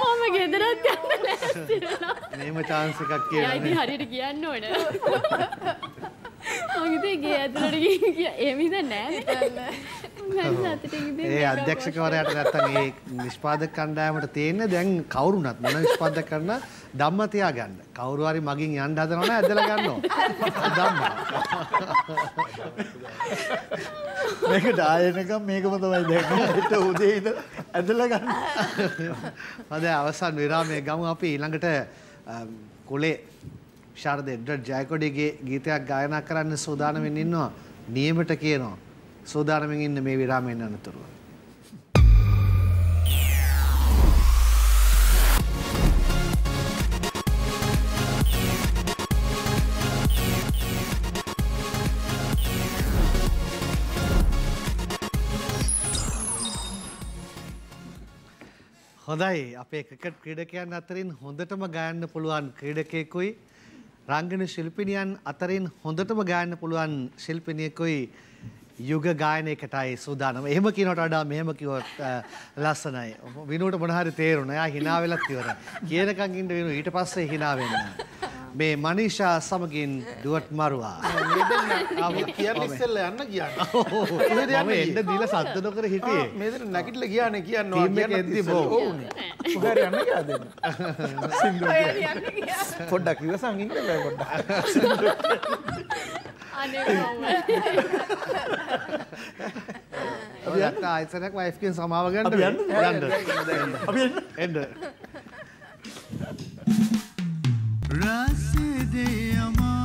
මම ගෙදරත් යන්න ලෑස්ති වෙලා. මේම chance එකක් කියලා හරියට කියන්න ඕන. මං ඉතින් ගේ ඇතුළට ගිහින් කිය එහෙම ඉඳන් නෑ. ඒ අධ්‍යක්ෂකවරයාට නැත්තම් ඒ නිෂ්පාදක කණ්ඩායමට තියෙන්නේ දැන් කවුරුනත් මොන නිෂ්පාදක කරන ධම්ම තියාගන්න. කවුරු හරි මගින් යන්න හදනවා නම් ඇදලා ගන්නවා. ධම්ම. මේකට ආයනකම් මේකම තමයි දැන් හිට උදේ ඉඳ ඇදලා ගන්න. අද අවසන් විරාමයේ ගමු අපි ඊළඟට කුලේ ශාරද එඩ්වඩ් ජයකොඩිගේ ගීතයක් ගායනා කරන්න සූදානමින් ඉන්නවා. නියමට කියනවා. සූදානමින් ඉන්න මේ විරාමයෙන් අනතුරුව. හොඳයි අපේ ක්‍රිකට් ක්‍රීඩකයන් අතරින් හොඳටම ගයන්න පුළුවන් ක්‍රීඩකයෙකුයි රංගන ශිල්පිනියන් අතරින් හොඳටම ගයන්න පුළුවන් ශිල්පිනියකුයි යුග ගායනයකටයි සූදානම. එහෙම කියනට වඩා මෙහෙම කිව්වොත් අ, ලස්සනයි. විනුවට මොන හරි තේරුණා. එයා hina වෙලත් ඉවරයි. කියනකම් ඉන්න විනු ඊට පස්සේ hina වෙන්න. මේ මනිෂා සමගින් ඩුවට් මරුවා. කියන්න ඉස්සෙල්ලා යන්න කියන්නේ. මම එන්න දීලා සද්ද නොකර හිටියේ. මේකට නැගිටලා ගියානේ කියනවා ටීම් එක එද්දි බෝ. ඔව්නේ. යන්න ගියා දෙන්න. සින්දු පොඩ්ඩක් ඉවසන් ඉන්න බෑ පොඩ්ඩක්. අපි යන්න ආයතනයක් වයිෆ්ගෙන් සමාව ගන්න අපි යන්නද? යන්න. අපි එන්න. එන්න. Rahatsız edeyim ama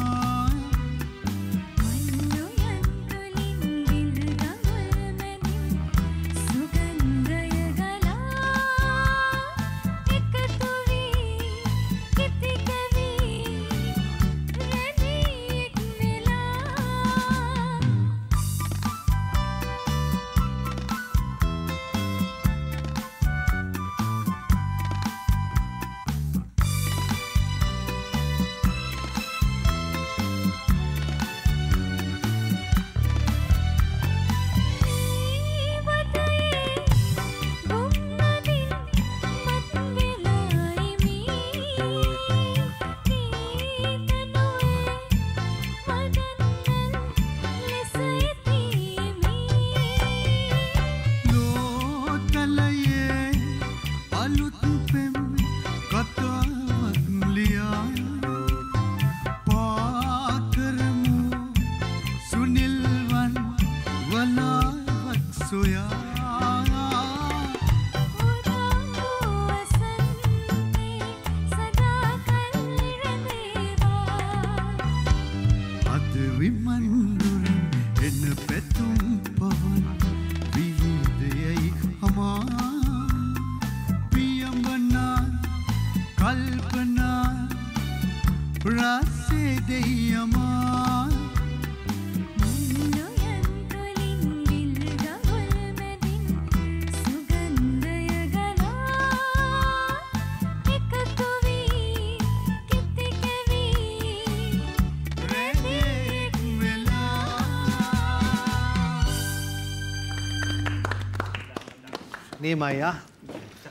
නීමයියා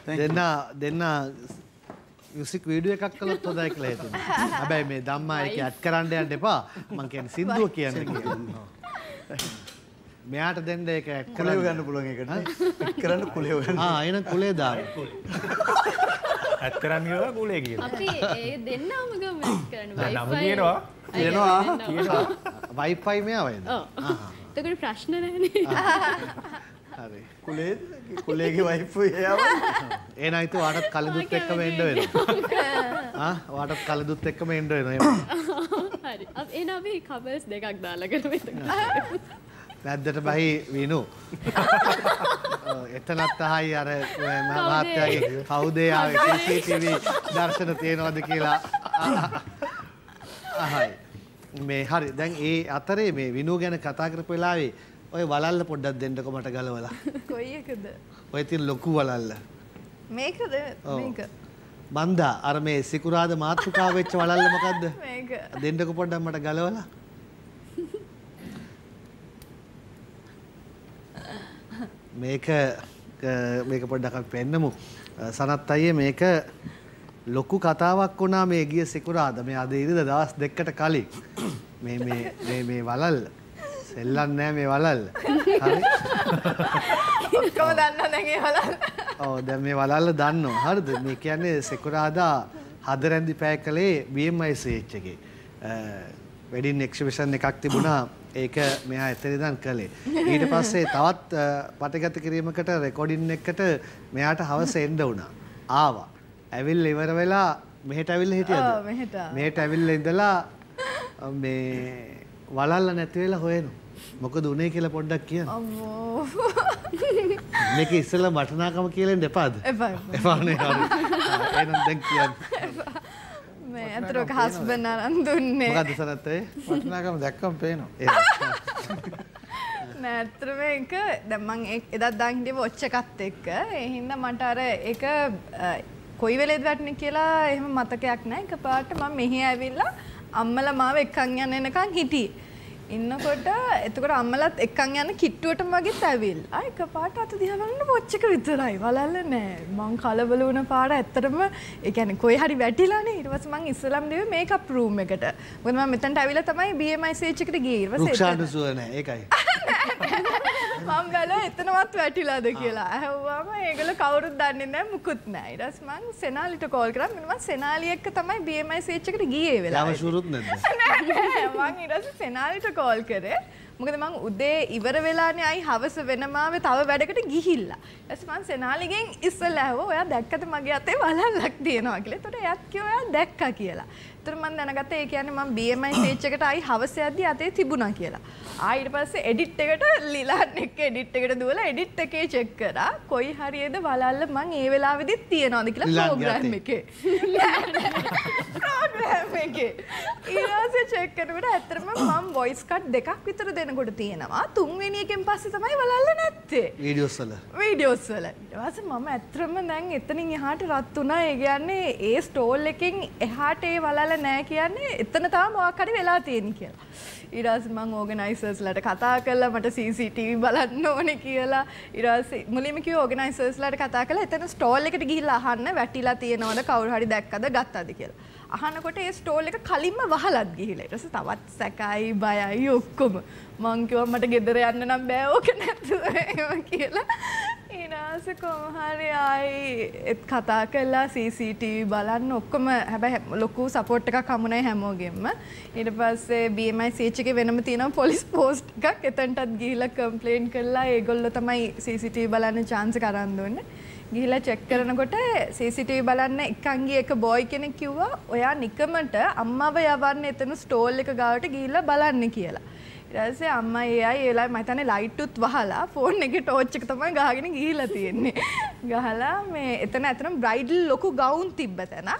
දෙන්න දෙන්න යුසික් වීඩිය එකක් කළොත් හොදයි කියලා හිතුන හැබැයි මේ දම්මා එක ඇත් කරන්න යන්න එපා. මං කියන්නේ සින්දුව කියන්න කියලා. මෙයාට දෙන්න ඒක ඇත් කුලේව ගන්න පුළුවන් එකට කරන්න කුලේව ගන්න ආ එන කුලේ දාන්න. ඇත් කරන්න කියලා කුලේ කියලා. අපි ඒ දෙන්නම ගම කරන නම කියනවා. කියනවා වයිෆයි මෙයා වයිද තකට ප්‍රශ්න නෑනේ හරි. කුලේ කුලේගේ වයිෆ් එයාව ඒ නයිතු වාටත් කලදුත් එක්කම එන්න වෙනවා. ආ? වාටත් කලදුත් එක්කම එන්න වෙනවා හරි. එන අපි කබල්ස් දෙකක් දාලා කරන වැද්දට බහි විනු. එතනත් අහයි අර මහත්තයාගේ කවුදේ ආවේ? CCTV දර්ශන තියෙනවද කියලා. අහයි. මේ හරි. දැන් ඒ අතරේ මේ විනු ගැන කතා කරපු වෙලාවේ ඔය වලල්ල පොඩ්ඩක් දෙන්නකො මට ගලවලා. කොයි එකද? ඔය තියෙන ලොකු වලල්ල. මේකද. මේක. මන්දා අර මේ සිකුරාද මාතෘකාව වෙච්ච වලල්ල මොකද්ද? මේක. දෙන්නකො පොඩ්ඩක් මට ගලවලා. මේක මේක පොඩ්ඩක් අපි පෙන්නමු. සනත් අයියේ මේක ලොකු කතාවක් වුණා මේ ගිය සිකුරාද. මේ අද ඉරිද දවස් දෙකකට කලින්. මේ මේ මේ මේ වලල් සෙල්ලම් නෑ මේ වලල් හරි? ඔක්කොම දන්න දැගේ හලන්න ඔව් දැන් මේ වලල්ල දන්නවා. හරිද? මේ කියන්නේ සෙකුරාදා හදරැන්දි පෑ කළේ BMICH එකේ. වෙඩින් එක්සිබිෂන් එකක් තිබුණා. ඒක මෙයා එතන ඉඳන් කළේ. ඊට පස්සේ තවත් පටගත කිරීමකට රෙකෝඩින් එකකට මෙයාට හවස එන්න වුණා. ආවා. ඇවිල්ලා ඉවර වෙලා මෙහෙට ඇවිල්ලා ඔව්, හිටියද මෙහෙට. ආවා. මෙහෙට ඇවිල්ලා ඉඳලා මේ වලල්ල නැති වෙලා හොයනවා මොකද උනේ කියලා පොඩ්ඩක් කියන්න. අම්මෝ. මේක ඉස්සෙල්ලා වටනාකම කියලා ඉන්න එපාද? එපා එපානේ එහෙනම් දැන් කියන්න. මේ ඇතරක හස්බන් අරන් දුන්නේ. මොකද්ද සනත් ඒ? වටිනාකම දැක්කම පේනවා. නෑත්‍ර මේක දැම්මන් එදත් දන් හිටිය ඔච්ච එකත් එක්ක. එහින්ද මට අර එක කොයි වෙලෙද වැටන කියලා එහෙම මතකයක් නෑ. එක පාට මම මෙහි ඇවිල්ලා අම්මල මාව එක්කන් යන්න එනකං හිටි. ඉන්නකොට එතකොට අම්මලත් එක්කන් යන්න කිට්ටුවටම වගේ ඇවිල් එක පාට අත දිහවන්න පොච්චක විතරයි. වලල්ල නෑ. මං කලබල වුණ පාට ඇත්තරම එකන කොයි හරි වැටිලානේ. ඉටවස් මං ඉස්සලම් දෙව මේක ප්‍රූම් එකට. ගම මෙතැන්ට ඇවිල තමයි බියමයි සේචකට ගේර්ව රුක්ෂාට සුව නෑ. ඒකයි මං බැලෝ එතනවත් වැටිලාද කියලා. ඇහවාම ඒගල කවුරුත් දන්නේ නෑ මුකුත් නෑ ඉරස් මං සෙනාලිට කෝල් කරම් මෙම සෙනාලියෙක්ක තමයි බියමයි සේච්චකට ගියේ වෙලා යාම ශුරුත් නැද්ද? මං ඉරස සෙනාලිට කෝල් කරේ. මොකද මං උදේ ඉවර වෙලානේ අයි හවස වෙනමාව තව වැඩකට ගිහිල්ලා. ඇස් මං සෙනාලිගෙන් ඉස්සල් ඇහව ඔයා දැක්කත මගේ අතේ වලල්ලක් තියෙනවා කියලා? තොට එයත් කිය ඔයා දැක්කා කියලා තර මන් දැනගත ඒ කියන්නේ මං BMI සේච්චකට අයි හවස යද්දි අතේ තිබුණා කියලා. ආයිට පස්සේ එඩිට් එකට ලිලාන් එක්ක එඩිට් එකට දුවලා එඩිට් එකේ චෙක් කරා. කොයි හරියද වලල්ල මං ඒ වෙලාවෙදිත් තියනවාද කියලා අතේ. එකේ. ප්‍රෝග්‍රෑම් එකේ. ඊළාසේ චෙක් කරනකොට ඇත්තටම මම වොයිස් කට් දෙකක් විතර දෙනකොට තියෙනවා. තුන්වෙනි එකෙන් පස්සේ තමයි වලල්ල නැත්තේ. වීඩියෝස් වල. වීඩියෝස් වල. ඊට පස්සේ මම ඇත්තටම දැන් එතනින් එහාට රත් වුණා. ඒ කියන්නේ ඒ ස්ටෝල් එකෙන් එහාට ඒ වලල්ල නෑ කියන්නේ. එතන තාම මොකක් හරි වෙලා තියෙන කියලා. ඊට පස්සේ මම ඕගනයිසර්ස්ලාට කතා කළා. මට CCTV බලන්න ඕනේ කියලා. ඊට පස්සේ මුලින්ම කිව්වා ඕගනයිසර්ස්ලාට කතා කළා. එතන ස්ටෝල් එකට ගිහිල්ලා අහන්න වැටිලා තියෙනවද? කවුරු හරි දැක්කද? ගත්තද කියලා. අහනකොට ඒ ස්ටෝල් එක කලින්ම වහලත් ගිහිලා ඊට පස්සේ තවත් සැකයි බයයි ඔක්කොම. මං කිව්වා මට ගෙදර යන්න නම් බෑ. ඕක නැතුව එහෙම කියලා. ඊට පස්සේ කොහොම හරි ආයි එත් කතා කළා CCTV බලන්න. ඔක්කොම හැබැයි ලොකු සපෝට් එකක් හමුණයි හැමෝගෙම ඊට පස්සේ BMI CH එකේ වෙනම තියෙනවා පොලිස් පෝස්ට් එකක්. එතනටත් ගිහිල්ලා කම්ප්ලේන්ට් කළා. ඒගොල්ලෝ තමයි CCTV බලන්න chance එක අරන් දුන්නේ. ගිහිලා චෙක් කරනකොට CCTV බලන්න එකන්ගේ එක බෝයි කෙනෙක් කිව්වා. ඔයා නිකමට අම්මව යවන්න එතන ස්ටෝල් එක ගාවට ගිහිල්ලා බලන්න කියලා. පස්සේ අම්මා ඒ අය ඒ වෙලාවේ මම හිතන්නේ ලයිට් උත් වහලා ෆෝන් එකේ ටෝච් එක තමයි ගහගෙන ගිහිල්ලා තියෙන්නේ. ගහලා මේ එතන ඇත්තටම බ්‍රයිඩල් ලොකු ගවුන් තිබ්බ තැන.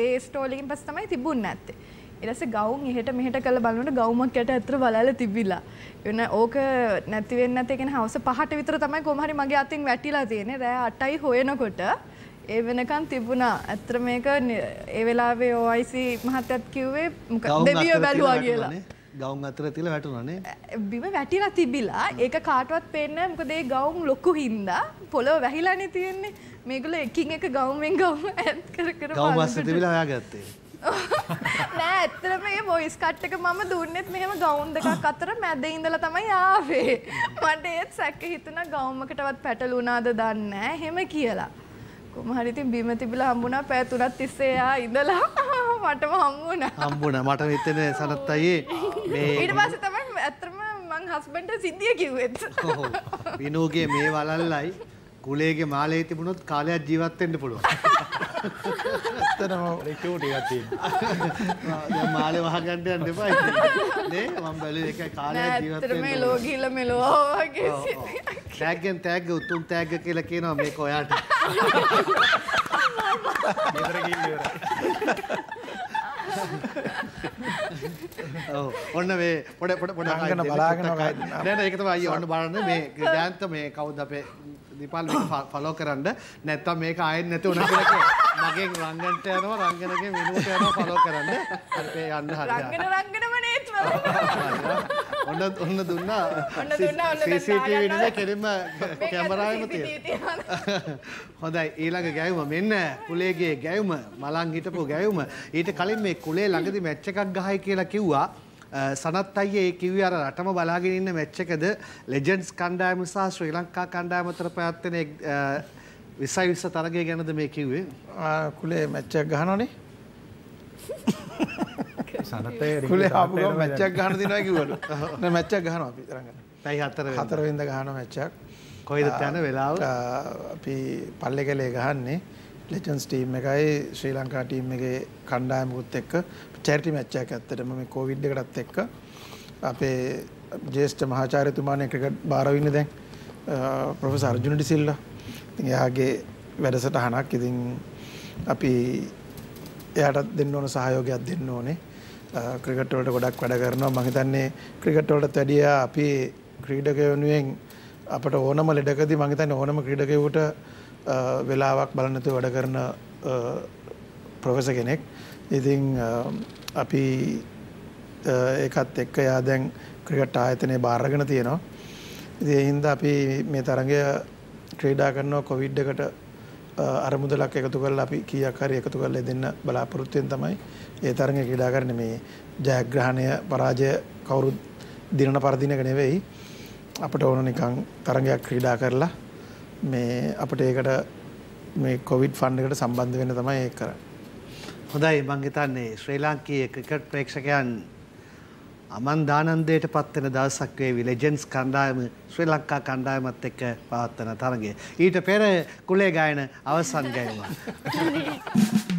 ඒ ස්ටෝල් එකෙන් පස්සේ තමයි නැත්තේ. ඊට පස්සේ ගවුන් එහෙට මෙහෙට කරලා බලනකොට ගවුමක් යට ඇත්තට බලලා තිබිලා. එන ඕක නැති වෙන්නේ නැති කියන්නේ හවස 5ට විතර තමයි කොහොම හරි මගේ අතින් වැටිලා තියෙන්නේ. රෑ 8යි හොයනකොට ඒ වෙනකන් තිබුණා. ඇත්තට මේක ඒ වෙලාවේ OIC මහත්තයත් කිව්වේ දෙවියෝ බැලුවා කියලා. වැටුණානේ. ගවුන් අතර තිල වැටුනනේ බිම වැටිලා තිබිලා ඒක කාටවත් පේන්න මොකද ඒ ගවුම් ලොකු හින්දා පොළොව වැහිලානේ තියෙන්නේ මේගොල්ලෝ එකින් එක ගවුමෙන් ගවුම ඇත් කර කර ගවුම් අස්ස තිබිලා ඔයා ගත්තේ නෑ ඇත්තටම මේ වොයිස් කට් එක මම දුන්නෙත් මෙහෙම ගවුම් දෙකක් අතර මැද ඉඳලා තමයි ආවේ. මට ඒත් සැක හිතුණා ගවුමකටවත් පැටලුණාද දන්නේ නෑ එහෙම කියලා. කොහොම හරි ඉතින් බිම තිබිලා හම්බුණා පැය තුනක් තිස්සේ එයා ඉඳලා මටම හම්බුණා. හම්බුණ මට හිතෙන සනත් අයියේ මේ ඊට පස්සේ තමයි ඇත්තටම මං හස්බන්ඩ් සිද්ධිය කිව්වෙත්. ඔව්. විනෝගේ මේ වලල්ලයි කුලේගේ මාලේ තිබුණොත් කාලයක් ජීවත් වෙන්න පුළුවන්. ඇත්තටම රිකෝට් එකක් තියෙනවා. දැන් මාලේ වහගන්න යන්න එපා. නේ මම බැලුවේ ඒකයි නෑ කාලයක් ජීවත් වෙන්න. මේ ලෝ ගිහිල්ලා මෙලෝ වගේ ඔව්. තෑග්ගෙන් තෑග්ග උතුම් තෑග්ග කියලා කියනවා මේක ඔයාට. ගෙදර ගිහින් ඉවරයි. ඔව් ඔන්න මේ පොඩ පොඩ පොඩ රංගන බලාගෙන වගේ. නෑ නෑ ඒක තමයි අයියේ ඔන්න බලන්න මේ ජයන්ත මේ කවුද අපේ දීපාල් ෆලෝ කරන්න නැත්තම් මේක ආයෙත් නැති උනා කියලා කිය. මගෙන් රංගනට යනවා රංගනගෙන් වෙනුවට යනවා ෆලෝ කරන්න. හරි යන්න හරි. රංගන රංගනම නේත් වල. ඔන්න ඔන්න දුන්නා ඔන්න දුන්නා, ඔන්න CCTV. නේ කෙලින්ම කැමරාවෙම තියෙන. හොඳයි ඊළඟ ගැයුම මෙන්න කුලේගේ ගැයුම මලං හිටපු ගැයුම ඊට කලින් මේ කුලේ ළඟදි මැච් එකක් ගහයි කියලා කිව්වා සනත් අයියේ ඒ කිව්වේ අර රටම බලාගෙන ඉන්න මැච් එකද ලෙජන්ඩ්ස් කණ්ඩායම සහ ශ්‍රී ලංකා කණ්ඩායම අතර පැවැත්වෙන එක්, අ, 20 20 තරගය ගැනද මේ කිව්වේ? කුලේ මැච්චක් ගහනෝනේ සනතේ කුලේ ආපු ගම මැච්චක් ගහන දිනවා කිව්වලු. නෑ මැච්චක් ගහනවා අපි රංගන පැයි හතර වෙනිදා. හතර වෙනිදා ගහනවා මැච්චක් කොයිද යන වෙලාව? අපි පල්ලේ කැලේ ගහන්නේ ලෙජන්ස් ටීම් එකයි ශ්‍රී ලංකා ටීම් එකේ කණ්ඩායමකුත් එක්ක. චැරිටි මැච් එකක් ඇත්තටම මේ කොවිඩ් එකටත් එක්ක. අපේ ජේෂ්ඨ මහාචාර්යතුමානේ ක්‍රිකට් බාර ඉන්නේ දැන්. ආ, ප්‍රොෆෙසර් අර්ජුන ඩිසිල්ලා ඉතින් එයාගේ වැඩසටහනක්. ඉතින් අපි එයාටත් දෙන්න ඕන සහයෝගයක් දෙන්න ඕනේ. ක්‍රිකට් වලට ගොඩක් වැඩ කරනවා. මම හිතන්නේ ක්‍රිකට් වලට වැඩිය අපි ක්‍රීඩකයෝ වෙනුවෙන් අපට ඕනම ලෙඩකදී මම හිතන්නේ ඕනම ක්‍රීඩකයෙකුට අ, වෙලාවක් බලන්න නැතුව වැඩ කරන ප්‍රොෆෙසර් කෙනෙක්. ඉතින් අ, අපි අ, ඒකත් එක්ක එයා දැන් ක්‍රිකට් ආයතනයේ බාරගෙන තියෙනවා. ඉතින් ඒ හින්දා අපි මේ තරඟය ක්‍රීඩා කරනවා කොවිඩ් එකට අ, අරමුදලක් එකතු කරලා අපි කීයක් හරි එකතු කරලා දෙන්න බලාපොරොත්තු වෙන තමයි ඒ තරඟය ක්‍රීඩා කරන්නේ මේ ජයග්‍රහණය පරාජය කවුරුත් දිනන පරදිනක නෙවෙයි අපට ඕන නිකන් තරඟයක් ක්‍රීඩා කරලා මේ අපට ඒකට මේ කොවිඩ් ෆන්ඩ් එකට සම්බන්ධ වෙන්න තමයි ඒක කරන්නේ. හොඳයි මං හිතන්නේ ශ්‍රී ලාංකීය ක්‍රිකට් ප්‍රේක්ෂකයන් අමන් දානන්දයට පත්වෙන දවසක් වේවි ලෙජන්ස් කණ්ඩායම ශ්‍රී ලංකා කණ්ඩායමත් එක්ක පවත්වන තරගය. ඊට පෙර කුලේ ගායන අවසන් ගැයුම.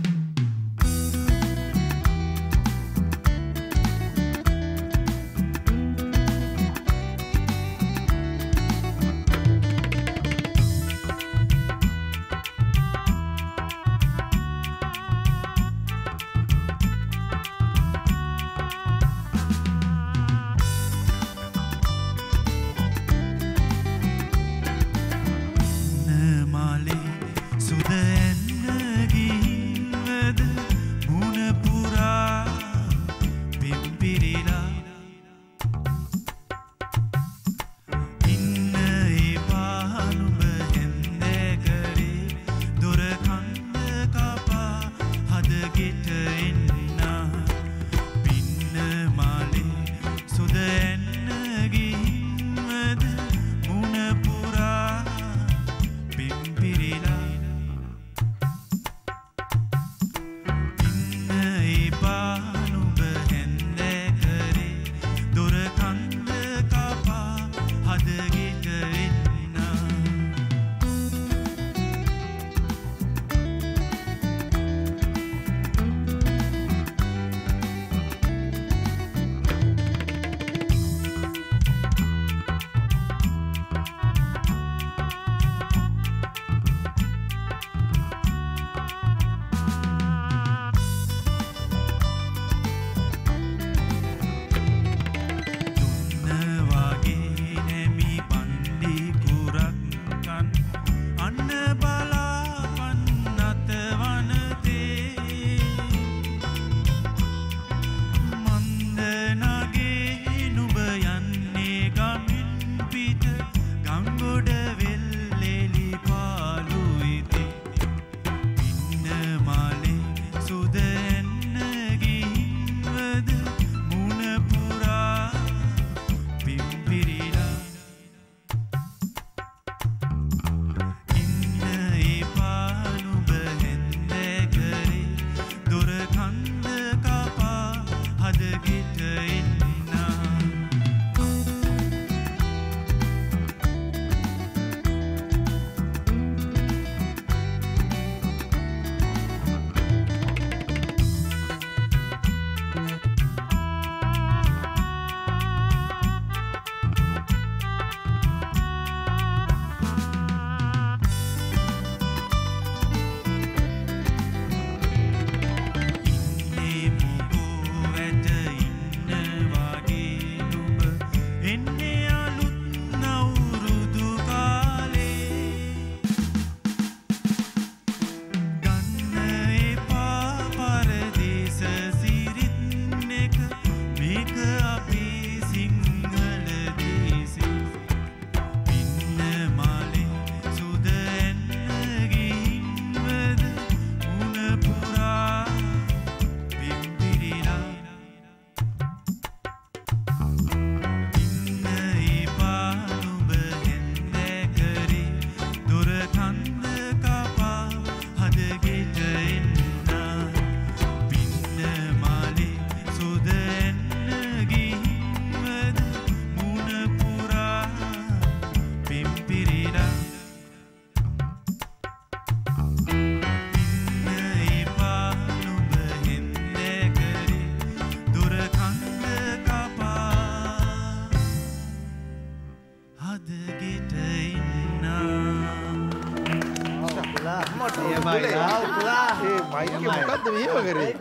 මෙහෙම කරේ?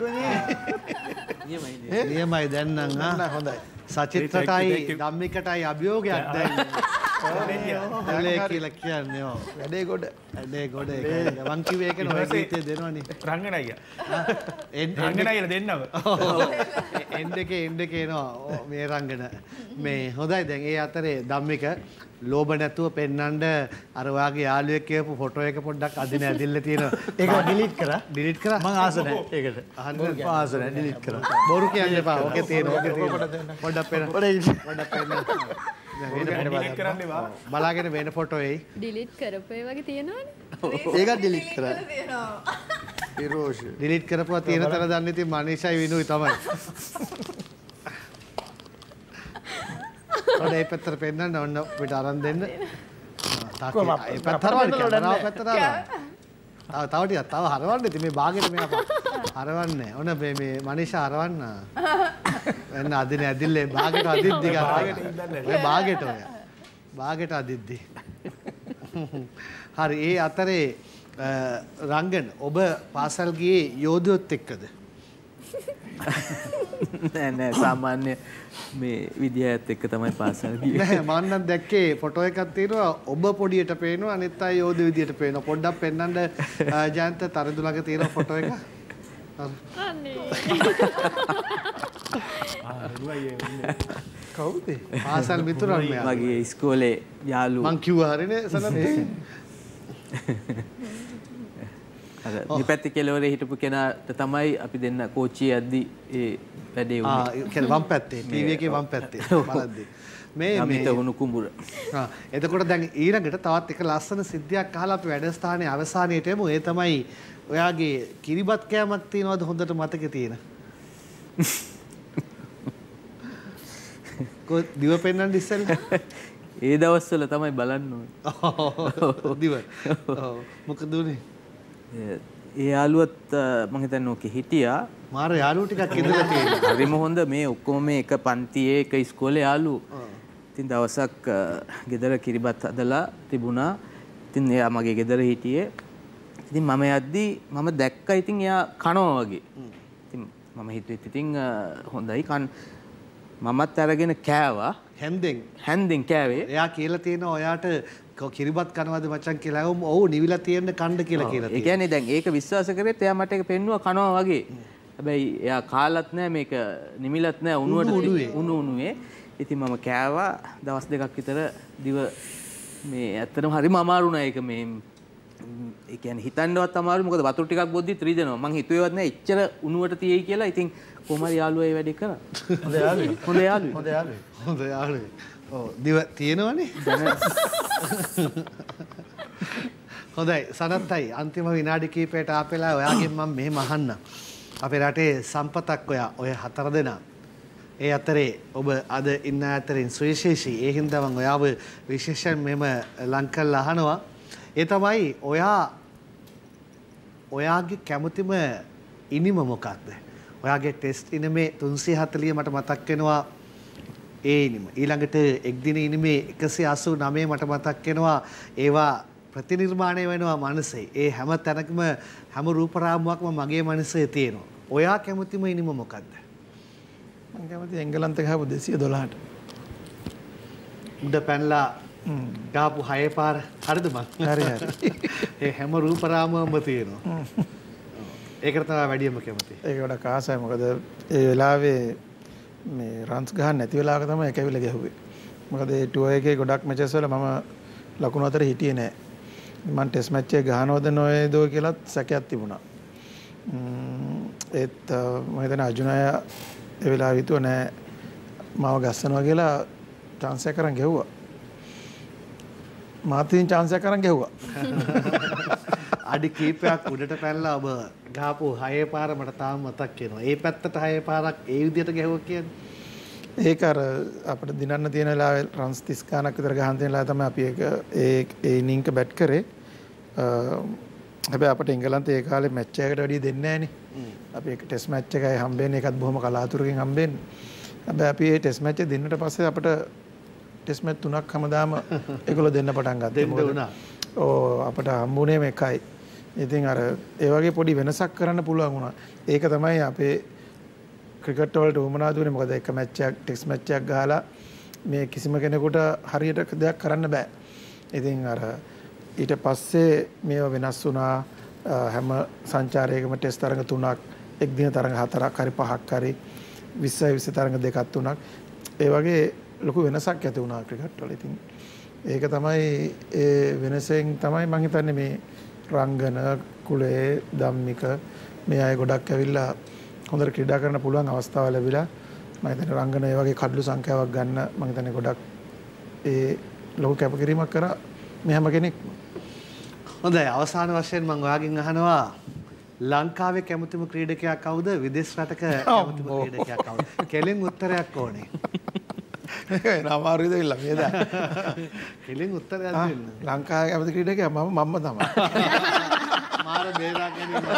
නියමයි දැන්නම්. හොඳයි සචිත්‍රටයි ධම්මිකටයි අභියෝගයක් දැන් කියලා කියන්නේ. වැඩේ ගොඩ වැඩේ ගොඩ මං කිව්වේ ඒක නෝ ගීතේ දෙනවනේ. රංගනයි රංගනයි කියලා දෙන්නම. එන්ඩ එක එන්ඩ කියනවා ඕ, මේ රංගන. මේ හොඳයි දැන් ඒ අතරේ ධම්මික ලෝබ නැතුව පෙන්නන්ඩ අරවාගේ යාළුවෙක් කියපු ෆොටෝ එක පොඩ්ඩක් අදින ඇදිල්ල තියෙනවා. ඒක ඩිලීට් කරා. ඩිලිට් කර? මං ආස නැහැ ඒකට. අහන්න ආස නැහැ ඩිලීට් කරා. බොරු කියන්න එපා. ඕකේ තියෙන ඕකේ තියෙන පොඩ්ඩක් පෙන්න පොඩ්ඩක් පෙන්න. බලාගෙන වෙන ෆොටෝ එයි. ඩිලිට් කරපු ඒ වගේ තියෙනවනේ. ඒකත් ඩිලීට් කරා. ඩිලිට් කරපුවා තියෙන තැන දන්නේ ඉතින් මනීෂයි විනුයි තමයි ඔන්න ඒ පැත්තට පෙන්නන්න ඔන්න පිට අරන් දෙන්න. තාකේ ඒ පැත්ත හරවන්න කැමරාව පැත්තට හරවන්න. තව තව ටිකක් තව හරවන්න ඉතින් මේ බාගෙට මෙයා හරවන්නේ. ඔන්න මේ මේ මනීෂා හරවන්න. එන්න අදින ඇදිල්ලේ බාගෙට අදිද්දි ගන්න. ඔය බාගෙට ඔය බාගෙට අදිද්දි. හරි ඒ අතරේ රංගන් ඔබ පාසල් ගියේ යෝධයොත් එක්කද නෑ නෑ සාමාන්‍ය මේ විදිහත් එක්ක තමයි පාසල් ගියේ. නැහැ මන්නම් දැක්කේ ෆොටෝ එකක් තියෙනවා ඔබ පොඩියට පේනවා අනිත් අය යෝධ විදියට පේනවා. පොඩ්ඩක් පෙන්වන්න ජයන්ත තරඳු ළඟ තියෙන ෆොටෝ එක. කවුද? පාසල් මිතුරන් මෙයා. මගේ ඉස්කෝලේ යාළු මං කිව්වා හරිනේ සනත් අර නිපැත්ති කෙලවරේ හිටපු කෙනාට තමයි අපි දෙන්න කෝච්චිය යද්දි ඒ වැඩේ වම් පැත්තේ ටීවී එකේ වම් පැත්තේ බලද්දි මේ ගමිත මේ වුණු කුඹුර. ආ, එතකොට දැන් ඊළඟට තවත් එක ලස්සන සිද්ධියක් අහලා අපි වැඩස්ථානයේ අවසානයේට එමු. ඒ තමයි ඔයාගේ කිරිබත් කෑමක් තියනවද හොඳට මතකේ තියෙන? කො දිව පෙන්වන්න ඉස්සෙල්ලා. ඒ දවස්වල තමයි බලන්න ඕනේ. දිව. ඔව්. මොකද උනේ? ඒ- යාළුවත් මං හිතන්නේ ඕකේ හිටියා. මාර යාළුවෝ ටිකක් ඉඳලා තියෙනවා. හරිම හොඳ මේ ඔක්කොම මේ එක පන්තියේ එක ඉස්කෝලේ යාළුවෝ. ඉතින් දවසක් ගෙදර කිරිබත් හදලා තිබුණා. ඉතින් එයා මගේ ගෙදර හිටියේ. ඉතින් මම යද්දි මම දැක්කා ඉතින් එයා කනවා වගේ. ඉතින් මම හිතුවෙත් ඉතින් හොඳයි කන් මමත් අරගෙන කෑවා. හැන්දෙන් හැන්දෙන් කෑවේ. එයා කියලා තියෙනවා ඔයාට කිරිබත් කනවද මචං කියලා. ඔව් ඔව් නිවිලා තියෙන්න කණ්ඩ කියලා කියලා ඒ. කියන්නේ දැන් ඒක විශ්වාස කරේත් එයා මට ඒක පෙන්නුවා කනවා වගේ. හැබැයි එයා කාලත් නැහැ මේක නිමිලත් නැහැ උණුවට උණු උණුවේ. උණු උණුවේ. ඉතින් මම කෑවා දවස් දෙකක් විතර දිව මේ ඇත්තටම හරිම අමාරු නෑ ඒක මේ ඒ කියන්නේ හිතන්නවත් අමාරු මොකද වතුර ටිකක් බොද්දි ත්‍රිදෙනවා. මං හිතුවේවත් නෑ එච්චර උණුවට තියෙයි කියලා. ඉතින් කොහොම හරි යාළුවා ඒ වැඩේ කරා. හොඳ යාළුවෙක්. හොඳ යාළුවෙක්. හොඳ යාළුවෙක්. හොඳ යාළුවෙක්. ඔව් දිව තියෙනවනේ. හොඳයි සනත්තයි අන්තිම විනාඩි කිහිපයට ආපෙලා ඔයාගෙන් මම මෙහෙම අහන්නම්. අපේ රටේ සම්පතක් ඔයා ඔය හතර දෙනා. ඒ අතරේ ඔබ අද ඉන්න අතරින් සුවිශේෂී. ඒ හින්දා මම ඔයාව විශේෂයෙන් මෙහෙම ලං කරලා අහනවා. ඒ තමයි ඔයා ඔයාගේ කැමතිම ඉනිම මොකක්ද? ඔයාගේ ටෙස්ට් ඉනිමේ 340 මට මතක් වෙනවා ඒ ඉනිම. ඊළඟට එක් දින ඉනිමේ 189 මට මතක් වෙනවා ඒවා ප්‍රතිනිර්මාණය වෙනවා මනසේ. ඒ හැම තැනකම හැම රූප රාමුවක්ම මගේ මනසේ තියෙනවා. ඔයා කැමතිම ඉනිම මොකක්ද? මම කැමති එංගලන්ත ගහපු 212ට. උඩ පැනලා ගාපු හය පාර හරිද බං? හරි, හරි. ඒ හැම රූප රාමුවක්ම තියෙනවා. ඒකට තමයි වැඩියම කැමති. ඒක ගොඩක් ආසයි මොකද ඒ වෙලාවේ මේ රන්ස් ගහන්න නැති වෙලාවක තමයි එක ඇවිල්ලා ගැහුවේ. මොකද ඒ ටුවර් එකේ ගොඩක් මැචස් වල මම ලකුණු අතර හිටියේ නෑ. මම ටෙස්ට් මැච් එක ගහනවද නොවේද කියලාත් සැකයක් තිබුණා. ම්ම්, ඒත් අ, මම හිතන්නේ අර්ජුනය ඒ වෙලාව හිතුව නෑ මාව ගස්සනවා කියලා chance එකක් අරන් ගැහුවා. මාතින් chance එකක් අරන් ගැහුවා. අඩි කීපයක් උඩට පැනලා ඔබ ගාපු හය පාර මට තාම මතක් වෙනවා. ඒ පැත්තට හය පාරක් ඒ විදිහට ගැහුවා කියන්නේ. ඒක අර අපිට දිනන්න තියෙන වෙලාවේ රන්ස් 30 ගානක් විතර ගහන් තියෙන වෙලාව තමයි අපි ඒක ඒ ඒ ඉනින්ක බැට් කරේ. හැබැයි අපිට එංගලන්තේ ඒ කාලේ මැච් එකකට වැඩිය දෙන්නේ නැහනේ. අපි ඒක ටෙස්ට් මැච් එකයි හම්බෙන්නේ ඒකත් බොහොම කලාතුරකින් හම්බෙන්නේ. හැබැයි අපි ඒ ටෙස්ට් මැච් එක දෙන්නට පස්සේ අපිට ටෙස්ට් මැච් තුනක් හැමදාම ඒගොල්ලෝ දෙන්න පටන් ගත්තා. දෙන්න වුණා. ඕ අපිට හම්බුනේ මේකයි. ඉතින් අර ඒ වගේ පොඩි වෙනසක් කරන්න පුළුවන් වුණා. ඒක තමයි අපේ ක්‍රිකට් වලට උවමනා දුන්නේ. මොකද එක මැච් එකක් ටෙස්ට් මැච් එකක් ගහලා මේ කිසිම කෙනෙකුට හරියට දෙයක් කරන්න බෑ. ඉතින් අර ඊට පස්සේ මේවා වෙනස් වුණා. අ, හැම සංචාරයකම ටෙස්ට් තරඟ තුනක්, එක් දින තරඟ හතරක් හරි පහක් හරි 20 20 තරඟ දෙකක් තුනක්. ඒ වගේ ලොකු වෙනසක් ඇති වුණා ක්‍රිකට් වල. ඉතින් ඒක තමයි ඒ වෙනසෙන් තමයි මම හිතන්නේ මේ රංගන කුලේ ධම්මික මේ අය ගොඩක් ඇවිල්ලා හොඳට ක්‍රීඩා කරන්න පුළුවන් අවස්ථාව ලැබිලා මම හිතන්නේ රංගන ඒ වගේ කඩලු සංඛ්‍යාවක් ගන්න මම හිතන්නේ ගොඩක් ඒ ලොකු කැපකිරීමක් කරා මේ හැම කෙනෙක්ම. හොඳයි අවසාන වශයෙන් මම ඔයාගෙන් අහනවා ලංකාවේ කැමතිම ක්‍රීඩකයා කවුද? විදේශ රටක කැමතිම ක්‍රීඩකයා කවුද? කෙලින් උත්තරයක් ඕනේ ඒක අමාරුද ඉල්ල මේද කෙලින් උත්තරයක් දෙන්න ලංකාවේ කැමති ක්‍රීඩකයා මම මම්ම තමයි. මාර බේරා ගැනීම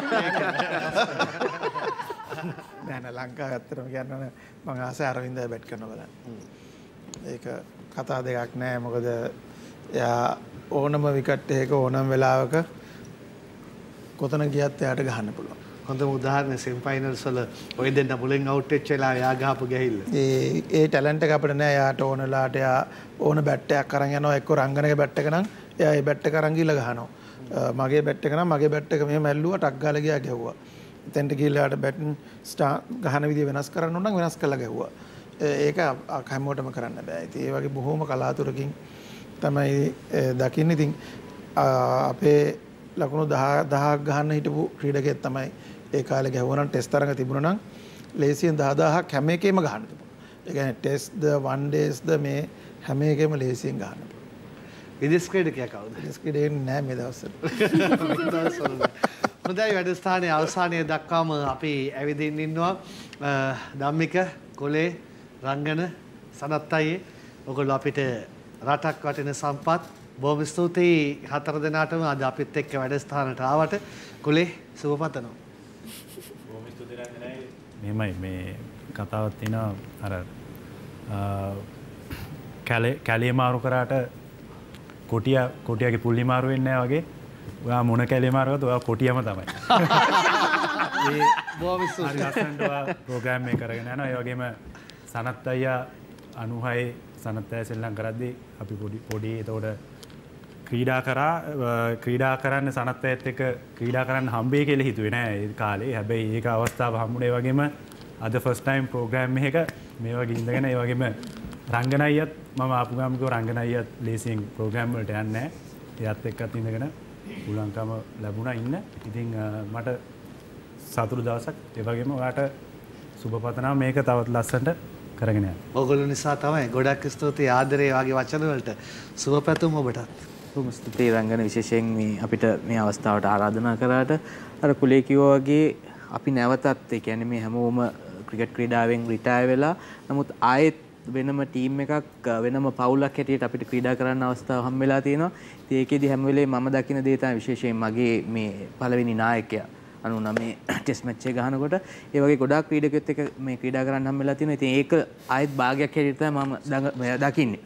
නෑ නෑ ලංකාව ඇත්තටම කියන්න ඕන මම ආසයි අරවින්දයි බැට් කරන බලන්න. ඒක කතා දෙකක් නෑ. මොකද එයා ඕනම විකට් එකක ඕනම වෙලාවක කොතන ගියත් එයාට ගහන්න පුළුවන්. හොඳම උදාහරණ සෙමිෆයිනල්ස් වල ඔය දෙන්න මුලින් අවුට් වෙච්ච වෙලාව එයා ගහපු ගැහිල්ල. ඒ ඒ ටැලන්ට් එක අපිට නෑ එයාට ඕන වෙලාවට එයා ඕන බැට් එකක් අරන් යනවා එක්ක රංගනගේ බැට් එක නම් එයා ඒ බැට් එක අරන් ගිහලා ගහනවා. අ, මගේ බැට් එක නම් මගේ බැට් එක මෙහෙම ඇල්ලුවා ටක් ගාලා ගියා ගැහුවා. එතෙන්ට ගිහලා යාට බැට් ස්ටා ගහන විදිය වෙනස් කරන්න ඕන නම් වෙනස් කරලා ගැහුවා. ඒ- ඒක අ- හැමෝටම කරන්න බෑ. ඉතින් ඒ වගේ බොහොම කලාතුරකින් තමයි ඒ, දකින්නේ. ඉතින් අ, අපේ ලකුණු 10 10ක් ගහන්න හිටපු ක්‍රීඩකයෙක් තමයි ඒ කාලේ ගැහුවා නම් ටෙස්ට් තරඟ තිබුණා නම් ලේසියෙන් 10000ක් හැම එකේම ගහන්න තිබුණා. ඒ කියන්නේ ටෙස්ට් ද වන් ඩේස් ද මේ හැම එකේම ලේසියෙන් ගහන්න. විදේශ ක්‍රීඩකයා කවුද? විදේශ ක්‍රීඩකයෙක් නෑ මේ දවස්වල. හොඳයි වැඩස්ථානයේ අවසානයේ දක්වාම අපි ඇවිදින්න ඉන්නවා ධම්මික කොලේ රංගන සනත් අයියේ ඔගොල්ලෝ අපිට රටක් වටින සම්පත් බොහොම ස්තුතියි හතර දෙනාටම අද අපිත් එක්ක වැඩස්ථානට ආවට කොලේ සුබ පතනවා මෙමයි මේ කතාවත් තින අර කැලේ මාරු කරාට කොටිය කොටියගේ පුල්ලි මාරු වෙන්න වගේ. ඔයා මොන කැලේ මාරුවද ඔයා කොටියම තමයි. ප්‍රෝග්‍රෑම් මේ කරගෙන යන ඒ වගේම සනත් අයියා අනුහයි සනත් අය සෙල්ලම් කරද්දී අපි පොඩි පොඩි එතකොට ක්‍රීඩා කරා අ, ක්‍රීඩා කරන්න සනත් ඇත් එක ක්‍රීඩා කරන්න හම්බේ කෙල හිතුවේ නෑ ඒ කාලේ. හැබැයි ඒක අවස්ථාව හම්බුනේ වගේම අද ෆස් ටයිම් ප්‍රෝග්‍රෑම් එක. මේ වගේ ඉඳගෙන ඒ වගේම රංගනයියත් මම ආපුගාමිකව රංගනයියත් ලේසියෙන් ප්‍රෝග්‍රෑම් වලට යන්නේ එයත් එක්කත් ඉඳගෙන පුලංකම ලැබුණා ඉන්න. ඉතින් අ, මට සතුරු දවසක්. ඒවගේම ඔයාට සුභපතනා මේක තවත් ලස්සට කරගෙන යන්න. ඔගොල්ලෝ නිසා තමයි ගොඩක් ස්තුතියි. ආදරේ වගේ වචන වලට. සුබ පැතුම් ඔබටත්. බොහොම ස්තුතියි රංගන විශේෂයෙන් මේ අපිට මේ අවස්ථාවට ආරාධනා කරාට අර කුලේ කිව්වා වගේ අපි නැවතත් ඒ කියන්නේ මේ හැමෝම ක්‍රිකට් ක්‍රීඩාවෙන් රිටයර් වෙලා නමුත් ආයෙත් වෙනම ටීම් එකක් වෙනම පවුලක් හැටියට අපිට ක්‍රීඩා කරන්න අවස්ථාව හම් වෙලා තියෙනවා. ඉතින් ඒකෙදි හැම වෙලේම මම දකින දේ තමයි විශේෂයෙන් මගේ මේ පළවෙනි නායකයා 99 ටෙස්ට් මැච් එක ගහනකොට ඒ වගේ ගොඩාක් ක්‍රීඩකයොත් එක්ක මේ ක්‍රීඩා කරන්න හම් වෙලා තියෙනවා. ඉතින් ඒක ආයෙත් භාගයක් හැටියට තමයි මම දඟ- දකින්නේ.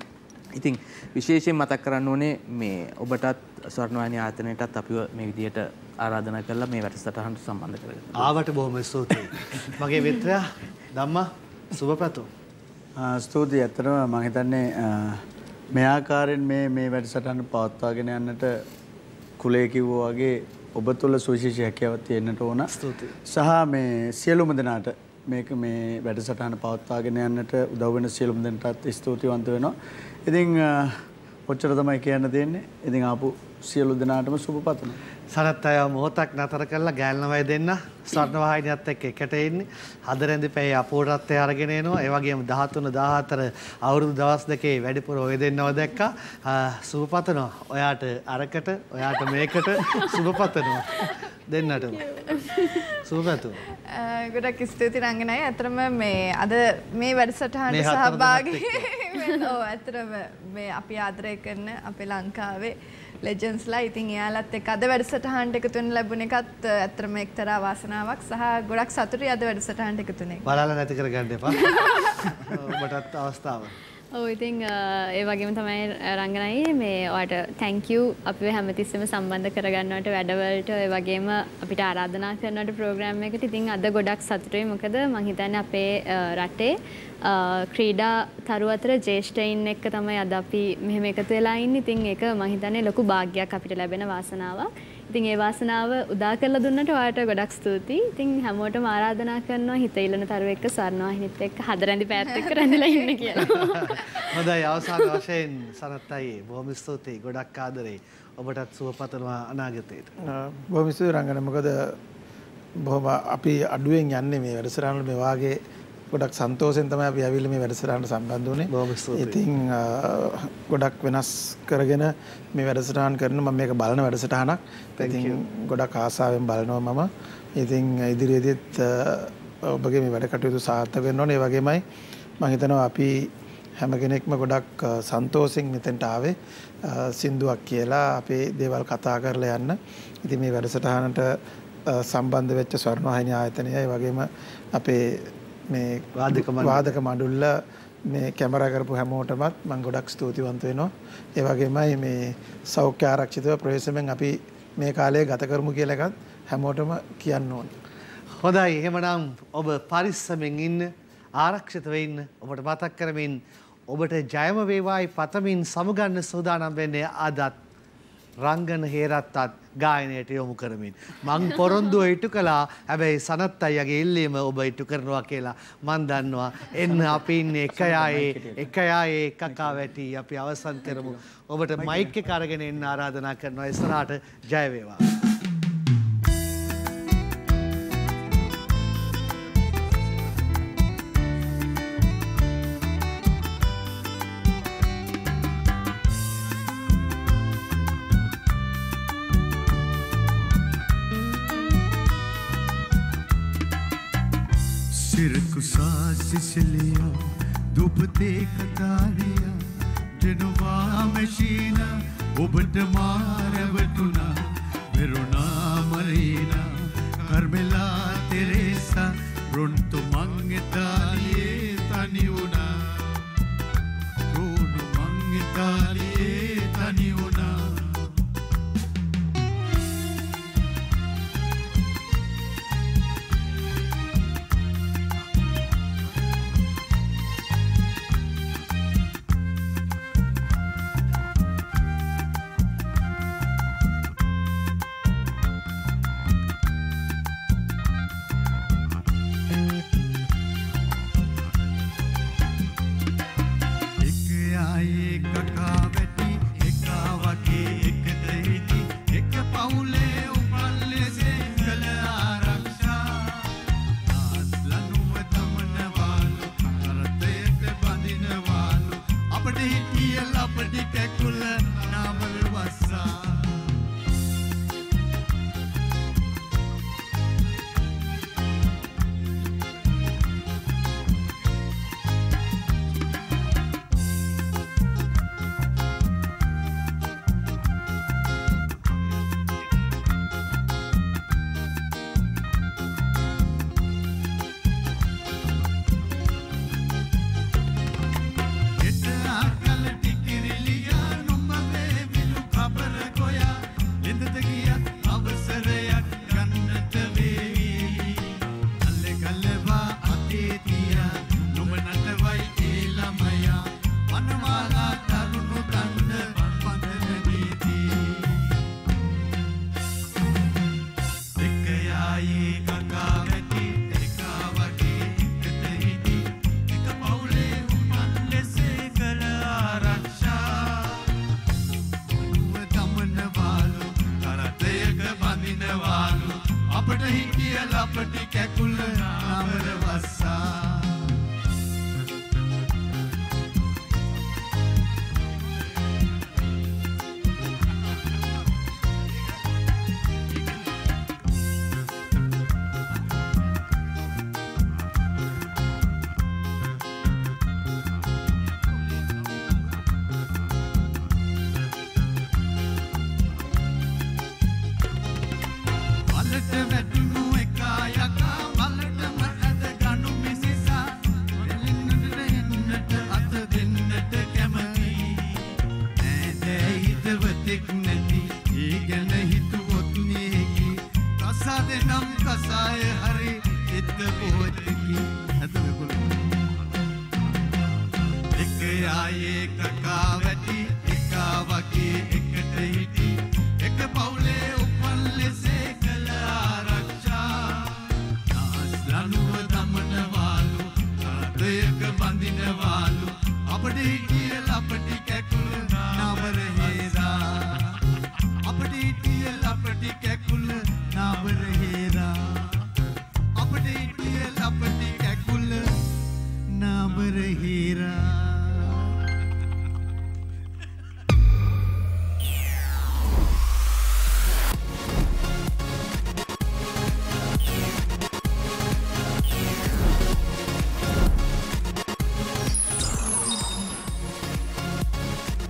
ඉතින් විශේෂයෙන් මතක් කරන්න ඕනේ මේ ඔබටත් ස්වර්ණවාහිනී ආයතනයටත් අපිව මේ විදියට ආරාධනා කරලා මේ වැඩසටහනට සම්බන්ධ කරගන්න. ආවට බොහොම ස්තුතියි. මගේ මිත්‍රයා ධම්මා සුබ පැතුම්. ආ, ස්තුතියි ඇත්තටම මම හිතන්නේ මේ ආකාරයෙන් මේ මේ වැඩසටහන පවත්වාගෙන යන්නට කුලේ කිව්වා වගේ ඔබ තුළ සුවිශේෂ හැකියාවක් තියෙන්නට ඕන. ස්තුතියි. සහ මේ සියලුම දෙනාට මේක මේ වැඩසටහන පවත්වාගෙන යන්නට උදව් වෙන සියලුම දෙනාටත් ස්තුතිවන්ත වෙනවා. ඉතින් ආ, ඔච්චර තමයි කියන්න තියෙන්නේ. ඉතින් ආපු සියලු දෙනාටම සුබ පතනවා. සනත් අය මොහොතක් නතර කරලා ගෑල්නවය දෙන්න ස්වර්ණවාහිනියත් එක්ක එකට එන්නේ. හදරැඳි පැය අපූර්ණත්වය අරගෙන එනවා. ඒ වගේම 13 14 අවුරුදු දවස් දෙකේ වැඩිපුර ඔය දෙන්නව දැක්කා. ආ, සුබ පතනවා. ඔයාට අරකට, ඔයාට මේකට සුබ පතනවා. දෙන්නටම. සුබ පැතුම්. අ, ගොඩක් ස්තුති රංගනයි ඇතරම මේ අද මේ හතර සහභාගී වෙන්න ඕ ඇතරම මේ අපි ආදරය කරන අපේ ලංකාවේ ලෙජන්ස්ලා ඉතින් එයාලත් එක්ක අද වැඩසටහනට එකතු වෙන්න ලැබුණ එකත් ඇත්තම එක්තරා වාසනාවක් සහ ගොඩක් සතුටුයි අද වැඩසටහනට එකතු වෙන එක. බලලා නැති කරගන්න එපා. ඔබටත් අවස්ථාව. ඔව් ඉතින් අ, ඒ වගේම තමයි රංගනයි මේ ඔයාට thank you අපිව හැමතිස්සෙම සම්බන්ධ කරගන්නවට වැඩවලට ඒ වගේම අපිට ආරාධනා කරනවට ප්‍රෝග්‍රෑම් එකට. ඉතින් අද ගොඩක් සතුටුයි මොකද මං හිතන්නේ අපේ අ, රටේ අ, ක්‍රීඩා තරු අතර ජේෂ්ඨයින් එක්ක තමයි අද අපි මෙහෙම එකතු වෙලා ඉන්නේ. ඉතින් ඒක මං හිතන්නේ ලොකු භාග්යක් අපිට ලැබෙන වාසනාවක්. ඉතින් ඒ වාසනාව උදා කරලා දුන්නට ඔයාලට ගොඩක් ස්තුතියි. ඉතින් හැමෝටම ආරාධනා කරනවා හිත ඉලන තරුව එක්ක ස්වර්ණවාහිනිත් එක්ක හදරැඳි පැත් එක්ක රැඳිලා ඉන්න කියලා. හොඳයි අවසාන වශයෙන් සනත් අයියේ බොහොම ස්තුතියි ගොඩක් ආදරේ ඔබටත් සුවපතනවා අනාගතයට. බොහොම ස්තුතියි රංගන මොකද බොහොම අපි අඩුවෙන් යන්නේ මේ වැඩසටහන මේ වාගේ ගොඩක් සන්තෝෂෙන් තමයි අපි ඇවිල්ලා මේ වැඩසටහනට සම්බන්ධ වුණේ. ඉතින් ගොඩක් වෙනස් කරගෙන මේ වැඩසටහන් කරන මම මේක බලන වැඩසටහනක්. ඉතින් ගොඩක් ආසාවෙන් බලනවා මම. ඉතින් ඉදිරියේදීත් ඔබගේ මේ වැඩ කටයුතු සාර්ථක වෙන්න ඕනේ. ඒ වගේමයි මම හිතනවා අපි හැම කෙනෙක්ම ගොඩක් සන්තෝෂෙන් මෙතෙන්ට ආවේ සින්දුවක් කියලා අපේ දේවල් කතා කරලා යන්න. ඉතින් මේ වැඩසටහනට සම්බන්ධ වෙච්ච ස්වර්ණවාහිනී ආයතනය ඒ වගේම අපේ මේ වාදක මණ්ඩල. වාදක මඩුල්ල මේ කැමරා කරපු හැමෝටමත් මම ගොඩක් ස්තුතිවන්ත වෙනවා. ඒ වගේමයි මේ සෞඛ්‍ය ආරක්ෂිතව ප්‍රවේශමෙන් අපි මේ කාලය ගත කරමු කියලා එකත් හැමෝටම කියන්න ඕනේ. හොඳයි එහෙමනම් ඔබ පරිස්සමෙන් ඉන්න ආරක්ෂිතව ඉන්න ඔබට මතක් කරමින් ඔබට ජයම වේවායි පතමින් සමුගන්න සූදානම් වෙන්නේ අදත් රංගන හේරත්තත් ගායනයට යොමු කරමින්. මං පොරොන්දුව ඉටු කලා හැබැයි සනත් අයගේ ඉල්ලීම ඔබ ඉටු කරනවා කියලා මන් දන්නවා. එන්න අපි ඉන්න එකයායේ එකයායේ එකකා වැටි අපි අවසන් කරමු. ඔබට මයික්‍ය කරගෙන එන්න ආරාධනා කරනවා ඉස්සරහට ජයවේවා. सांस लिया डूबते कतारिया दिनवा मशीना उबट मारव तुना मेरुना मरीना तेरे तेरेसा रुन तो मंगता ये तनियुना। रुन मंगता